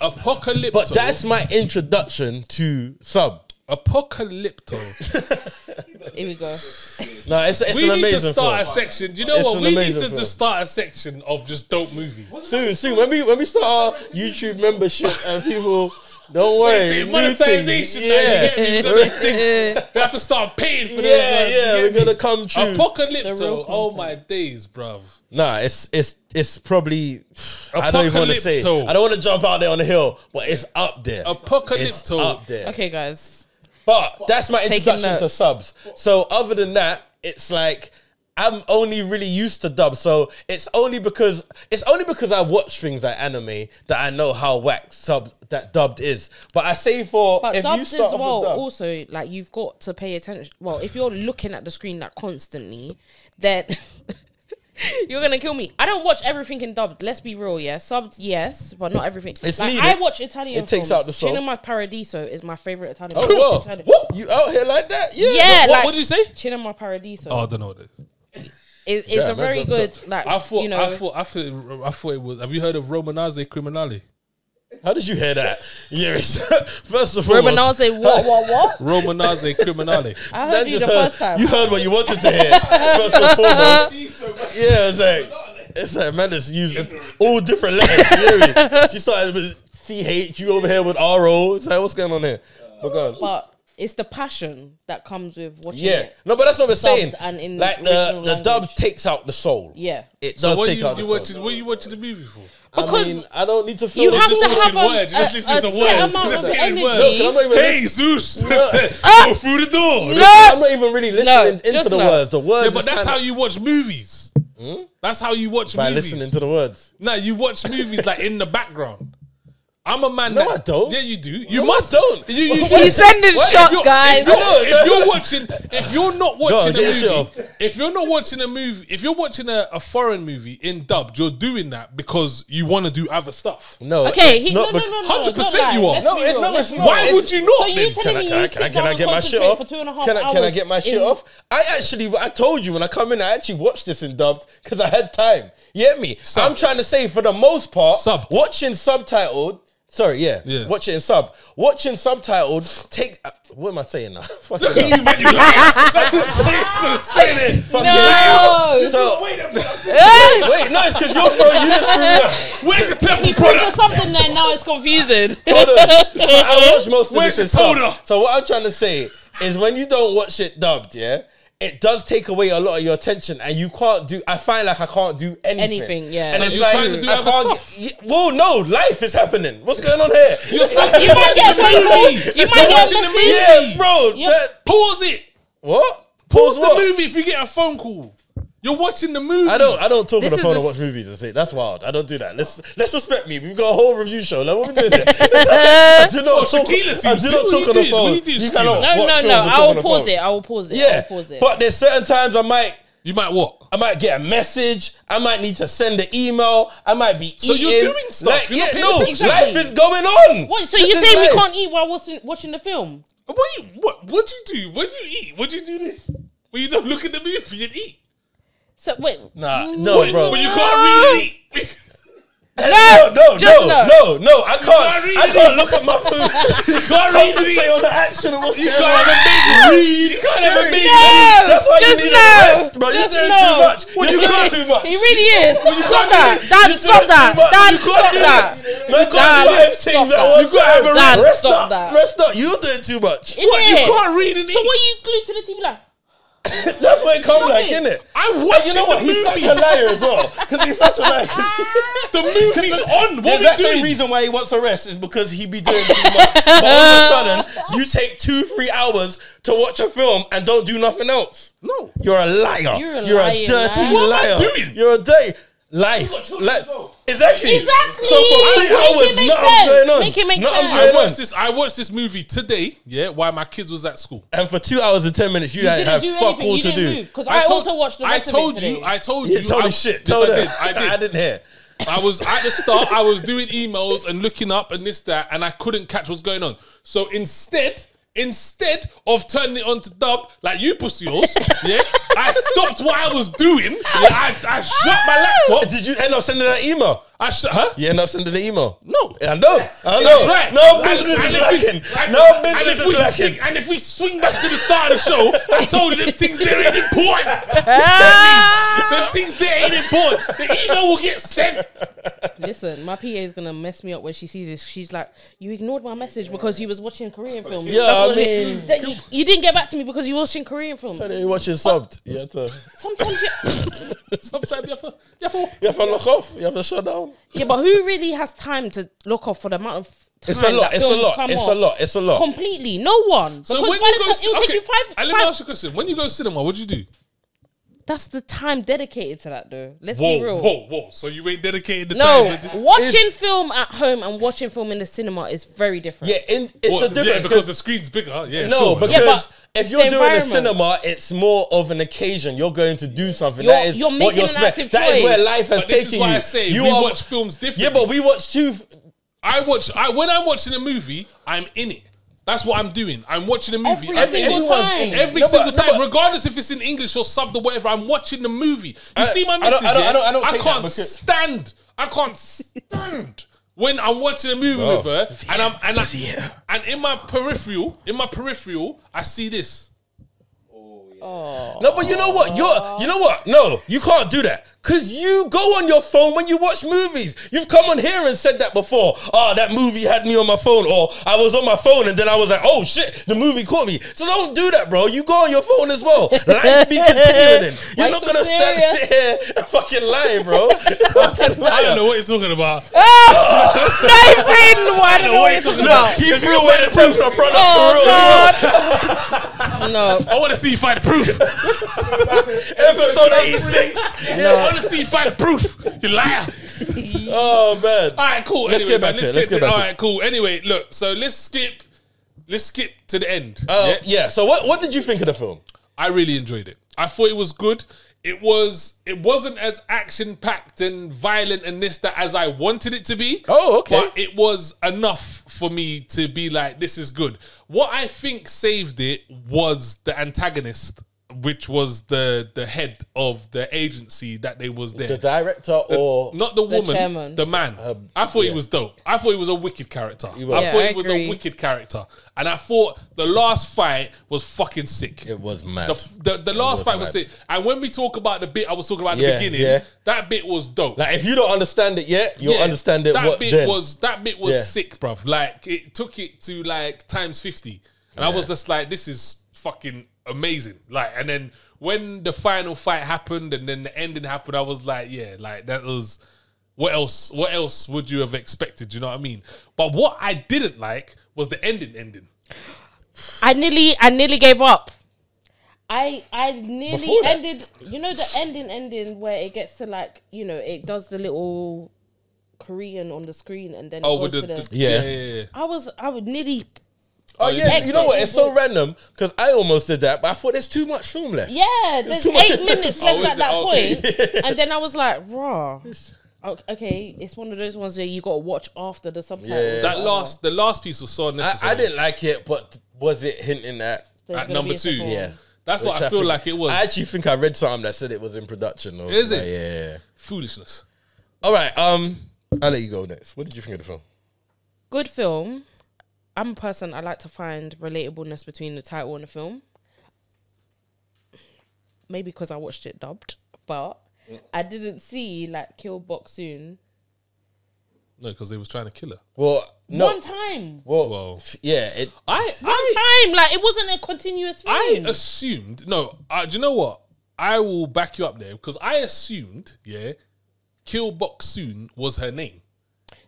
Apocalypto. But that's my introduction to sub. Apocalypto. Here we go. No, it's, it's we an need to start film. a section. Do you know It's what? We need to film. just start a section of just dope movies. Soon, soon when we when we start our YouTube membership and people don't worry, See, new monetization. thing. now, yeah, you get me? We're gonna take- we have to start paying for yeah, this. yeah, man, you we're gonna come true. The Apocalypto. Oh my days, bruv. Nah, it's it's it's probably I don't even want to say. Apocalypto. I don't want to jump out there on the hill, but it's up there. It's Apocalypto. up there. Okay, guys. But that's my Taking introduction to subs. So other than that, it's like I'm only really used to dub. So it's only because it's only because I watch things like anime that I know how whack sub that dubbed is. But I say for But if you dubs as well, dub, also, like, you've got to pay attention. Well, if you're looking at the screen like constantly, then you're going to kill me. I don't watch everything in dubbed. Let's be real, yeah. Subbed, yes, but not everything. It's like, needed. I watch Italian It takes films. out the soul. Cinema Paradiso is my favorite Italian oh film. well, Italian- you out here like that? Yeah. Yeah, What, like what did you say? Cinema Paradiso. Oh, I don't know what it is. It- it's Yeah, a very dub- good, dub. like, I thought, you know, I thought, I thought, I thought it was. Have you heard of Romanase Criminale? How did you hear that? Yes. First of all, Romanese, what, what, what? Romanase Criminale. I heard Then you the heard- first time. You heard what you wanted to hear. First and foremost. She's so much. Yeah, it's like it's like man, it's used all different letters. You? She started with CH, you over here with RO. It's like, what's going on here? But go on. but it's the passion that comes with watching Yeah, it. no, but that's what we're saying. and in like the original the dub takes out the soul. Yeah. It So does what take you, out you the watching? soul. What you watching the movie for? I Because mean, I don't need to feel. You have is to listening just- have a, words, you're just a, listening a to set words, amount just of energy. words. Look, I'm not Hey Zeus, go through the door. No. I'm not even really listening No, into the no. words. The words. Yeah, but hmm? that's how you watch movies. That's how you watch movies. by movies. listening to the words. No, you watch movies like in the background. I'm a man. No, that, I don't. Yeah, you do. You No, must I don't. You, you, He's sending Wait, shots, if guys. If you're, if you're watching, if you're not watching get your a movie, if you're not watching a movie, if you're watching a, a foreign movie in dubbed, you're doing that because you want to do other stuff. No, Okay, it's he, no, not no, no, no, 100% you are. No, it- no, it's be not. real. Why It's- would you not? So you then? telling Can I, me can, I, you can, I, sit can I down get my and shit concentrate off? for two and a half Can I, can I get my shit off? I actually, I told you when I come in, I actually watched this in dubbed because I had time. You get me? I'm trying to say, for the most part, Subbed. watching subtitled. Sorry, yeah, Yeah. watch it in sub. Watching subtitled take. uh, What am I saying now? Fucking hell. You man, you like it. It. Fucking No. hell. So wait, wait, no, it's because you're throwing you just threw. Where's your temple He put product? something there. Now it's confusing. Hold on. So I watch most of Where's this in sub. So what I'm trying to say is when you don't watch it dubbed, yeah, it does take away a lot of your attention, and you can't do. I find like I can't do anything. Anything, yeah. And So it's you're like trying to do I other can't stuff. Get, well, no, life is happening. What's going on here? You're supposed to be You might watching get the a phone call. movie. You might get a the movie. yeah, bro. Yep. That, Pause it. what? Pause the what? movie if you get a phone call. You're watching the movie. I don't. I don't talk on the is phone the and s- watch movies and say that's wild. I don't do that. Let's let's respect me. We've got a whole review show. Like what we doing here? I do not Oh, talk. Shekeila I do not What talk on the doing? What phone. you doing, You Shekeila? cannot. No, watch no, films no. and I talk will the pause phone. it. I will pause it. I Yeah, will pause it. but there's certain times I might. You might what? I might get a message. I might need to send an email. I might be eating. So eating. you're doing stuff, Like, you're not yeah, paying no, attention. life is going on. what? So This you're is saying we can't eat while watching watching the film? What you what what you do? What you eat? What you do this? When you don't look at the movie and eat. So wait. Nah, no, But- bro. But you can't really eat. No, no, just no, no. no, no. I can't. read I can't look at my food. you can't read Concentrate it. on the action and what's You going can't on. have a baby. Read. You can't have a baby. No, That's why just you need no. a rest, bro. You're Just doing no. too much. What You're you doing doing? too much. He really is. Stop that. You're Dad, doing stop too that. much. Dad, You can't stop do that. this. Man, Dad, got five stop things that. at once. You gotta have a Dad, rest stop up. that. Rest up. You're doing too much. Innit? You can't read and So eat. what you glued to the TV like? That's what it come Stop like, it. innit? I And watched you know what? the He's such a liar as well. Because he's such a liar. The movie's on. The What exact we same reason why he wants a rest is because he be doing too much. but all of a sudden, you take two, three hours to watch a film and don't do nothing else. No. You're a liar. You're a You're lying a dirty man. What am I liar. doing? You're a dirty life. children Li- as well. exactly. Exactly. So for three hours, make nothing's going on. Make it make nothing's sense. I going on. watched this. I watched this movie today. Yeah, while my kids was at school. And for two hours and ten minutes, you, You didn't didn't have do fuck anything. all You to didn't do. because I, told- also watched the I rest told of it you. today. I told You you. told I, me shit. Yes, Told I her. did. I did. I didn't hear. I was at the start. I was doing emails and looking up and this that, and I couldn't catch what's going on. So instead, instead of turning it on to dub like you pussy pussies, yeah, I stopped what I was doing. Yeah, I, I shut my laptop. Did you end up sending that email? I shut. Huh? You end up sending the email. No. I know. I know. That's right. No business and is if we- lacking. and- No business is lacking. swing- And if we swing back to the start of the show, I told you them things there ain't important. them things there ain't important. The email will get sent. Listen, my PA is gonna mess me up when she sees this. She's like, "You ignored my message because you was watching Korean films." Yeah, That's I what it- mean- that you, you didn't get back to me because you were watching Korean films. Tell you you're watching subbed. You have to, Sometimes, you, Sometimes you have to, you have to you have to lock off. You have to shut down. Yeah, but who really has time to look off for the amount of time It's a lot. that It's a lot. come It's off? a lot. It's a lot. Completely, no one. So because when you go, time, it'll okay, take you five. and let me five- ask you a question. When you go cinema, what do you do? That's the time dedicated to that, though. Let's Whoa, be real. whoa, whoa! So you ain't dedicated the No, time. watching film at home and watching film in the cinema is very different. Yeah, in, it's Well, a different yeah, because the screen's bigger. Yeah, no, sure. because Yeah, but if it's you're doing a cinema, it's more of an occasion. You're going to do something. You're- that is you're what making you're an spent- active That is where life has But this taken is why you. I say you we are- watch films differently. Yeah, but we watch two. I watch. I when I'm watching a movie, I'm in it. That's what I'm doing. I'm watching a movie. Every I'm in single time. Every No, single no, time, but- regardless if it's in English or subbed or whatever, I'm watching the movie. You I- see my I don't- message? I don't- yeah? I don't- I don't take that can't because- stand. I can't stand when I'm watching a movie Bro, with her, and? I'm and Is he here? I, and in my peripheral, in my peripheral, I see this. Oh, yeah. No, but you know what? You're, you know what? No, you can't do that. Cause you go on your phone when you watch movies. You've come on here and said that before. Oh, that movie had me on my phone, or I was on my phone and then I was like, oh shit, the movie caught me. So don't do that, bro. You go on your phone as well. Life be continuing. You're not gonna stand serious? sit here and fucking lie, bro. fucking I don't know what you're talking about. no, I'm saying why I don't know what you're talking Look, about. He threw away the Temptra product Oh for real. God! no, I want to see you find the proof. Episode 86. I want to see the proof. You liar. Oh man. All right, cool. Let's Anyway, get back man, to it. Let's get back to it. right, cool. Anyway, look. So let's skip. Let's skip to the end. Uh, yeah? yeah. So what what did you think of the film? I really enjoyed it. I thought it was good. It was. It wasn't as action packed and violent and this that as I wanted it to be. Oh, okay. But it was enough for me to be like, this is good. What I think saved it was the antagonist, which was the the head of the agency that they was there. The director or Not the woman, chairman. the man. Um, I thought yeah. he was dope. I thought he was a wicked character. was. I Yeah, thought I he was agree. a wicked character, and I thought the last fight was fucking sick. it was mad. The, the, the last was fight was sick. And when we talk about the bit I was talking about at Yeah, the beginning, yeah. that bit was dope. Like if you don't understand it yet, you'll Yeah, understand it. That what bit then? was that bit was Yeah. sick, bruv. Like it took it to like times fifty, and I was just like, this is fucking amazing. Like, and then when the final fight happened, and then the ending happened, I was like, yeah, like that was. What else? What else would you have expected? You know what I mean? But what I didn't like was the ending. Ending. I nearly, I nearly gave up. I, I nearly Before that? ended. You know the ending, ending where it gets to like, you know, it does the little Korean on the screen, and then it Oh, goes with the, to the. the Yeah. yeah, yeah, yeah. I was, I would nearly. Oh yeah, you know what? It's so random because I almost did that, but I thought there's too much film left. Yeah, there's too much- eight minutes Oh, left is at that Okay. point, and then I was like, raw. Okay, it's one of those ones where you got to watch after the subtitles. Yeah. That last, the last piece was so I, unnecessary. I didn't like it, but was it hinting at? There's At number two. Yeah, one. That's what Which I feel think- like it was. I actually think I read something that said it was in production. Or Is like, it? Yeah. Foolishness. All right. Um. I'll let you go next. What did you think of the film? Good film. I'm a person I like to find relatableness between the title and the film. Maybe because I watched it dubbed, but I didn't see like Kill Boksoon No, because they was trying to kill her. Well, no. one time. well, Well. yeah, it. I One I time, like it wasn't a continuous I assumed no. Uh, do you know what? I will back you up there because I assumed yeah, Kill Boksoon was her name,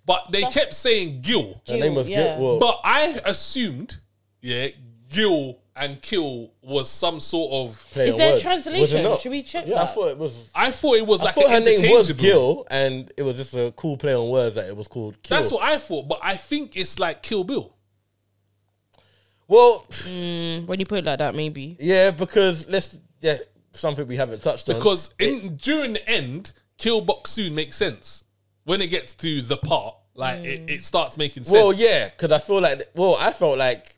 but they That's- kept saying Gil. Her name was yeah. Gil. Well, But I assumed yeah, Gil and Kill was some sort of. play Is on there a words. translation? Was it not? Should we check Yeah, I that? thought it was. I thought it was I like thought an her name was interchangeable- Gil, and it was just a cool play on words that it was called Kill. That's what I thought, but I think it's like Kill Bill. well, Mm, when you put it like that, maybe. yeah, because let's yeah something we haven't touched on. Because in during the end, Kill Boksoon makes sense when it gets to the part. Like it, it starts making sense. well, yeah, because I feel like well, I felt like,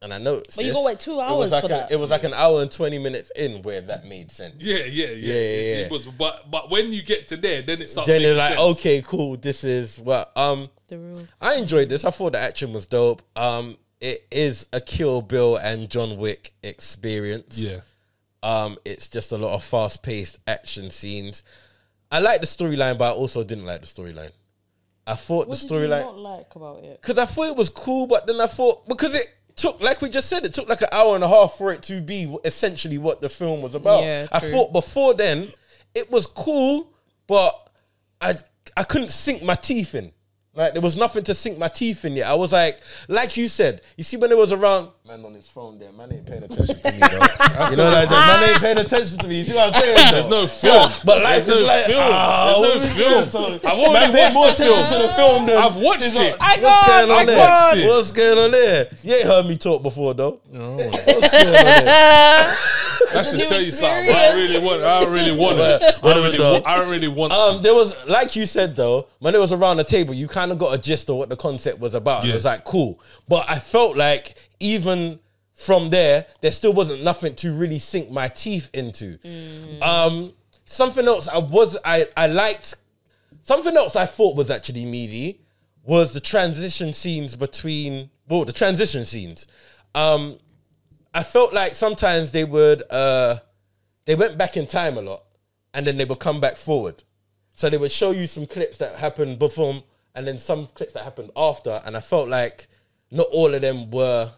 and I know. But you gotta wait two it was hours like for a, that. It was like an hour and twenty minutes in where that made sense. Yeah, yeah, yeah. yeah, It- yeah. It was, but but when you get to there, then it starts. Then it's like, sense. okay, cool. This is well, um, The real. I enjoyed this. I thought the action was dope. Um, it is a Kill Bill and John Wick experience. Yeah, Um, it's just a lot of fast paced action scenes. I like the storyline, but I also didn't like the storyline. I thought What the did you storyline not like about it? because I thought it was cool, but then I thought because it took, like we just said, it took like an hour and a half for it to be essentially what the film was about. Yeah, I thought before then it was cool, but I I couldn't sink my teeth in. Like there was nothing to sink my teeth in yet. I was like, like you said, you see when it was around, man on his phone there, man ain't paying attention to me, though. you know, like that, man ain't paying attention to me. You see what I'm saying? there's no film. But like, there's no like, film. ah, there's no film. So, I've already man, pay watched more the attention film. to the film than I've watched It's like, it. I What's going on I there? watched it. What's going on there? You ain't heard me talk before though. What's going on there? I should tell you something. I really want. I really want. it. I What don't have we really done? want. I really want. Um, there was like you said though, when it was around the table, you kind of got a gist of what the concept was about. Yeah. It was like cool, but I felt like even from there, there still wasn't nothing to really sink my teeth into. Um, something else I was I I liked. Something else I thought was actually meaty was the transition scenes between well the transition scenes. Um, I felt like sometimes they would uh they went back in time a lot and then they would come back forward. So they would show you some clips that happened before and then some clips that happened after. And I felt like not all of them were,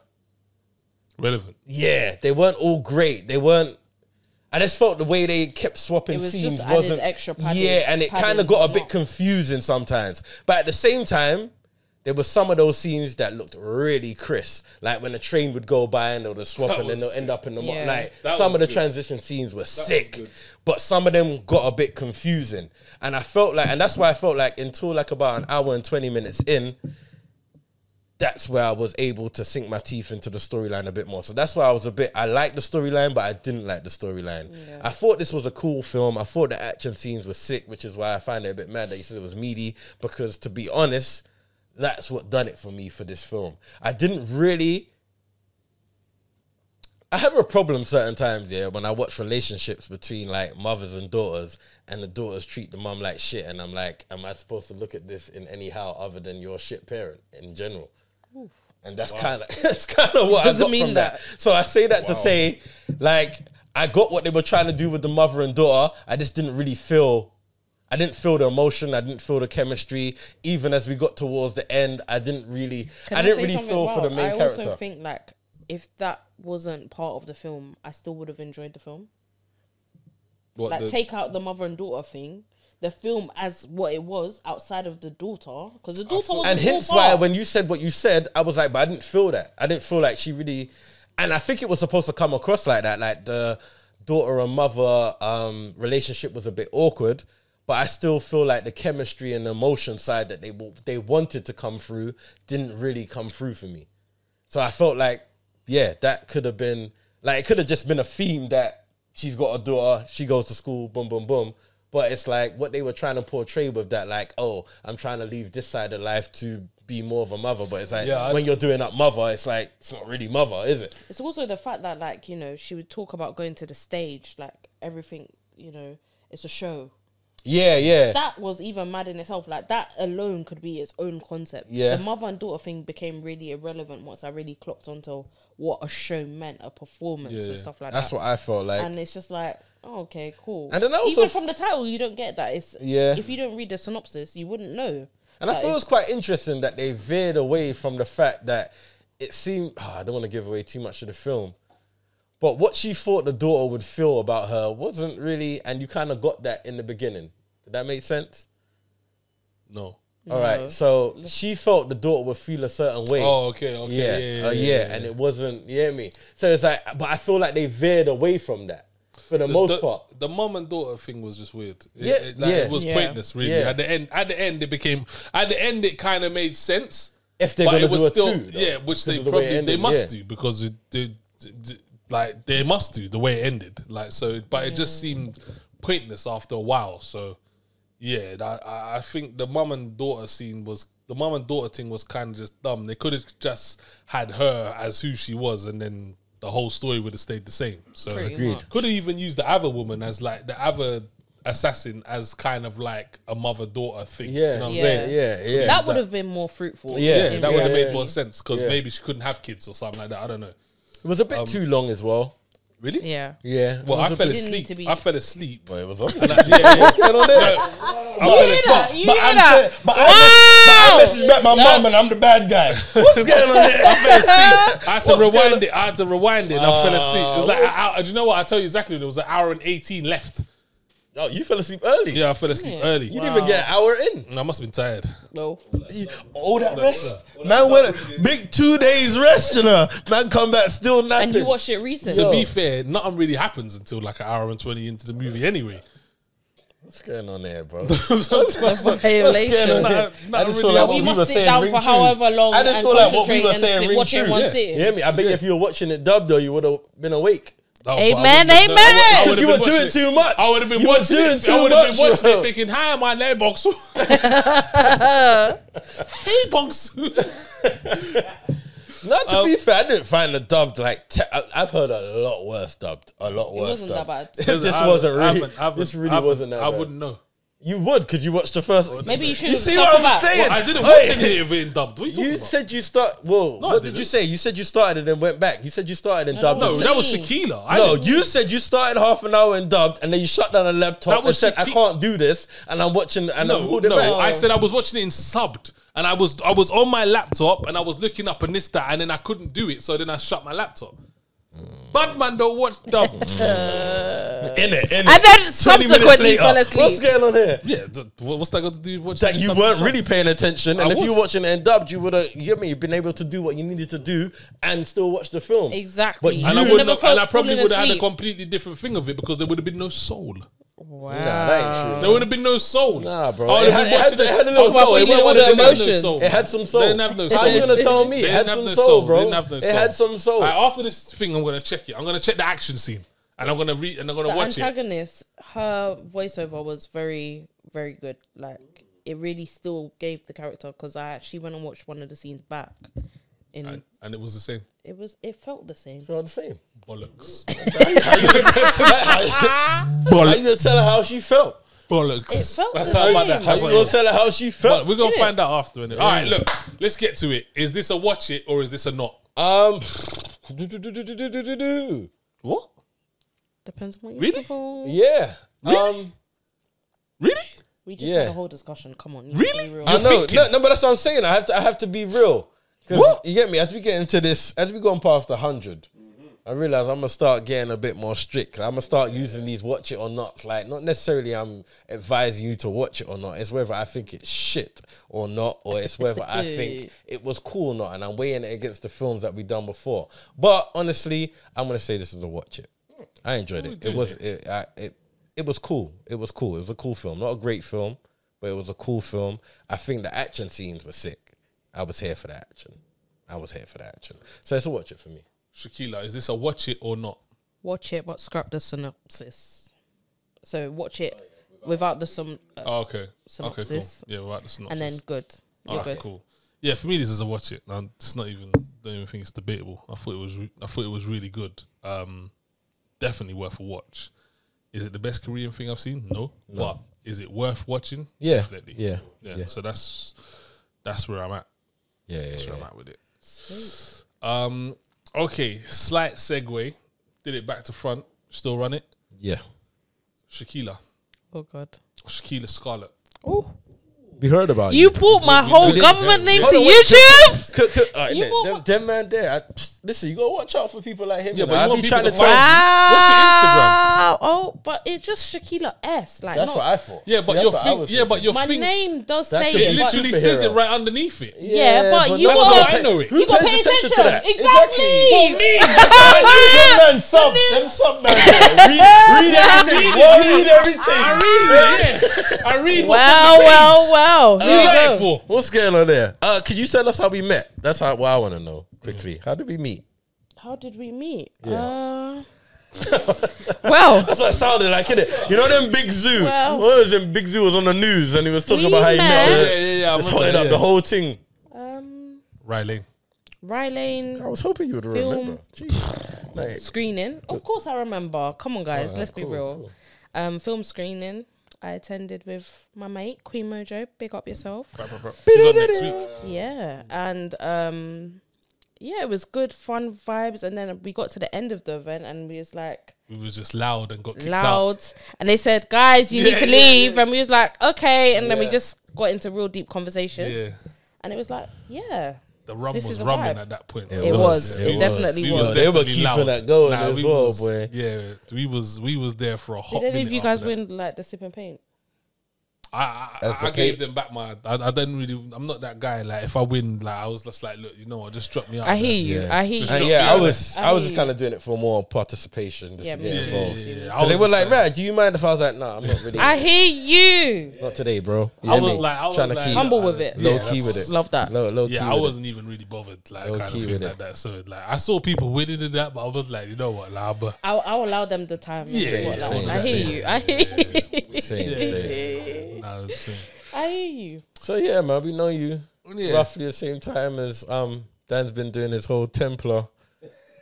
relevant. yeah, they weren't all great. They weren't. I just felt the way they kept swapping It was just scenes added wasn't extra padding- yeah, and it kind padding, of got a bit not- confusing sometimes. But at the same time, there were some of those scenes that looked really crisp, like when the train would go by and they'll just swap That and then was they'll end up in the mo- Yeah. like That some was of the good. transition scenes were sick, good. but some of them got a bit confusing, and I felt like, and that's why I felt like until like about an hour and twenty minutes in, that's where I was able to sink my teeth into the storyline a bit more. So that's why I was a bit. I liked the storyline, but I didn't like the storyline. I thought this was a cool film. I thought the action scenes were sick, which is why I find it a bit mad that you said it was meaty. Because to be honest, that's what done it for me for this film. I didn't really. I have a problem certain times, yeah, when I watch relationships between like mothers and daughters, and the daughters treat the mum like shit, and I'm like, am I supposed to look at this in any how other than your shit parent in general? And that's kind of that's kind of what I Doesn't got mean from that. So I say that to say, like, I got what they were trying to do with the mother and daughter. I just didn't really feel. I didn't feel the emotion. I didn't feel the chemistry. Even as we got towards the end, I didn't really. Can I didn't really feel for the main I character. also think like if that wasn't part of the film, I still would have enjoyed the film. What Like the- take out the mother and daughter thing, the film as what it was outside of the daughter, because the daughter was and hence why part. when you said what you said, I was like, but I didn't feel that. I didn't feel like she really, and I think it was supposed to come across like that, like the daughter and mother um, relationship was a bit awkward. But I still feel like the chemistry and the emotion side that they they wanted to come through didn't really come through for me. So I felt like, yeah, that could have been like it could have just been a theme that she's got a daughter, she goes to school, boom, boom, boom. But it's like what they were trying to portray with that, like, oh, I'm trying to leave this side of life to be more of a mother. But it's like Yeah, when you're doing that mother, it's like it's not really mother, is it? It's also the fact that like you know she would talk about going to the stage, like everything you know, it's a show. Yeah, yeah. that was even mad in itself. Like that alone could be its own concept. Yeah. The mother and daughter thing became really irrelevant once I really clocked onto what a show meant, a performance Yeah, yeah. and stuff like That's that. That's what I felt like. and it's just like, oh, okay, cool. And then I also even f- from the title, you don't get that. It's Yeah. If you don't read the synopsis, you wouldn't know. And I that thought it was it's- quite interesting that they veered away from the fact that it seemed. ah, I don't want to give away too much of the film, but what she thought the daughter would feel about her wasn't really, and you kind of got that in the beginning. Did that make sense? No. All right, so she felt the daughter would feel a certain way. Oh, okay, okay. yeah, Yeah, yeah, uh, yeah, and it wasn't. You hear me? So it's like, but I feel like they veered away from that for the, most the, part. The mom and daughter thing was just weird. It, Yeah, it, like, yeah. it was Yeah. pointless, really. Yeah. At the end, at the end, it became. At the end, it kind of made sense. If they're but gonna it was do a still, two, though, yeah, which they because of the way it probably they must yeah. do because it, they, they- like they must do the way it ended. Like so, but it just seemed pointless after a while. So yeah, that, I, I think the mum and daughter scene was the mom and daughter thing was kind of just dumb. They could have just had her as who she was, and then the whole story would have stayed the same. So Agreed. could have even used the other woman as like the other assassin as kind of like a mother daughter thing. Yeah, you know what I'm Yeah. saying? yeah, yeah. that would have been more fruitful. Yeah, Yeah, in that would have yeah, made reality. more sense because Yeah. maybe she couldn't have kids or something like that. I don't know. It was a bit um, too long as well. Really? Yeah. Yeah. Well, I fell It didn't need asleep. be- I fell asleep. But it was And obvious. I- yeah, yeah. Going on there. I fell You hear asleep. that? You But hear I'm that? saying, but I, but I messaged back my mom and I'm the bad guy. What's going on there? I fell asleep. I had to What's rewind going it. I had to rewind it. and I fell asleep. It was like, an do you know what? I tell you exactly. There was an hour and eighteen left. Oh, you fell asleep early. Yeah, I fell asleep Yeah. early. You didn't even get an hour in. I must have been tired. No. You- All that rest. Man went a big two days rest, you know. Man come back still napping. And you watched it recently. To be fair, nothing really happens until like an hour and twenty into the movie anyway. What's going on there, bro? Violation. Nothing- I nothing just really feel like happens. what You we must were sit saying down ring for however long I just and feel like what we were and saying sit- ring watch in true. Yeah. You hear me? I bet if you were watching it dubbed though, you would have been awake. Oh, Amen, wouldn't have- no, I amen. would've You were doing watching- too much. I would have been You were watching doing it. I too would have been watching bro. it thinking, "Hi, my name Box." hey, Box. Not to Um, be fair, I didn't find the dubbed like. Te- I- I've heard a lot worse dubbed. A lot worse. wasn't that dubbed. bad. this I- wasn't I really. haven't- I haven't- this really I wasn't that. I bad. wouldn't know. You would because you watched the first. Maybe you should You see what I'm about. saying? Well, I didn't Hey, watch any of it in dubbed. What are you talking You about? said you start. Whoa, No, what did you say? You said you started and then went back. You said you started and dubbed. no, and that was Same. Shekeila. I No, didn't- you said you started half an hour and dubbed, and then you shut down the laptop That and was said, "I can't do this," and I'm watching and I'm No, holding no. back. I said I was watching it in subbed, and I was I was on my laptop, and I was looking up and this that, and then I couldn't do it, so then I shut my laptop. Bad man don't watch dubbed. in it, in it. And then subsequently later, fell asleep. What's going on here? yeah, th- what's that got to do with watching? That you weren't and really paying attention, and I if you were watching it in dubbed, you would have, you get me, been able to do what you needed to do and still watch the film. Exactly. But you- And I wouldn't never have, and I probably would have had a completely different thing of it because there would have been no soul. Wow. Nah, that ain't true. There would have been no soul. Nah, bro. I would It had- it had- it had a little soul. wouldn't It had have all no emotions. soul. It had some soul. They didn't have no soul. How soul. you gonna tell me? They It had some no soul, soul. bro. They didn't have no It had some soul. Alright, after this thing, I'm gonna check it. I'm gonna check the action scene, and I'm gonna read and I'm gonna The watch it. antagonist, her voiceover was very, very good. Like it really still gave the character because I actually went and watched one of the scenes back. In And, and it was the same. it was it felt the same. Felt the same. Bollocks. How you gonna tell her how she felt? Bollocks. It felt That's how about that? How you gonna tell her how she But felt? we're gonna find out after. All right, look, let's get to it. Is this a watch it or is this a not? Um, What? Depends on what you're Really? looking for. yeah. Um, Really? We just Yeah. had a whole discussion. Come on. Really? real. I know. No, no, but that's what I'm saying. I have to. I have to be real. Because What? you get me. As we get into this, as we go on past a hundred, I realize I'm gonna start getting a bit more strict. I'm gonna start using these watch it or not. Like not necessarily I'm advising you to watch it or not. It's whether I think it's shit or not, or it's whether I think it was cool or not, and I'm weighing it against the films that we done before. But honestly, I'm gonna say this is a watch it. I enjoyed it. It was it, I, it it was cool. It was cool. It was a cool film. Not a great film, but it was a cool film. I think the action scenes were sick. I was here for the action. I was here for the action. So it's a watch it for me. Shekeila, is this a watch it or not? Watch it, but scrap the synopsis. So watch it without the some, uh, Oh, okay. Okay, cool. Yeah, right. The synopsis. and then good. You're Okay, good. cool. Yeah, for me, this is a watch it. Now, it's not even. Don't even think it's debatable. I thought it was. Re- I thought it was really good. Um, definitely worth a watch. Is it the best Korean thing I've seen? No, but is it worth watching? Yeah, definitely. yeah, yeah. yeah. So that's that's where I'm at. Yeah, yeah, That's where yeah. I'm at with it. Um. Okay. Slight segue. Did it back to front. Still run it. yeah. Shekeila. Oh God. Shekeila Scarlett. Oh, We heard about you You brought my whole did- government name to Hold on, wait, YouTube. Cook, cook, all right, You innit? them, my- them man there. I, pfft, listen, you gotta watch out for people like him. Yeah, you but you I want be people trying to to tell find- you. What's your Instagram? Wow. Oh, but it's just Shekeila S. Like, That's not, what I thought. Yeah, but that's your thing. was Yeah, but your my thing. name does say It it. be but- literally superhero. says it right underneath it. Yeah, but you that's gotta- not- I know it. You gotta pay attention attention. to that? Exactly. me. them man sub, them sub man. there. Read, read everything. Well, read everything. I read it. I read. what's Well, on the page. well, well. Who Here you we got it go. for? What's going on there? Uh, could you tell us how we met? That's how what I want to know quickly. How did we meet? How did we meet? Yeah. Uh, well, That's what it sounded like, innit? You know them big zoo. Well- One of them big zoo was on the news and he was talking We about how he met. met- Yeah, yeah, yeah. I Just remember holding that, up yeah. the whole thing. um, Riley. Rylane I was hoping you would Film. remember. Jeez. Like, screening. Of course, I remember. Come on, guys. Alright, let's be cool, real. cool. Um, film screening. I attended with my mate Queen Mojo. Big up yourself. She's on next week. Yeah, and um, yeah, it was good, fun vibes. And then we got to the end of the event, and we was like We was just loud and got kicked out. loud, and they said, "Guys, you Yeah, need to yeah, leave," and we was like, "Okay," and then we just got into real deep conversation, Yeah. and it was like, "Yeah." The rum This was is the rumbling vibe. at that point. It was. It definitely we was. They were definitely keeping loud. that going as we well, was- boy. Yeah, we was we was there for a hot Did any of you guys after that. win like the sip and paint? I I, I, gave them back my. I, I didn't really. I'm not that guy. Like if I win, like I was just like, look, you know what, just drop me out. I hear you. Yeah. I hear you. And yeah, I was there. I was just kind of doing it for more participation, just Yeah, to get Yeah, too. yeah, involved. yeah, yeah. I was they were just like, "Rad, do you mind if I was like, nah, I'm not really, I hear you. not today, bro." You I was me? like, I was trying to keep Humble with it. low yeah, key with it, Love that. low, low key. Yeah, I wasn't even really bothered, like Low kind key of thing with like it. that. So like, I saw people winning in that, but I was like, you know what, nah, but I'll, I'll allow them the time. Yeah, That's what yeah, I same, want. I hear you. I hear you. Same, Yeah, same. Nah, I hear you. So yeah, man, we know you yeah. roughly the same time as um Dan's been doing his whole Templar,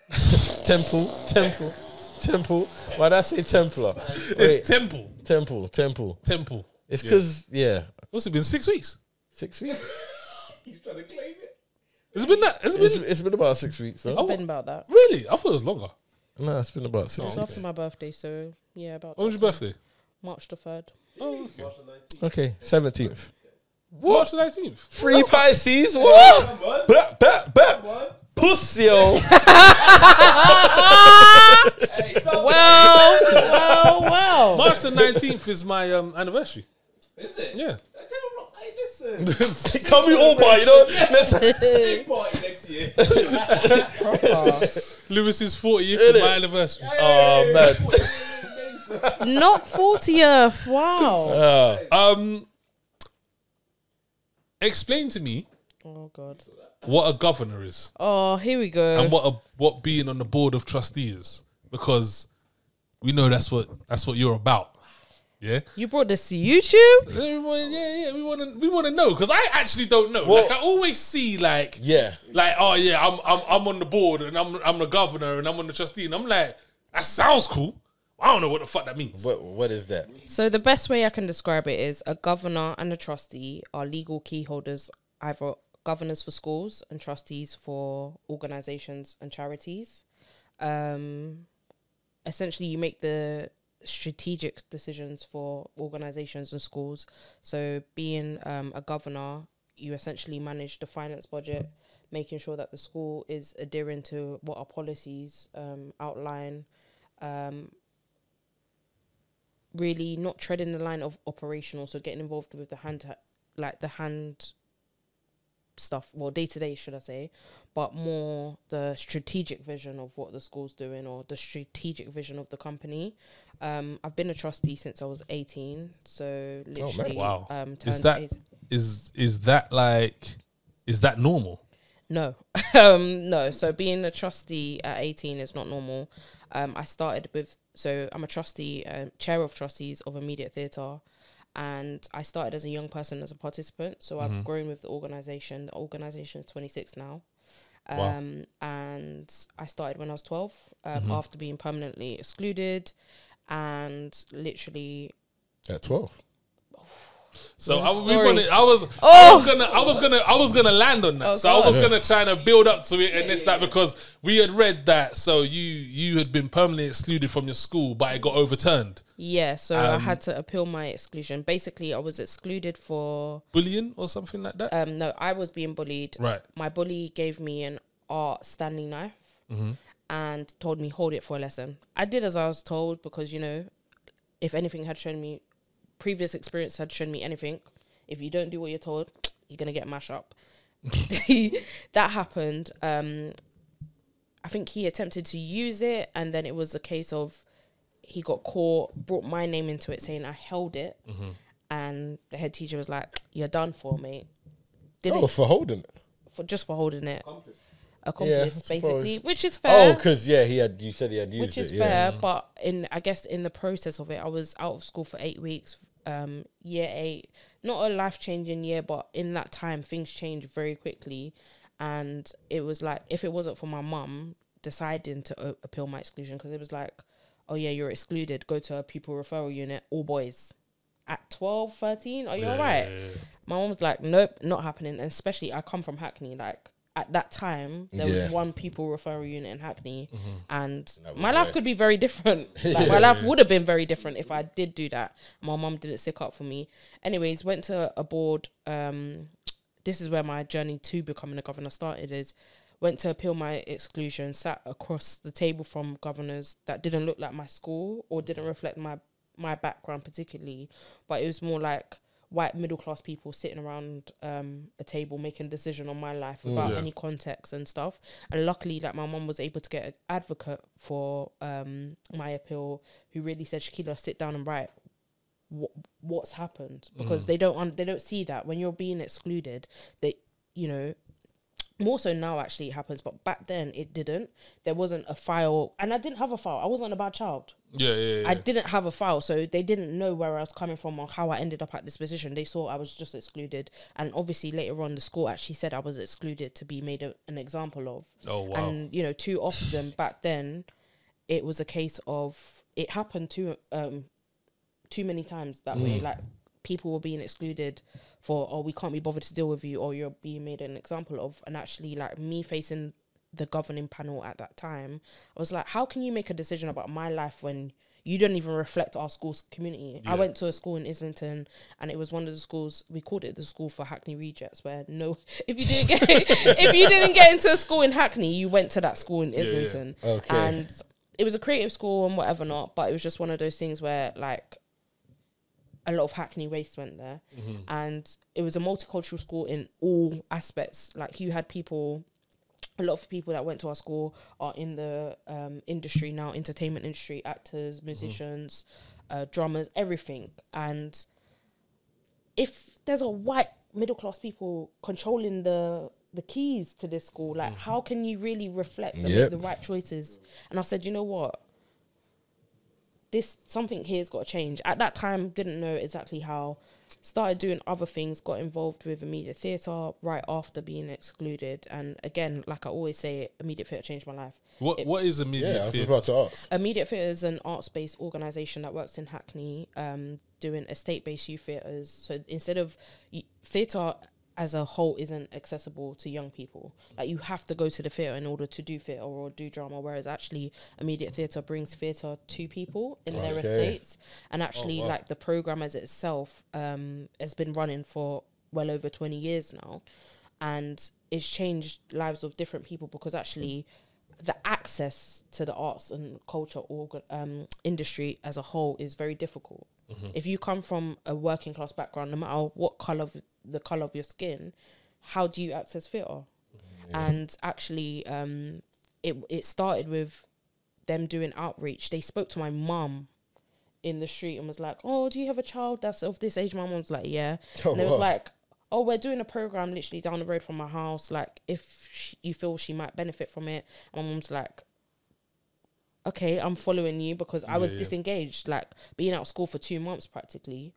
temple, temple, temple. Why did I say Templar? Wait, It's temple, temple, temple. temple. It's because yeah, What's it been? Six weeks. six weeks. He's trying to claim it. It's it been that? Has it It's, been it's been about six weeks. It's Huh? been about that. really? I thought it was longer. No, it's been about six It's weeks. after my birthday, so yeah, about When was your time. birthday? March the third. Oh, okay. March the 19th. Okay, seventeenth. March the nineteenth. Free Pisces. What? Bap, bap, bap. Pussy. oh. Well, well, well. March the nineteenth is my um anniversary. Is it? Yeah. I tell you what, hey, listen. Come we all buy, you know. Let's Big party next year. Proper. Lewis's fortieth Innit? is my anniversary. Oh man. Not fortieth. Wow. Uh, Um, explain to me Oh god. what a governor is Oh, here we go. and what a what being on the board of trustees because we know that's what that's what you're about. Yeah. You brought this to YouTube? Everyone, yeah, yeah, we want to, we want to know because I actually don't know. Well- like I always see, like, yeah. like, oh yeah, I'm, I'm, I'm on the board and I'm, I'm the governor and I'm on the trustee, and I'm like, that sounds cool. I don't know what the fuck that means. What what is that? So the best way I can describe it is a governor and a trustee are legal key holders, either governors for schools and trustees for organizations and charities. Um, essentially, you make the strategic decisions for organizations and schools. So, being um, a governor, you essentially manage the finance budget, making sure that the school is adhering to what our policies um, outline. Um, really not treading the line of operational, so getting involved with the hand, like the hand stuff, well, day to day, should I say, but more the strategic vision of what the school's doing or the strategic vision of the company. Um, I've been a trustee since I was 18, so literally, Wow. um, Is turned that 18 is is that like is that normal? No, um, no. So being a trustee at eighteen is not normal. Um, I started with so I'm a trustee, uh, chair of trustees of Immediate Theatre, and I started as a young person as a participant. So I've grown with the organisation. The organisation is 26 now. Um, Wow. and I started when I was 12 um, after being permanently excluded, and literally At twelve. So I, we wanted, I was, I Oh. was gonna, I was gonna, I was gonna land on that. Oh, so I was God. gonna try to build up to it and this that because we had read that. So you, you had been permanently excluded from your school, but it got overturned. Yeah, so I Um, had to appeal my exclusion. Basically, I was excluded for Bullying or something like that. um no, I was being bullied. right. My bully gave me an art standing knife Mm-hmm. and told me hold it for a lesson. I did as I was told because you know, if anything had shown me, previous experience had shown me anything. If you don't do what you're told, you're gonna get mashed up. that happened. Um, I think he attempted to use it, and then it was a case of he got caught, brought my name into it, saying I held it, Mm-hmm. and the head teacher was like, "You're done for, mate." Didn't Oh, for holding it. for just for holding it, Accomplice. Accomplice I suppose. basically, which is fair. Oh, fair. because yeah, he had. You said he had used which is it. fair, yeah. but in I guess in the process of it, I was out of school for eight weeks. Um, year eight, not a life changing year, but in that time, things changed very quickly, and it was like if it wasn't for my mum deciding to o- appeal my exclusion, because it was like, oh yeah, you're excluded. Go to a pupil referral unit, all boys. At 12, 13, are you alright? My mom was like, nope, not happening. And especially, I come from Hackney. Like, at that time, there Yeah. was one people referral unit in Hackney. And That was my life could be very different. Like, my life would have been very different if I did do that. My mom didn't stick up for me. Anyways, went to a board. Um, this is where my journey to becoming a governor started is went to appeal my exclusion sat across the table from governors that didn't look like my school or didn't reflect my my background particularly but it was more like white middle class people sitting around um, a table making a decision on my life without Yeah. any context and stuff. And luckily like my mom was able to get an advocate for um, my appeal who really said Shekeila sit down and write what what's happened. Because they don't un- they don't see that. When you're being excluded they you know more so now actually it happens but back then it didn't. There wasn't a file and i didn't have a file. I wasn't a bad child. Yeah, yeah, yeah. i didn't have a file so they didn't know where i was coming from or how i ended up at this position. They saw i was just excluded and obviously later on the school actually said i was excluded to be made a, an example of. Oh wow. and you know too often back then it was a case of it happened too um too many times that way. Like people were being excluded for oh we can't be bothered to deal with you or you're being made an example of and actually like me facing the governing panel at that time i was like how can you make a decision about my life when you don't even reflect our school's community. I went to a school in Islington, and it was one of the schools we called it the school for Hackney rejects. Where no, if you didn't get if you didn't get into a school in Hackney, you went to that school in yeah. Islington. Okay. And it was a creative school and whatever not, but it was just one of those things where like a lot of Hackney race went there, and it was a multicultural school in all aspects. Like you had people, a lot of people that went to our school are in the um, industry now, entertainment industry, actors, musicians, uh, drummers, everything. And if there's a white middle class people controlling the the keys to this school, like how can you really reflect and Yep. make the right choices? And I said, you know what? This something here's got to change. At that time, didn't know exactly how. Started doing other things. Got involved with immediate theatre right after being excluded. And again, like I always say, immediate theatre changed my life. what it- what is yeah, I immediate was theatre? about to ask. Immediate Theatre is an arts based organisation that works in Hackney, um, doing estate based youth theatres. So instead of y- theatre as a whole isn't accessible to young people, like you have to go to the theatre in order to do theatre or do drama. Whereas actually, Immediate Theatre brings theatre to people in their estates, and actually, wow. like the program as itself um, has been running for well over twenty years now, and it's changed lives of different people because actually the access to the arts and culture organ, um, industry as a whole is very difficult. If you come from a working class background, no matter what color of the color of your skin, how do you access theatre? And actually, um, it it started with them doing outreach. They spoke to my mum in the street and was like, "Oh, do you have a child that's of this age?" My mum was like, "Yeah." Oh, and it was wow. like, "Oh, we're doing a program literally down the road from my house. Like, if sh you feel she might benefit from it." And my mum's like, "Okay, I'm following you because I was Yeah, yeah. disengaged, like being out of school for two months practically."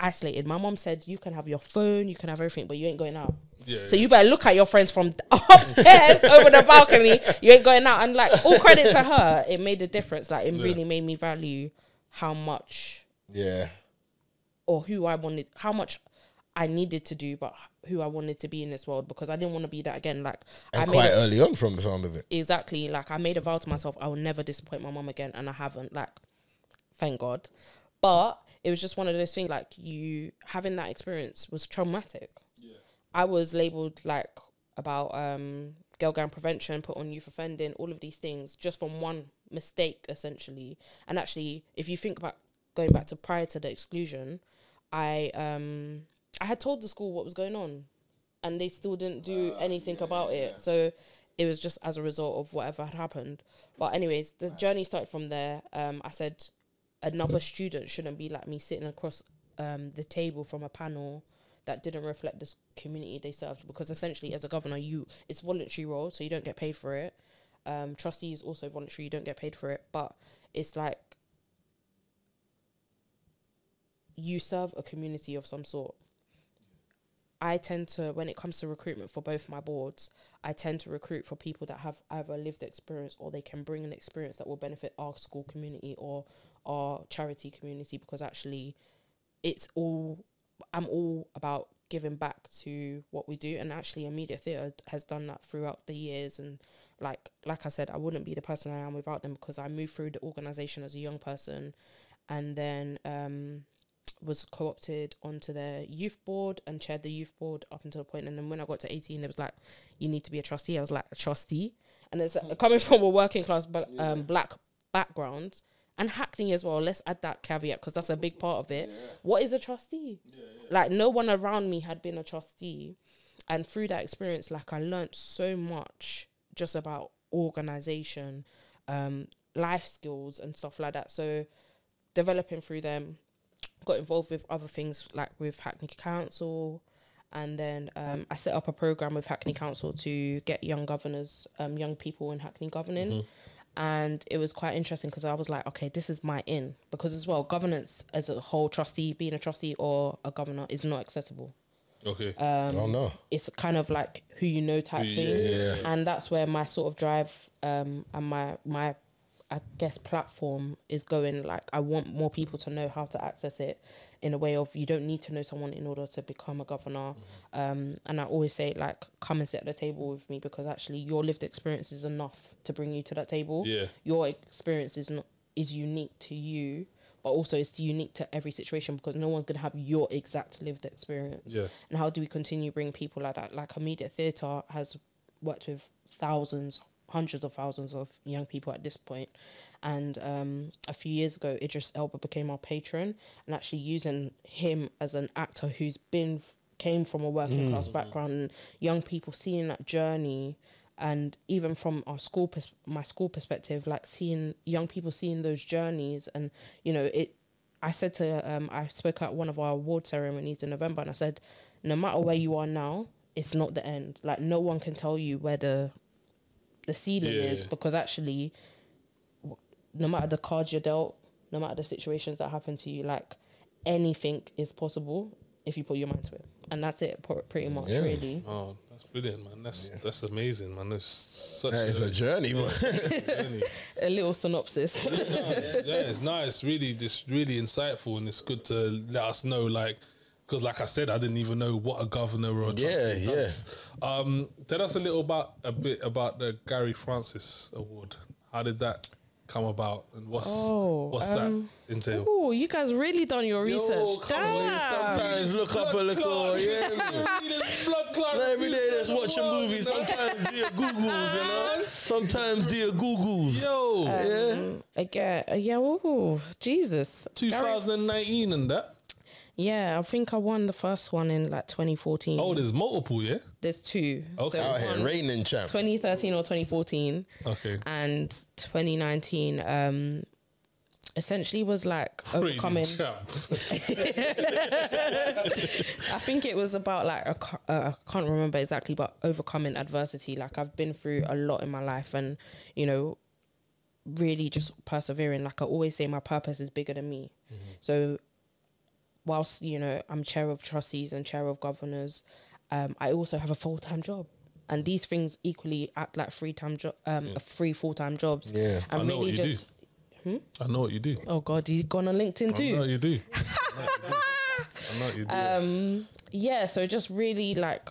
Isolated. My mom said you can have your phone, you can have everything, but you ain't going out. Yeah, So you better look at your friends from upstairs over the balcony. You ain't going out. And like all credit to her, it made a difference. Like it Yeah. really made me value how much Yeah. or who I wanted, how much I needed to do, but who I wanted to be in this world because I didn't want to be that again. Like I And made quite a- early on from the sound of it. exactly like I made a vow to myself I will never disappoint my mom again, and I haven't. Like, thank God. But it was just one of those things. Like you having that experience was traumatic. Yeah. I was labeled like about um girl gang prevention, put on youth offending, all of these things just from one mistake essentially. And actually, if you think about going back to prior to the exclusion, I um I had told the school what was going on, and they still didn't do anything about it. So it was just as a result of whatever had happened. But anyways, the journey started from there. Um, I said another student shouldn't be like me sitting across um the table from a panel that didn't reflect this community they served. Because essentially as a governor you it's voluntary role so you don't get paid for it. Um trustee is also voluntary you don't get paid for it. But it's like you serve a community of some sort. I tend to, when it comes to recruitment for both my boards, I tend to recruit for people that have either lived experience or they can bring an experience that will benefit our school community or our charity community because actually it's all, I'm all about giving back to what we do. And actually, Immediate Theatre has done that throughout the years. And like, like I said, I wouldn't be the person I am without them because I moved through the organization as a young person and then, um, was co-opted onto their youth board and chaired the youth board up until a point. And then when I got to 18 it was like you need to be a trustee. I was like a trustee? And it's uh, coming from a working class ba- um, black background and Hackney as well let's add that caveat because that's a big part of it. What is a trustee? Like no one around me had been a trustee. And through that experience like I learned so much just about organization um life skills and stuff like that. So developing through them got involved with other things like with Hackney Council, and then um, I set up a program with Hackney Council to get young governors, um, young people in Hackney governing. And it was quite interesting because I was like, okay, this is my in. Because as well, governance as a whole, trustee, being a trustee or a governor is not accessible. Okay. Um, oh no. It's kind of like who you know type Who you- thing. yeah, yeah, And that's where my sort of drive um, and my, my, I guess, platform is going. Like, I want more people to know how to access it in a way of you don't need to know someone in order to become a governor. Mm-hmm. Um, and I always say, like, come and sit at the table with me because actually your lived experience is enough to bring you to that table. Yeah. Your experience is not is unique to you, but also it's unique to every situation because no one's gonna have your exact lived experience. Yeah. And how do we continue bring people like that? Like Immediate Theatre has worked with thousands, hundreds of thousands of young people at this point. And um, a few years ago, Idris Elba became our patron, and actually using him as an actor who's been came from a working class background, and young people seeing that journey, and even from our school, pers- my school perspective, like seeing young people seeing those journeys, and you know it. I said to um, I spoke at one of our award ceremonies in November, and I said, no matter where you are now, it's not the end. Like no one can tell you where the the ceiling Yeah, is because actually, no matter the cards you're dealt, no matter the situations that happen to you, like anything is possible if you put your mind to it, and that's it, pretty much, Yeah. really. Oh, that's brilliant, man. That's that's amazing, man. That's such That is a journey, man. journey. A little synopsis. yeah, it's nice. Really, just really insightful, and it's good to let us know, like, because like I said, I didn't even know what a governor or a trustee Yeah, yeah. Um, tell us a little about a bit about the Gary Francis Award. How did that come about, and what's Oh, what's um, that entail? Oh, you guys really done your research. come on, Damn. Sometimes look up a little, yeah. Not every day just watching movies. Sometimes do your Googles, you know. Sometimes do your Googles. Yo, Um, again, uh, yeah, ooh, Jesus. Gary- 2019 and that. Yeah, I think I won the first one in like 2014. Oh, there's multiple, yeah. There's two. Okay. So Out here one raining, champ. 2013 or 2014 Okay. and 2019 um essentially was like overcoming champ. I think it was about like a, co- uh, I can't remember exactly, but overcoming adversity. Like I've been through a lot in my life, and you know, really just persevering. Like I always say, my purpose is bigger than me. So, whilst you know I'm chair of trustees and chair of governors, um, I also have a full time job. And these things equally act like free time job, um, free full time jobs. Yeah. I and know what you just do. I know what you do. oh god, you gone on LinkedIn I know too. you do. I know what you do. um yeah so just really like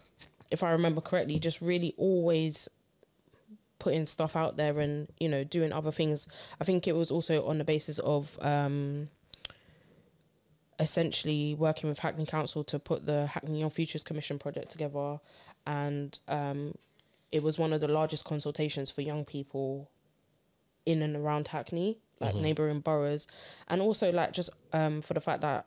if i remember correctly just really always putting stuff out there and you know doing other things i think it was also on the basis of um essentially working with hackney council to put the hackney young futures commission project together and um it was one of the largest consultations for young people in and around hackney like neighboring boroughs and also like just um for the fact that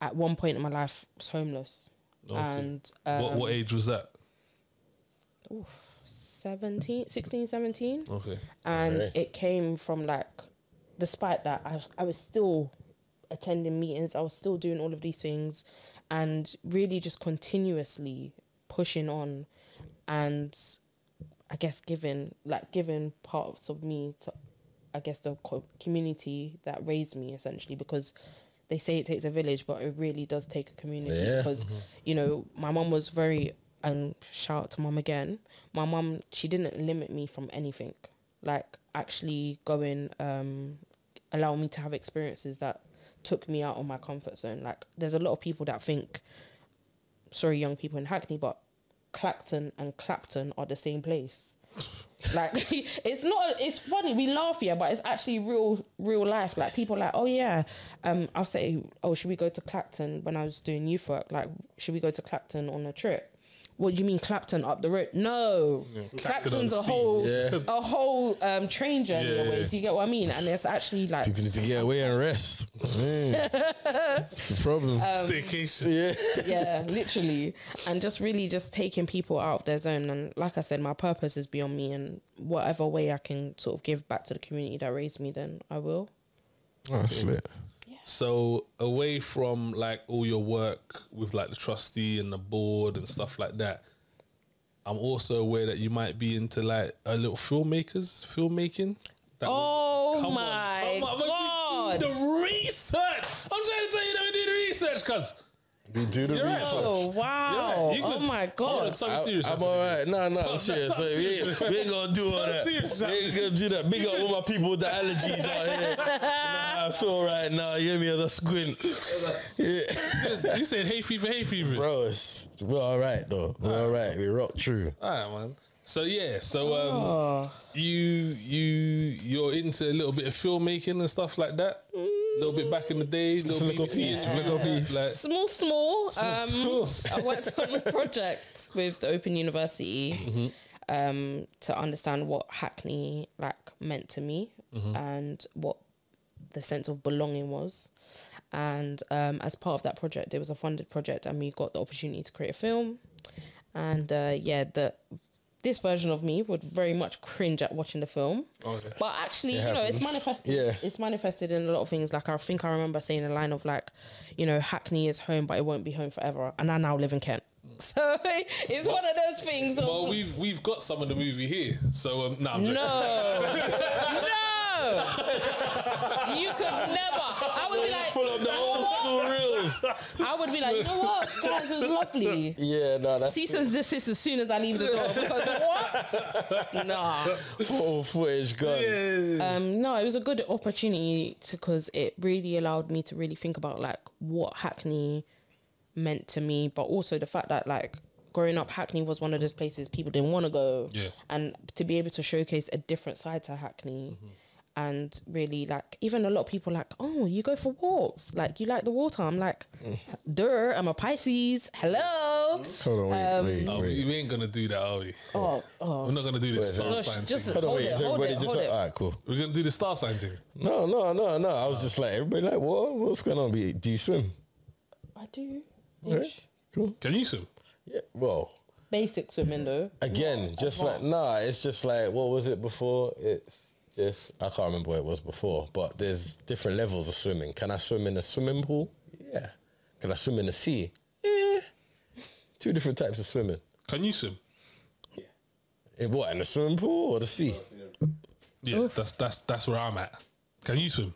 at one point in my life I was homeless Okay. and um, what what age was that? 17 16 17 Okay. and Okay. it came from like despite that I, I was still attending meetings i was still doing all of these things and really just continuously pushing on and i guess giving like giving parts of me to i guess the co- community that raised me essentially because they say it takes a village but it really does take a community Yeah. because you know my mom was very and shout out to mom again my mom she didn't limit me from anything like actually going um allow me to have experiences that took me out of my comfort zone. Like there's a lot of people that think sorry young people in hackney but clacton and clapton are the same place. Like it's not it's funny we laugh here but it's actually real real life. Like people are like oh yeah um i'll say oh should we go to clacton when i was doing youth work? Like should we go to clacton on a trip what do you mean Clapton up the road? No, Clacton Clapton's a whole Yeah. a whole um, train journey Yeah, away. yeah. Do you get what I mean? And it's actually like People need to get away and rest. It's a problem. Um, Staycation. yeah. yeah, literally, and just really just taking people out of their zone. And like I said, my purpose is beyond me, and whatever way I can sort of give back to the community that raised me, then I will. Oh, that's lit. So away from like all your work with like the trustee and the board and stuff like that, I'm also aware that you might be into like a little filmmakers, filmmaking. That Oh Come on, my come on, we God. The research. I'm trying to tell you that we do the research, cuz. We do the You're right. research. Oh wow! You oh could- my Hold on, god! something I, serious. I'm happening. all right. No, no, Stop- I'm serious. stop So we, serious. ain't, we ain't gonna do all Stop that. serious. We ain't gonna do that. Big up all my people with the allergies out here. nah, I feel right now. You hear me as a squint. Yeah. You said hay fever, hay fever. Bro, it's, we're all right though. We're all right. We rock true. All right, man. So yeah, so um, Oh. you you you're into a little bit of filmmaking and stuff like that. A little bit back in the day, little Little BBC, piece, yeah. little piece. Like, Small, small. Small, um, small. I worked on a project with the Open University Mm-hmm. um, to understand what Hackney like meant to me Mm-hmm. and what the sense of belonging was. And um, as part of that project, it was a funded project, and we got the opportunity to create a film. And uh, yeah, the this version of me would very much cringe at watching the film. Okay. But actually, It you know, it's manifested. Yeah. It's manifested in a lot of things. Like I think I remember saying a line of like, you know, Hackney is home, but it won't be home forever. And I now live in Kent. So it's one of those things. Of, well, we've we've got some of the movie here, so um, no, I'm joking. no, no, you could never. I would be like, Pull up the old school reels. I would be like, you know what, guys, it was lovely. Yeah, no, that's Cease and desist as soon as I leave the door because what? Nah. full footage gone. Um, no, it was a good opportunity because it really allowed me to really think about like what Hackney meant to me, but also the fact that like growing up, Hackney was one of those places people didn't want to go, Yeah. and to be able to showcase a different side to Hackney. And really, like, even a lot of people like, oh, you go for walks, like, you like the water. I'm like, mm. duh, I'm a Pisces. Hello. Hold on, wait, um, wait, Oh, wait. we ain't gonna do that, are we? Oh, oh. We're not gonna do this Wait, star sign just- thing. Hold on, Hold wait. it, Is everybody it, just hold it. all right? Cool. We're gonna do the star sign thing. No, no, no, no. I was just like, everybody like, what? What's going on? Be- Do you swim? I do. Okay, Ish. cool. Can you swim? Yeah. Well, Basic swimming though. again, just like nah. It's just like what was it before? It's just I can't remember where it was before. But there's different levels of swimming. Can I swim in a swimming pool? Yeah. Can I swim in the sea? Yeah. Two different types of swimming. Can you swim? Yeah. In what? In the swimming pool or the sea? Yeah, that's that's that's where I'm at. Can you swim?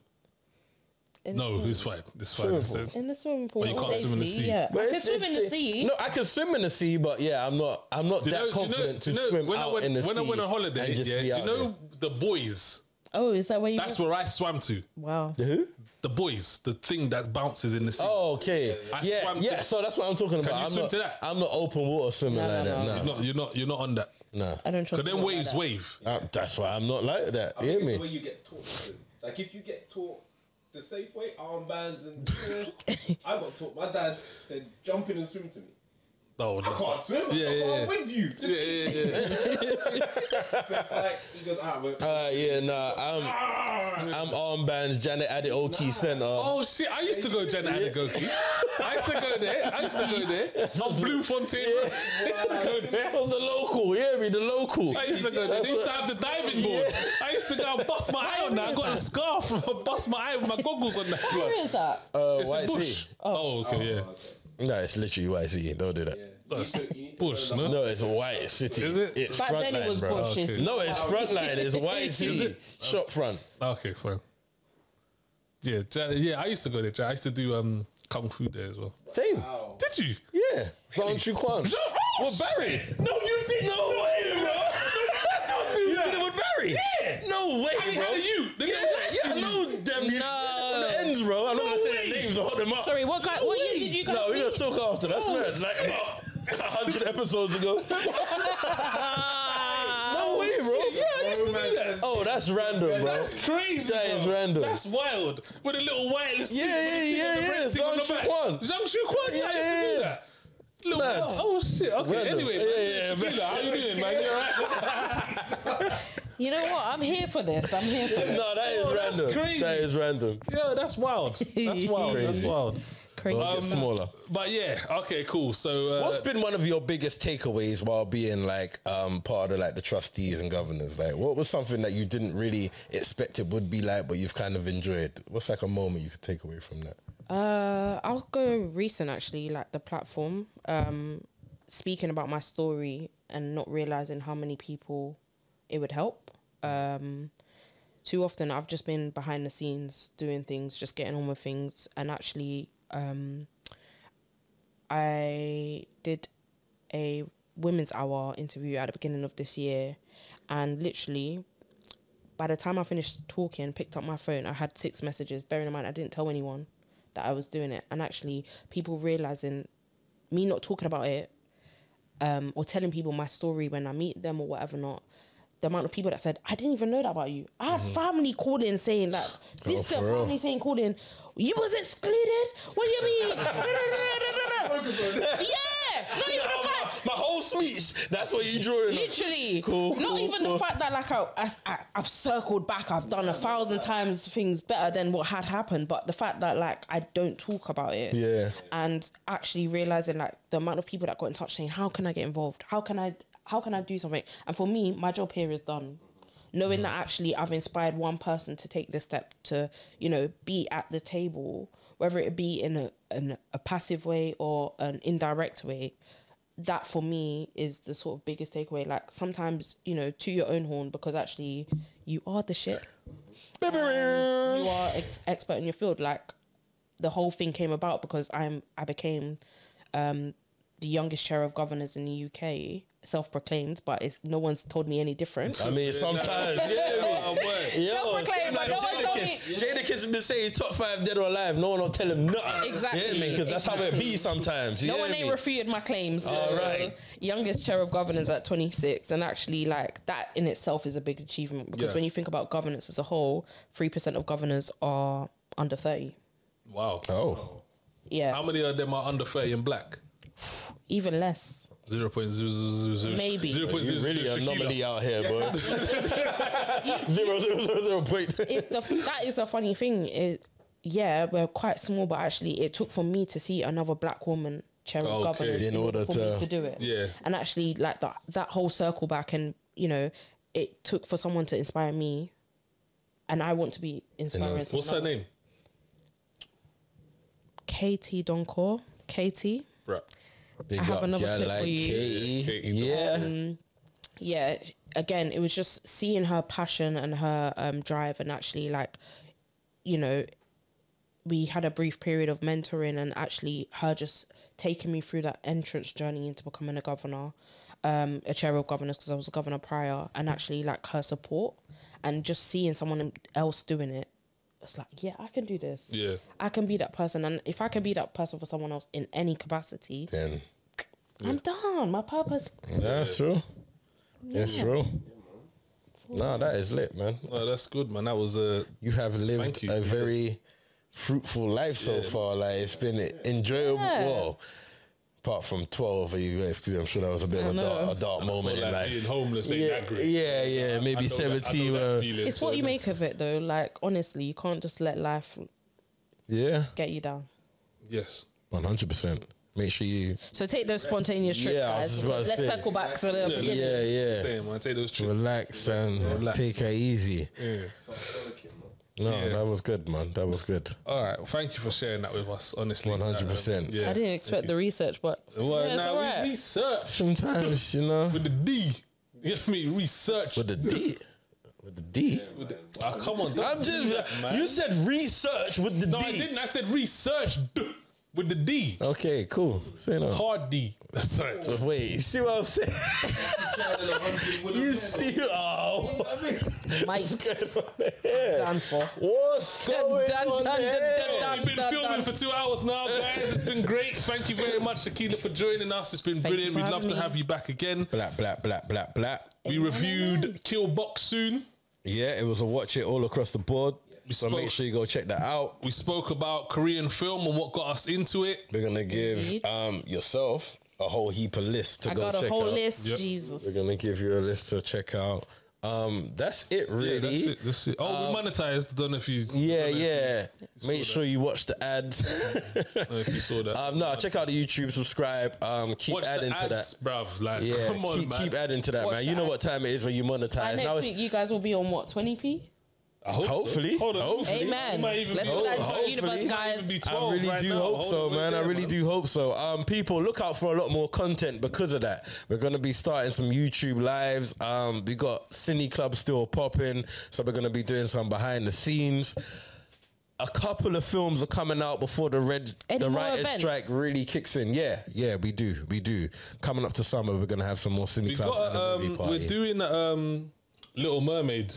In No, the it's fine. It's fine. Swimming It's, uh, In the swimming pool. But you can't swim in the safely, sea. Yeah, I can it's- swim in the it's- sea. No, I can swim in the sea, but yeah, I'm not. I'm not that know, do you know, confident to swim when out I went, in the when sea. I went on holiday, and just yeah, be do out you know the boys? Oh, is that where you? That's go? where I swam to. Wow. there. The who? the boys, the thing that bounces in the sea. Oh, okay. I yeah, swam to yeah. it. So that's what I'm talking about. you I'm swim not, to that? I'm not open water swimming No, like no, that. no. No, You're not, you're not, you're not on that. no. I don't trust. Because then anyone like waves that. wave. Uh, that's why I'm not like that. I You hear think it's the me? way you get taught. to. Like if you get taught the safe way, armbands and I got taught. My dad said, "Jump in and swim to me." Oh, I can't not- swim. Yeah, I'm yeah, yeah. with you. Just Yeah, yeah, yeah. So it's like he goes, "Ah, well, Uh, yeah, nah. I'm I'm armbands. Janet Adegoke Center. Oh shit! I used to go Jen Adegoke. I used to go there. I used to go there. On Bloemfontein. Road. I used to go there. That was the local. Yeah, hear me? The local. I used to go there. They used to have the diving board. I used to go and bust my eye on that. I got a scarf, bust my eye with my goggles on that. Where is that? Uh, It's White a bush. Sea. Oh, okay, yeah. No, it's literally White Sea. Don't do that. yeah. That's You need to- you need to bush, no? No, it's White City. Is it? It's Back then it frontline, was bro. bushes. Okay. No, it's frontline. It's White City. it? Shop front. Okay, fine. Yeah, Jan- yeah. I used to go there. Jan. I used to do um kung fu there as well. Same. Wow. Did you? Yeah. Zhang Shuquan. Jean- oh, With Barry. shit. No, you did. No way, bro. Don't do You that. did it with Barry? Yeah. No way, I mean, bro. how do you? The Yeah, little white yeah, I skin know you. them. You No. from the ends, bro. I'm not No gonna say way. their names hot them up. Sorry, what guy? What year did you guys? No, we're gonna talk after. That's Oh, mad. Like shit. about hundred episodes ago. No way, bro. Yeah, I used to do that. Oh, that's random, bro. That's crazy. That is bro. random. That's wild. With a little wireless. Yeah, suit with yeah, yeah, yeah. red thing on the Zhang. Shuquan. Zhang Shuquan. Yeah, I used to do Yeah. that. Little, Mad. oh shit. Okay. Random. Anyway, man. Yeah, yeah, Shekeila, man. how you doing, man? You alright? You know what? I'm here for this. I'm here for this. No, that is Oh, that's random. crazy. That is random. Yeah, that's wild. That's wild. That's Crazy. wild. Crazy. Well, get smaller. But yeah, okay, cool. So uh, What's been one of your biggest takeaways while being like um, part of like the trustees and governors? Like, what was something that you didn't really expect it would be like, but you've kind of enjoyed? What's like a moment you could take away from that? Uh, I'll go recent actually, like the platform. Um, speaking about my story and not realizing how many people it would help. Um, too often I've just been behind the scenes doing things, just getting on with things, and actually, um, I did a women's hour interview at the beginning of this year, and literally by the time I finished talking, picked up my phone, I had six messages. Bearing in mind, I didn't tell anyone that I was doing it, and actually, people realizing me not talking about it, um, or telling people my story when I meet them or whatever not. The amount of people that said, I didn't even know that about you. I have mm-hmm. family calling saying like oh, this Oh, for real? family saying calling, you was excluded? What do you mean? yeah, not even the fact my whole speech. That's what you drew in. Literally, Cool, not cool, even cool. the fact that like I, I, I I've circled back, I've done a thousand times things better than what had happened, but the fact that like I don't talk about it, Yeah. and actually realizing like the amount of people that got in touch saying, how can I get involved? How can I, how can I do something? And for me, my job here is done. Knowing that actually I've inspired one person to take this step to, you know, be at the table, whether it be in a, in a passive way or an indirect way, that for me is the sort of biggest takeaway. Like sometimes, you know, to your own horn because actually you are the shit. You are ex- expert in your field. Like the whole thing came about because I'm I became um, the youngest chair of governors in the UK, self-proclaimed, but it's no one's told me any different. I mean, sometimes, yeah. Oh, Self-proclaimed, like but no one told me- Jadakiss has been saying top five dead or alive. No one will tell him nothing. Exactly. Yeah, because that's how it be sometimes. You no one ain't refuted my claims. All right. Youngest chair of governors at 26. And actually, like, that in itself is a big achievement because Yeah. when you think about governance as a whole, 3% of governors are under 30. Wow. Oh. Yeah. How many of them are under 30 and black? even less. Zero point zero zero zero. Maybe. Zero point You zero really zero. a Shekeila. anomaly out here, boy. zero zero zero zero point. it's the that is the funny thing. It, yeah, we're quite small, but actually, it took for me to see another black woman chair of Okay. governors In in order order for to- me to do it. Yeah. and actually, like that that whole circle back, and you know, it took for someone to inspire me, and I want to be inspiring. know, someone What's her name? Katie Donkor. Katie. Bruh. Big I have up, another gal clip like for you. Katie. Katie. Yeah. yeah again it was just seeing her passion and her um drive and actually like you know we had a brief period of mentoring and actually her just taking me through that entrance journey into becoming a governor um a chair of governors because i was a governor prior and actually like her support and just seeing someone else doing it it's like, yeah, I can do this. Yeah. I can be that person, and if I can be that person for someone else in any capacity, Then I'm done. My purpose. Yeah, that's true. It's Yeah. true. No, that is lit, man. Oh, that's good, man. That was a. You have lived you. a Yeah. very fruitful life so Yeah. far. Like it's been enjoyable. Yeah. Well, apart from twelve of you guys, because I'm sure that was a bit of a dark, a dark moment like in life. being homeless ain't yeah, that great. yeah, yeah. I Maybe know that- I know seventeen. that uh, feeling, It's so what you make of it, though. Like honestly, you can't just let life yeah, get you down. Yes. one hundred percent. Make sure you. So take those spontaneous trips, Yeah, guys. just about to Let's say. circle back to the Yeah, beginning. Yeah, yeah. Same, man. Take those trips. Relax and Relax. take it easy. Yeah. No, Yeah. that was good, man. That was good. All right. Well, thank you for sharing that with us. Honestly, 100%. Um, yeah. I didn't expect the research, but Well, yeah, it's now alright. we research Sometimes, you know, with the D. You know what I mean? Research. with the D, with the D. With the, ah, come on. I'm just. that, man. you said research with the D no, D. I didn't. I said research with the D. Okay, cool. Say no. Hard D. That's right. Wait, you see what I'm saying? you see? Oh, Mike done for. what's going Dun, on dun, there? dun, dun, We've been dun, filming dun. for two hours now, guys. It's been great. Thank you very much, Shekeila, for joining us. It's been Thank brilliant. We'd love having to have you back again. Black, black, black, black, black. We reviewed Kill Boksoon. Yeah, it was a watch it all across the board. So spoke- make sure you go check that out. We spoke about Korean film and what got us into it. We're gonna give um yourself a whole heap of lists to I go got a whole out. list. Yep. Jesus. We're gonna give you a list to check out. Um, that's it, really. Yeah, that's it. That's it. Oh, we monetized. Don't know if you. Yeah, yeah. saw Make that. sure you watch the ads. If you, don't know if you saw that. um, no, check out the YouTube, subscribe. Um, keep Watch adding the to that. bruv. Like, Yeah, come on, keep, man. keep adding to that, Watch man. You know ads. what time it is when you By monetize. next Now week, you guys will be on what, 20p? I hope so. Hopefully. Hold on. Hopefully. Amen. It might even Let's be- put that into hopefully. universe, It might even guys. I really right do now. hope Hold so, on, wait man. I really man. do hope so. Um, people, look out for a lot more content because of that. We're gonna be starting some YouTube lives. Um, we got Cine Club still popping, so we're gonna be doing some behind the scenes. A couple of films are coming out before the red Any the writer's events? strike really kicks in. Yeah, yeah, we do, we do. Coming up to summer, we're gonna have some more Cine We Clubs got, and a movie um, party. we're doing um, Little Mermaid.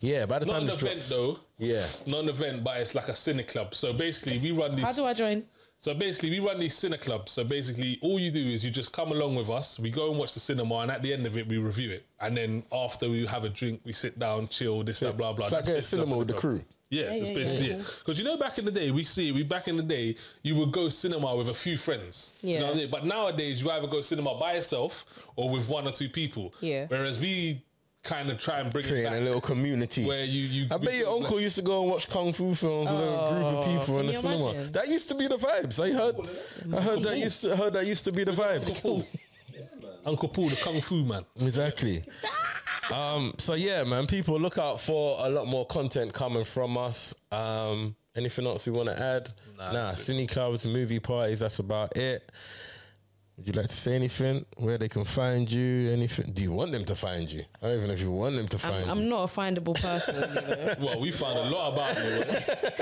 Yeah, by the Not time an event drops, though. yeah, Not an event, but it's like a cine club. So basically, we run these. How do I join? So basically, we run these cine clubs. So basically, all you do is you just come along with us. We go and watch the cinema, and at the end of it, we review it. And then after we have a drink, we sit down, chill, this, that, blah, blah. It's like That's a cinema with the crew. club. Yeah, Yeah, that's yeah, basically yeah. it. Because you know, back in the day, we see we back in the day, you would go cinema with a few friends. You know Yeah. what I mean? But nowadays, you either go cinema by yourself or with one or two people. Yeah. Whereas we kind of try and bring it creating back a little community. where you you. I bet your uncle used to go and watch kung fu films with a group of people in the cinema. imagine? That used to be the vibes. I heard, I heard that used to, heard that used to be the vibes. Uncle Paul, the kung fu man. Exactly. Um, so yeah, man, people look out for a lot more content coming from us. Um, anything else we want to add? Nah, Nah, that's cine clubs, movie parties. That's about it. Would you like to say anything? Where they can find you? Anything? Do you want them to find you? I don't even know if you want them to find I'm, you. I'm not a findable person. You know? Well, we found a lot about you,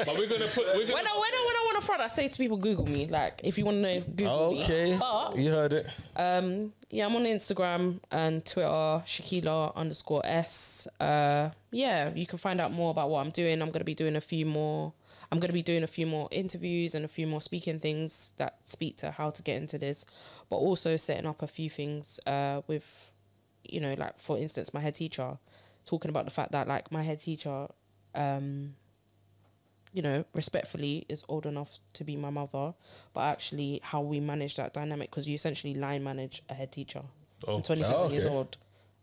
but we're gonna put. We're gonna, when I when I when I want to front, I say to people, Google me. Like, if you want to know, Google me. Okay, you heard it. um, yeah, I'm on Instagram and Twitter, Shekeila underscore S. Uh, yeah, you can find out more about what I'm doing. I'm gonna be doing a few more. I'm gonna be doing a few more interviews and a few more speaking things that speak to how to get into this, but also setting up a few things uh, with, you know, like for instance, my head teacher, talking about the fact that like my head teacher, um, you know, respectfully is old enough to be my mother, but actually how we manage that dynamic because you essentially line manage a head teacher. Oh. I'm 27 Oh, years old.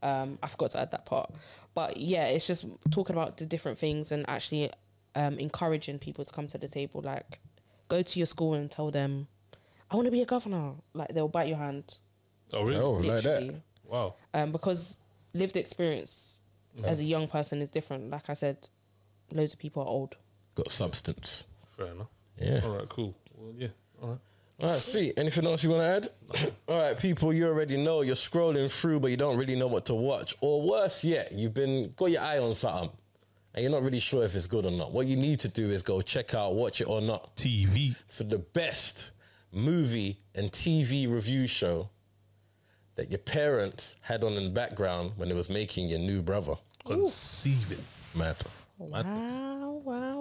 Um, I forgot to add that part, but yeah, it's just talking about the different things and actually um, encouraging people to come to the table. Like, go to your school and tell them, "I want to be a governor." Like they'll bite your hand. oh really? Oh, like that. literally. Wow. Um, because lived experience as a young person is different. Like I said, loads of people are old. Got substance. Fair enough. Yeah. All right. Cool. Well, yeah. All right. All right, sweet. Anything else you want to add? All right, people, you already know you're scrolling through, but you don't really know what to watch. Or worse yet, you've been got your eye on something, and you're not really sure if it's good or not. What you need to do is go check out Watch It or Not TV. for the best movie and TV review show that your parents had on in the background when they was making your new brother. Conceive it. Mad. Wow, wow.